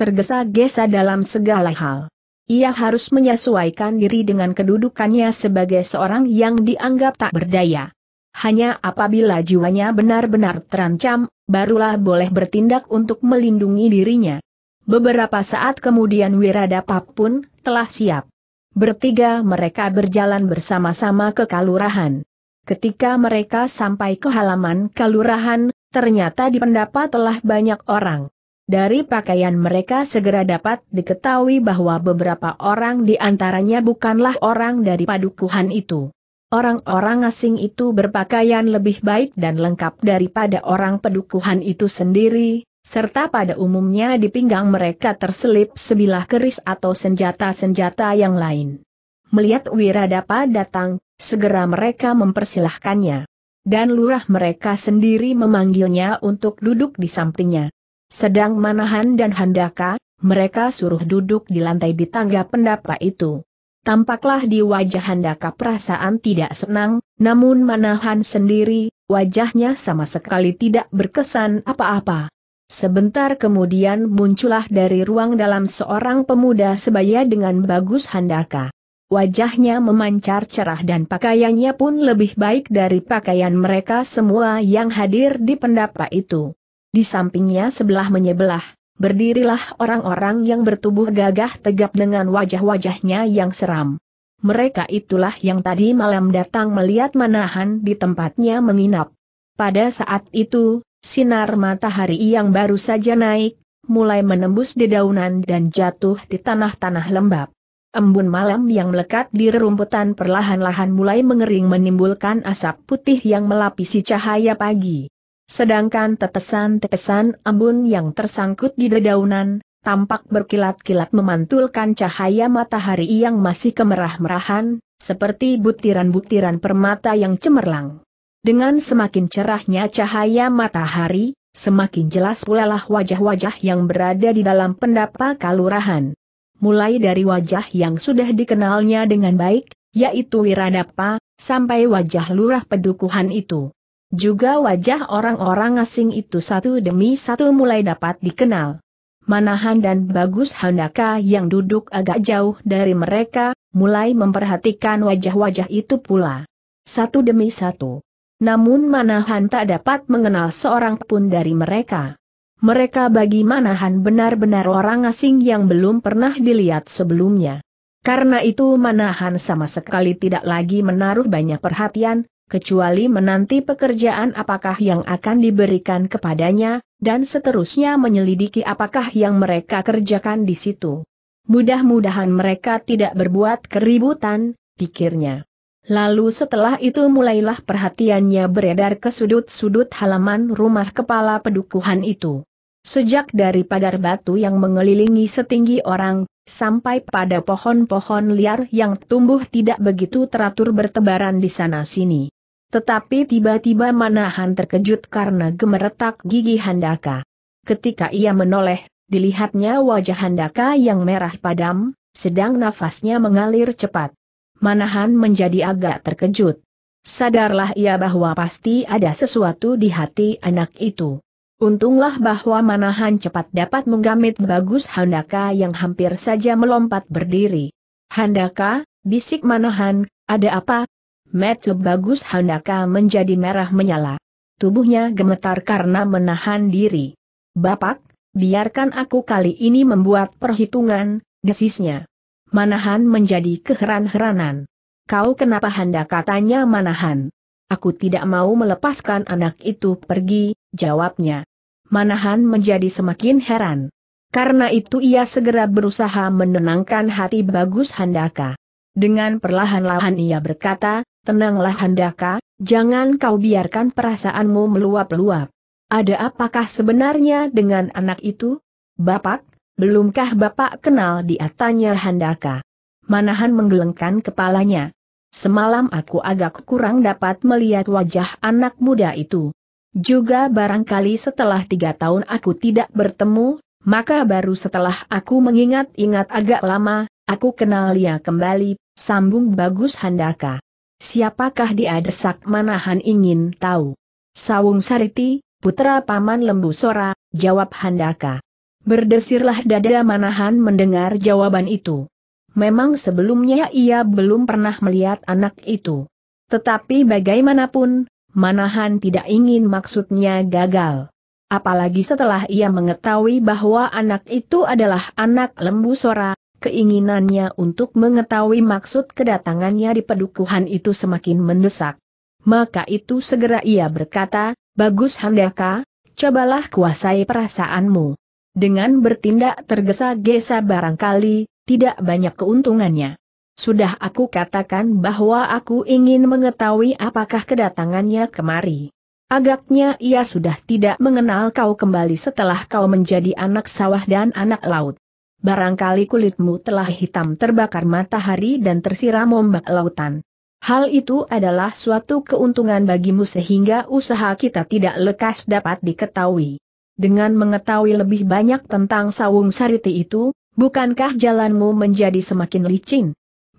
tergesa-gesa dalam segala hal. Ia harus menyesuaikan diri dengan kedudukannya sebagai seorang yang dianggap tak berdaya. Hanya apabila jiwanya benar-benar terancam, barulah boleh bertindak untuk melindungi dirinya. Beberapa saat kemudian Wiradapa pun telah siap. Bertiga mereka berjalan bersama-sama ke kalurahan. Ketika mereka sampai ke halaman kalurahan, ternyata di pendapat telah banyak orang. Dari pakaian mereka segera dapat diketahui bahwa beberapa orang di antaranya bukanlah orang dari padukuhan itu. Orang-orang asing itu berpakaian lebih baik dan lengkap daripada orang pedukuhan itu sendiri, serta pada umumnya di pinggang mereka terselip sebilah keris atau senjata-senjata yang lain. Melihat Wiradapa datang, segera mereka mempersilahkannya. Dan lurah mereka sendiri memanggilnya untuk duduk di sampingnya. Sedang Manahan dan Handaka, mereka suruh duduk di lantai di tangga pendapa itu. Tampaklah di wajah Handaka perasaan tidak senang, namun Manahan sendiri, wajahnya sama sekali tidak berkesan apa-apa. Sebentar kemudian muncullah dari ruang dalam seorang pemuda sebaya dengan bagus Handaka. Wajahnya memancar cerah dan pakaiannya pun lebih baik dari pakaian mereka semua yang hadir di pendapa itu. Di sampingnya sebelah menyebelah, berdirilah orang-orang yang bertubuh gagah tegap dengan wajah-wajahnya yang seram. Mereka itulah yang tadi malam datang melihat Manahan di tempatnya menginap. Pada saat itu, sinar matahari yang baru saja naik, mulai menembus dedaunan dan jatuh di tanah-tanah lembab. embun malam yang melekat di rerumputan perlahan-lahan mulai mengering menimbulkan asap putih yang melapisi cahaya pagi. Sedangkan tetesan-tetesan embun yang tersangkut di dedaunan, tampak berkilat-kilat memantulkan cahaya matahari yang masih kemerah-merahan, seperti butiran-butiran permata yang cemerlang. Dengan semakin cerahnya cahaya matahari, semakin jelas pula lah wajah-wajah yang berada di dalam pendapa kalurahan. Mulai dari wajah yang sudah dikenalnya dengan baik, yaitu Wiradapa, sampai wajah lurah pedukuhan itu. Juga wajah orang-orang asing itu satu demi satu mulai dapat dikenal. Manahan dan Bagus Handaka yang duduk agak jauh dari mereka, mulai memperhatikan wajah-wajah itu pula. Satu demi satu. Namun Manahan tak dapat mengenal seorang pun dari mereka. Mereka bagi Manahan benar-benar orang asing yang belum pernah dilihat sebelumnya. Karena itu Manahan sama sekali tidak lagi menaruh banyak perhatian, kecuali menanti pekerjaan apakah yang akan diberikan kepadanya, dan seterusnya menyelidiki apakah yang mereka kerjakan di situ. Mudah-mudahan mereka tidak berbuat keributan, pikirnya. Lalu setelah itu mulailah perhatiannya beredar ke sudut-sudut halaman rumah kepala pedukuhan itu. Sejak dari pagar batu yang mengelilingi setinggi orang, sampai pada pohon-pohon liar yang tumbuh tidak begitu teratur bertebaran di sana-sini. Tetapi tiba-tiba Manahan terkejut karena gemeretak gigi Handaka. Ketika ia menoleh, dilihatnya wajah Handaka yang merah padam, sedang nafasnya mengalir cepat. Manahan menjadi agak terkejut. Sadarlah ia bahwa pasti ada sesuatu di hati anak itu. Untunglah bahwa Manahan cepat dapat menggamit bagus Handaka yang hampir saja melompat berdiri. Handaka, bisik Manahan, ada apa? Mata bagus Handaka menjadi merah menyala. Tubuhnya gemetar karena menahan diri. Bapak, biarkan aku kali ini membuat perhitungan, desisnya. Manahan menjadi keheran-heranan. Kau kenapa Handaka tanya Manahan? Aku tidak mau melepaskan anak itu pergi, jawabnya. Manahan menjadi semakin heran. Karena itu ia segera berusaha menenangkan hati bagus Handaka. Dengan perlahan-lahan ia berkata, Tenanglah Handaka, jangan kau biarkan perasaanmu meluap-luap. Ada apakah sebenarnya dengan anak itu? Bapak, belumkah Bapak kenal dia tanya Handaka? Manahan menggelengkan kepalanya. Semalam aku agak kurang dapat melihat wajah anak muda itu. Juga barangkali setelah tiga tahun aku tidak bertemu, maka baru setelah aku mengingat-ingat agak lama, aku kenal dia kembali, sambung bagus Handaka. Siapakah dia desak Manahan ingin tahu. Sawung Sariti, putra paman lembu sora, jawab Handaka. Berdesirlah dada Manahan mendengar jawaban itu. Memang sebelumnya ia belum pernah melihat anak itu. Tetapi bagaimanapun, Manahan tidak ingin maksudnya gagal. Apalagi setelah ia mengetahui bahwa anak itu adalah anak lembu sora, keinginannya untuk mengetahui maksud kedatangannya di pedukuhan itu semakin mendesak. Maka itu segera ia berkata, Bagus Handaka, cobalah kuasai perasaanmu. Dengan bertindak tergesa-gesa barangkali, tidak banyak keuntungannya. Sudah aku katakan bahwa aku ingin mengetahui apakah kedatangannya kemari. Agaknya ia sudah tidak mengenal kau kembali setelah kau menjadi anak sawah dan anak laut barangkali kulitmu telah hitam terbakar matahari dan tersiram ombak lautan. Hal itu adalah suatu keuntungan bagimu sehingga usaha kita tidak lekas dapat diketahui. Dengan mengetahui lebih banyak tentang Sawung Sariti itu, bukankah jalanmu menjadi semakin licin?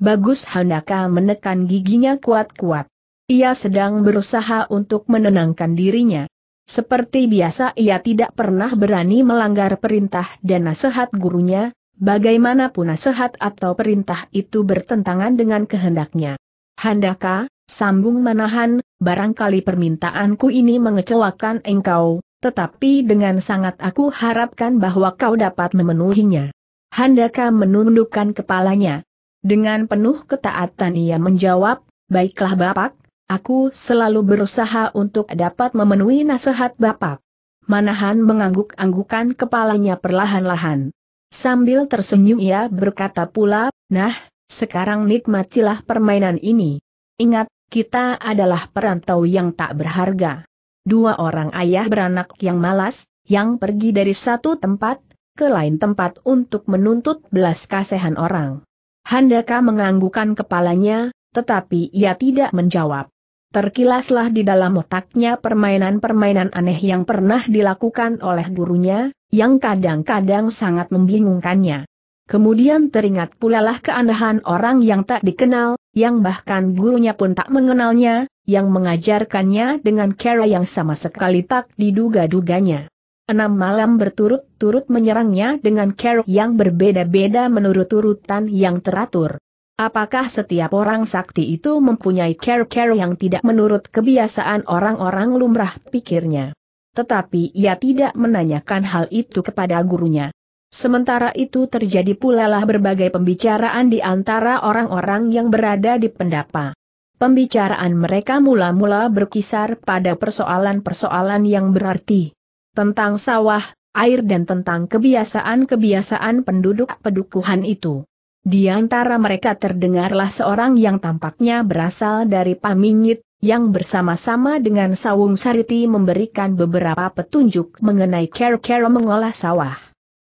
Bagus Handaka menekan giginya kuat-kuat. Ia sedang berusaha untuk menenangkan dirinya. Seperti biasa ia tidak pernah berani melanggar perintah dan nasihat gurunya, bagaimanapun nasihat atau perintah itu bertentangan dengan kehendaknya. Handaka, sambung manahan, barangkali permintaanku ini mengecewakan engkau, tetapi dengan sangat aku harapkan bahwa kau dapat memenuhinya. Handaka menundukkan kepalanya. Dengan penuh ketaatan ia menjawab, baiklah bapak, Aku selalu berusaha untuk dapat memenuhi nasihat Bapak. Manahan mengangguk-anggukan kepalanya perlahan-lahan. Sambil tersenyum ia berkata pula, nah, sekarang nikmatilah permainan ini. Ingat, kita adalah perantau yang tak berharga. Dua orang ayah beranak yang malas, yang pergi dari satu tempat, ke lain tempat untuk menuntut belas kasihan orang. Handaka menganggukkan kepalanya, tetapi ia tidak menjawab. Terkilaslah di dalam otaknya permainan-permainan aneh yang pernah dilakukan oleh gurunya, yang kadang-kadang sangat membingungkannya. Kemudian teringat pula lah keanehan orang yang tak dikenal, yang bahkan gurunya pun tak mengenalnya, yang mengajarkannya dengan cara yang sama sekali tak diduga-duganya. Enam malam berturut-turut menyerangnya dengan cara yang berbeda-beda menurut urutan yang teratur. Apakah setiap orang sakti itu mempunyai care-care yang tidak menurut kebiasaan orang-orang lumrah pikirnya? Tetapi ia tidak menanyakan hal itu kepada gurunya. Sementara itu terjadi pula lah berbagai pembicaraan di antara orang-orang yang berada di pendapa. Pembicaraan mereka mula-mula berkisar pada persoalan-persoalan yang berarti. Tentang sawah, air dan tentang kebiasaan-kebiasaan penduduk pedukuhan itu. Di antara mereka terdengarlah seorang yang tampaknya berasal dari Pamingit, yang bersama-sama dengan Sawung Sariti memberikan beberapa petunjuk mengenai cara-cara mengolah sawah.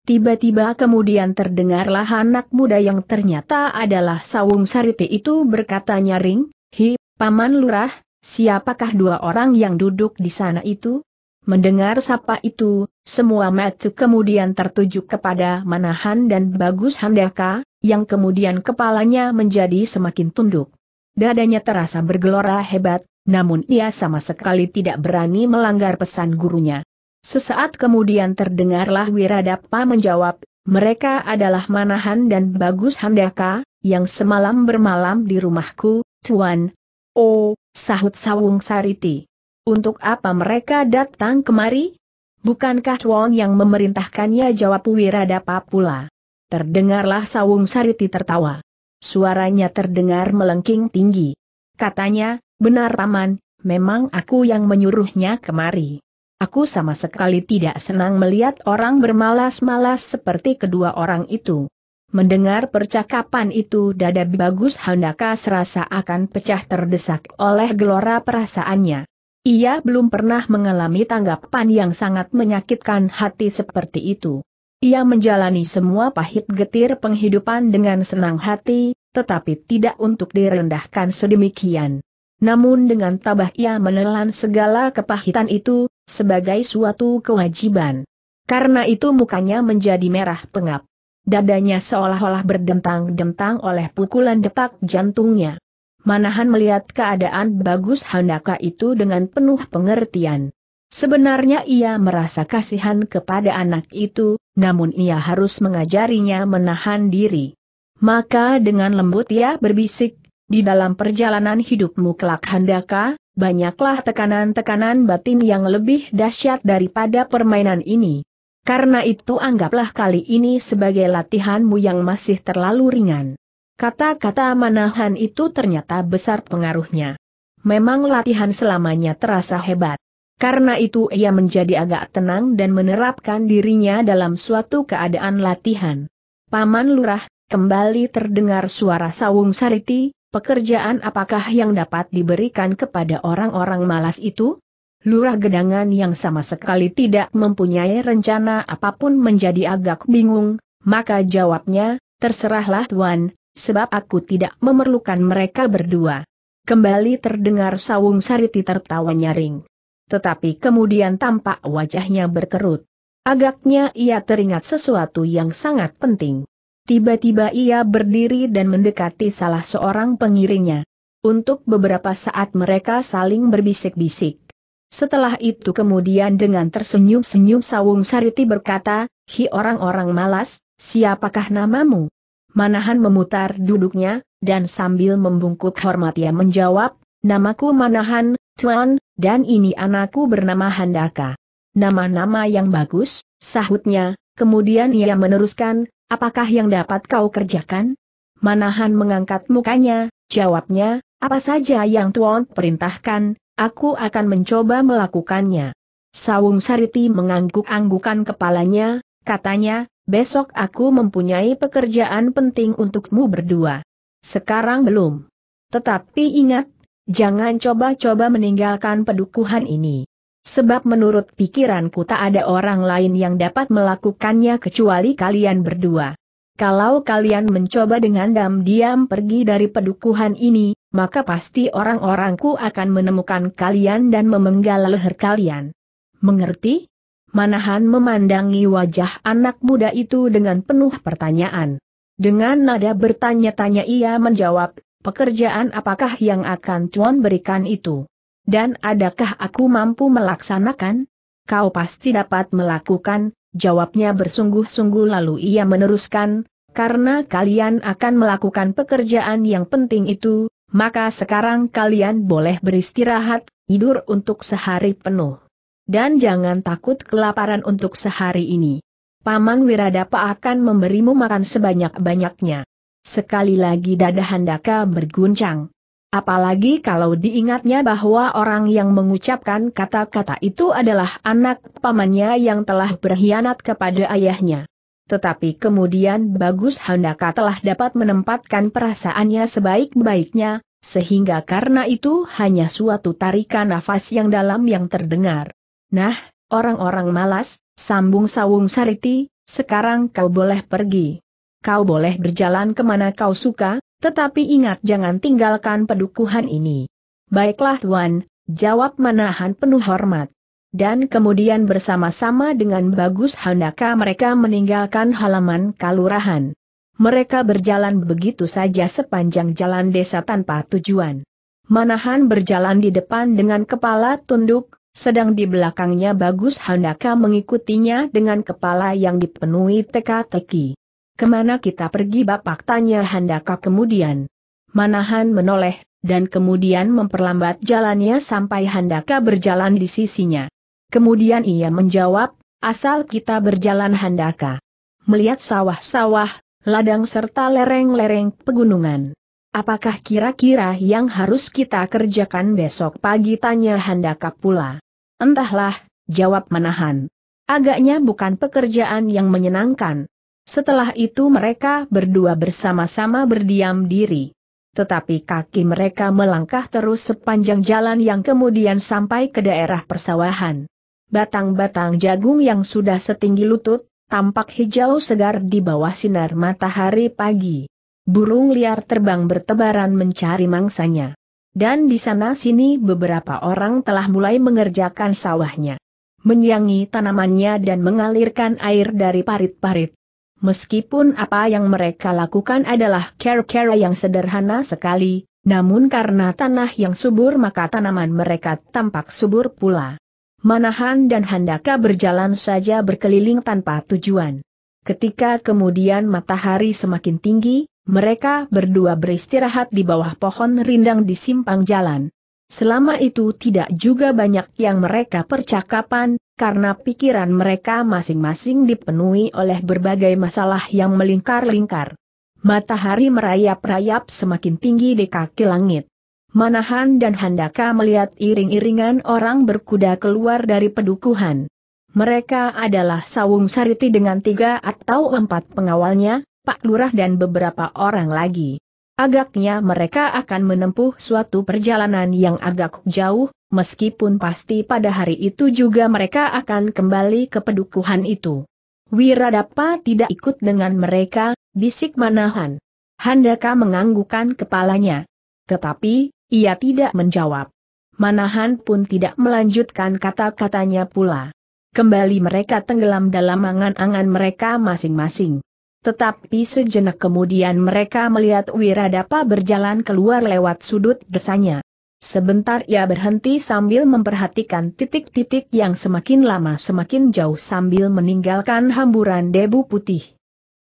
Tiba-tiba kemudian terdengarlah anak muda yang ternyata adalah Sawung Sariti itu berkata nyaring, Hi, Paman Lurah, siapakah dua orang yang duduk di sana itu? Mendengar sapa itu, semua mata kemudian tertuju kepada Manahan dan Bagus Handaka, yang kemudian kepalanya menjadi semakin tunduk. Dadanya terasa bergelora hebat, namun ia sama sekali tidak berani melanggar pesan gurunya. Sesaat kemudian terdengarlah Wiradapa menjawab, mereka adalah Manahan dan Bagus Handaka, yang semalam bermalam di rumahku, Tuan. Oh, sahut Sawung Sariti. Untuk apa mereka datang kemari? Bukankah Tuan yang memerintahkannya jawab Wiradapa pula. Terdengarlah Sawung Sariti tertawa. Suaranya terdengar melengking tinggi. Katanya, benar paman, memang aku yang menyuruhnya kemari. Aku sama sekali tidak senang melihat orang bermalas-malas seperti kedua orang itu. Mendengar percakapan itu dada bagus Handaka serasa akan pecah terdesak oleh gelora perasaannya. Ia belum pernah mengalami tanggapan yang sangat menyakitkan hati seperti itu. Ia menjalani semua pahit getir penghidupan dengan senang hati, tetapi tidak untuk direndahkan sedemikian. Namun dengan tabah ia menelan segala kepahitan itu, sebagai suatu kewajiban. Karena itu mukanya menjadi merah pengap. Dadanya seolah-olah berdentang-dentang oleh pukulan detak jantungnya. Manahan melihat keadaan bagus Handaka itu dengan penuh pengertian. Sebenarnya ia merasa kasihan kepada anak itu, namun ia harus mengajarinya menahan diri. Maka dengan lembut ia berbisik, di dalam perjalanan hidupmu kelak handaka, banyaklah tekanan-tekanan batin yang lebih dahsyat daripada permainan ini. Karena itu anggaplah kali ini sebagai latihanmu yang masih terlalu ringan. Kata-kata manahan itu ternyata besar pengaruhnya. Memang latihan selamanya terasa hebat. Karena itu ia menjadi agak tenang dan menerapkan dirinya dalam suatu keadaan latihan. Paman Lurah, kembali terdengar suara Sawung Sariti, pekerjaan apakah yang dapat diberikan kepada orang-orang malas itu? Lurah gedangan yang sama sekali tidak mempunyai rencana apa pun menjadi agak bingung, maka jawabnya, terserahlah Tuan, sebab aku tidak memerlukan mereka berdua. Kembali terdengar Sawung Sariti tertawa nyaring tetapi kemudian tampak wajahnya berkerut. Agaknya ia teringat sesuatu yang sangat penting. Tiba-tiba ia berdiri dan mendekati salah seorang pengiringnya. Untuk beberapa saat mereka saling berbisik-bisik. Setelah itu kemudian dengan tersenyum-senyum Sawung Sariti berkata, Hi orang-orang malas, siapakah namamu? Manahan memutar duduknya, dan sambil membungkuk hormat ia menjawab, Namaku Manahan, Tuan, dan ini anakku bernama Handaka. Nama-nama yang bagus, sahutnya, kemudian ia meneruskan, apakah yang dapat kau kerjakan? Manahan mengangkat mukanya, jawabnya, apa saja yang Tuan perintahkan, aku akan mencoba melakukannya. Sawung Sariti mengangguk-anggukan kepalanya, katanya, besok aku mempunyai pekerjaan penting untukmu berdua. Sekarang belum. Tetapi ingat, jangan coba-coba meninggalkan pedukuhan ini. Sebab menurut pikiranku tak ada orang lain yang dapat melakukannya kecuali kalian berdua. Kalau kalian mencoba dengan diam-diam pergi dari pedukuhan ini, maka pasti orang-orangku akan menemukan kalian dan memenggal leher kalian. Mengerti? Manahan memandangi wajah anak muda itu dengan penuh pertanyaan. Dengan nada bertanya-tanya ia menjawab, pekerjaan apakah yang akan Tuan berikan itu? Dan adakah aku mampu melaksanakan? Kau pasti dapat melakukan, jawabnya bersungguh-sungguh lalu ia meneruskan, karena kalian akan melakukan pekerjaan yang penting itu, maka sekarang kalian boleh beristirahat, tidur untuk sehari penuh. Dan jangan takut kelaparan untuk sehari ini. Paman Wiradapa akan memberimu makan sebanyak-banyaknya. Sekali lagi dada Handaka berguncang. Apalagi kalau diingatnya bahwa orang yang mengucapkan kata-kata itu adalah anak pamannya yang telah berkhianat kepada ayahnya. Tetapi kemudian Bagus Handaka telah dapat menempatkan perasaannya sebaik-baiknya, sehingga karena itu hanya suatu tarikan nafas yang dalam yang terdengar. Nah, orang-orang malas, sambung Sawung Sariti, sekarang kau boleh pergi. Kau boleh berjalan ke mana kau suka, tetapi ingat jangan tinggalkan pedukuhan ini. Baiklah Tuan, jawab Manahan penuh hormat. Dan kemudian bersama-sama dengan Bagus Handaka mereka meninggalkan halaman kalurahan. Mereka berjalan begitu saja sepanjang jalan desa tanpa tujuan. Manahan berjalan di depan dengan kepala tunduk, sedang di belakangnya Bagus Handaka mengikutinya dengan kepala yang dipenuhi teka-teki. Ke mana kita pergi Bapak tanya Handaka kemudian. Manahan menoleh, dan kemudian memperlambat jalannya sampai Handaka berjalan di sisinya. Kemudian ia menjawab, asal kita berjalan Handaka. Melihat sawah-sawah, ladang serta lereng-lereng pegunungan. Apakah kira-kira yang harus kita kerjakan besok pagi tanya Handaka pula. Entahlah, jawab Manahan. Agaknya bukan pekerjaan yang menyenangkan. Setelah itu mereka berdua bersama-sama berdiam diri. Tetapi kaki mereka melangkah terus sepanjang jalan yang kemudian sampai ke daerah persawahan. Batang-batang jagung yang sudah setinggi lutut, tampak hijau segar di bawah sinar matahari pagi. Burung liar terbang bertebaran mencari mangsanya. Dan di sana-sini beberapa orang telah mulai mengerjakan sawahnya. Menyangi tanamannya dan mengalirkan air dari parit-parit. Meskipun apa yang mereka lakukan adalah cara-cara yang sederhana sekali, namun karena tanah yang subur maka tanaman mereka tampak subur pula. Manahan dan Handaka berjalan saja berkeliling tanpa tujuan. Ketika kemudian matahari semakin tinggi, mereka berdua beristirahat di bawah pohon rindang di simpang jalan. Selama itu tidak juga banyak yang mereka percakapan, karena pikiran mereka masing-masing dipenuhi oleh berbagai masalah yang melingkar-lingkar. Matahari merayap-rayap semakin tinggi di kaki langit. Manahan dan Handaka melihat iring-iringan orang berkuda keluar dari pedukuhan. Mereka adalah Sawung Sariti dengan tiga atau empat pengawalnya, Pak Lurah dan beberapa orang lagi. Agaknya mereka akan menempuh suatu perjalanan yang agak jauh, meskipun pasti pada hari itu juga mereka akan kembali ke pedukuhan itu. Wiradapa tidak ikut dengan mereka, bisik Manahan. Handaka menganggukkan kepalanya. Tetapi, ia tidak menjawab. Manahan pun tidak melanjutkan kata-katanya pula. Kembali mereka tenggelam dalam angan-angan mereka masing-masing. Tetapi sejenak kemudian mereka melihat Wiradapa berjalan keluar lewat sudut desanya. Sebentar ia berhenti sambil memperhatikan titik-titik yang semakin lama semakin jauh sambil meninggalkan hamburan debu putih.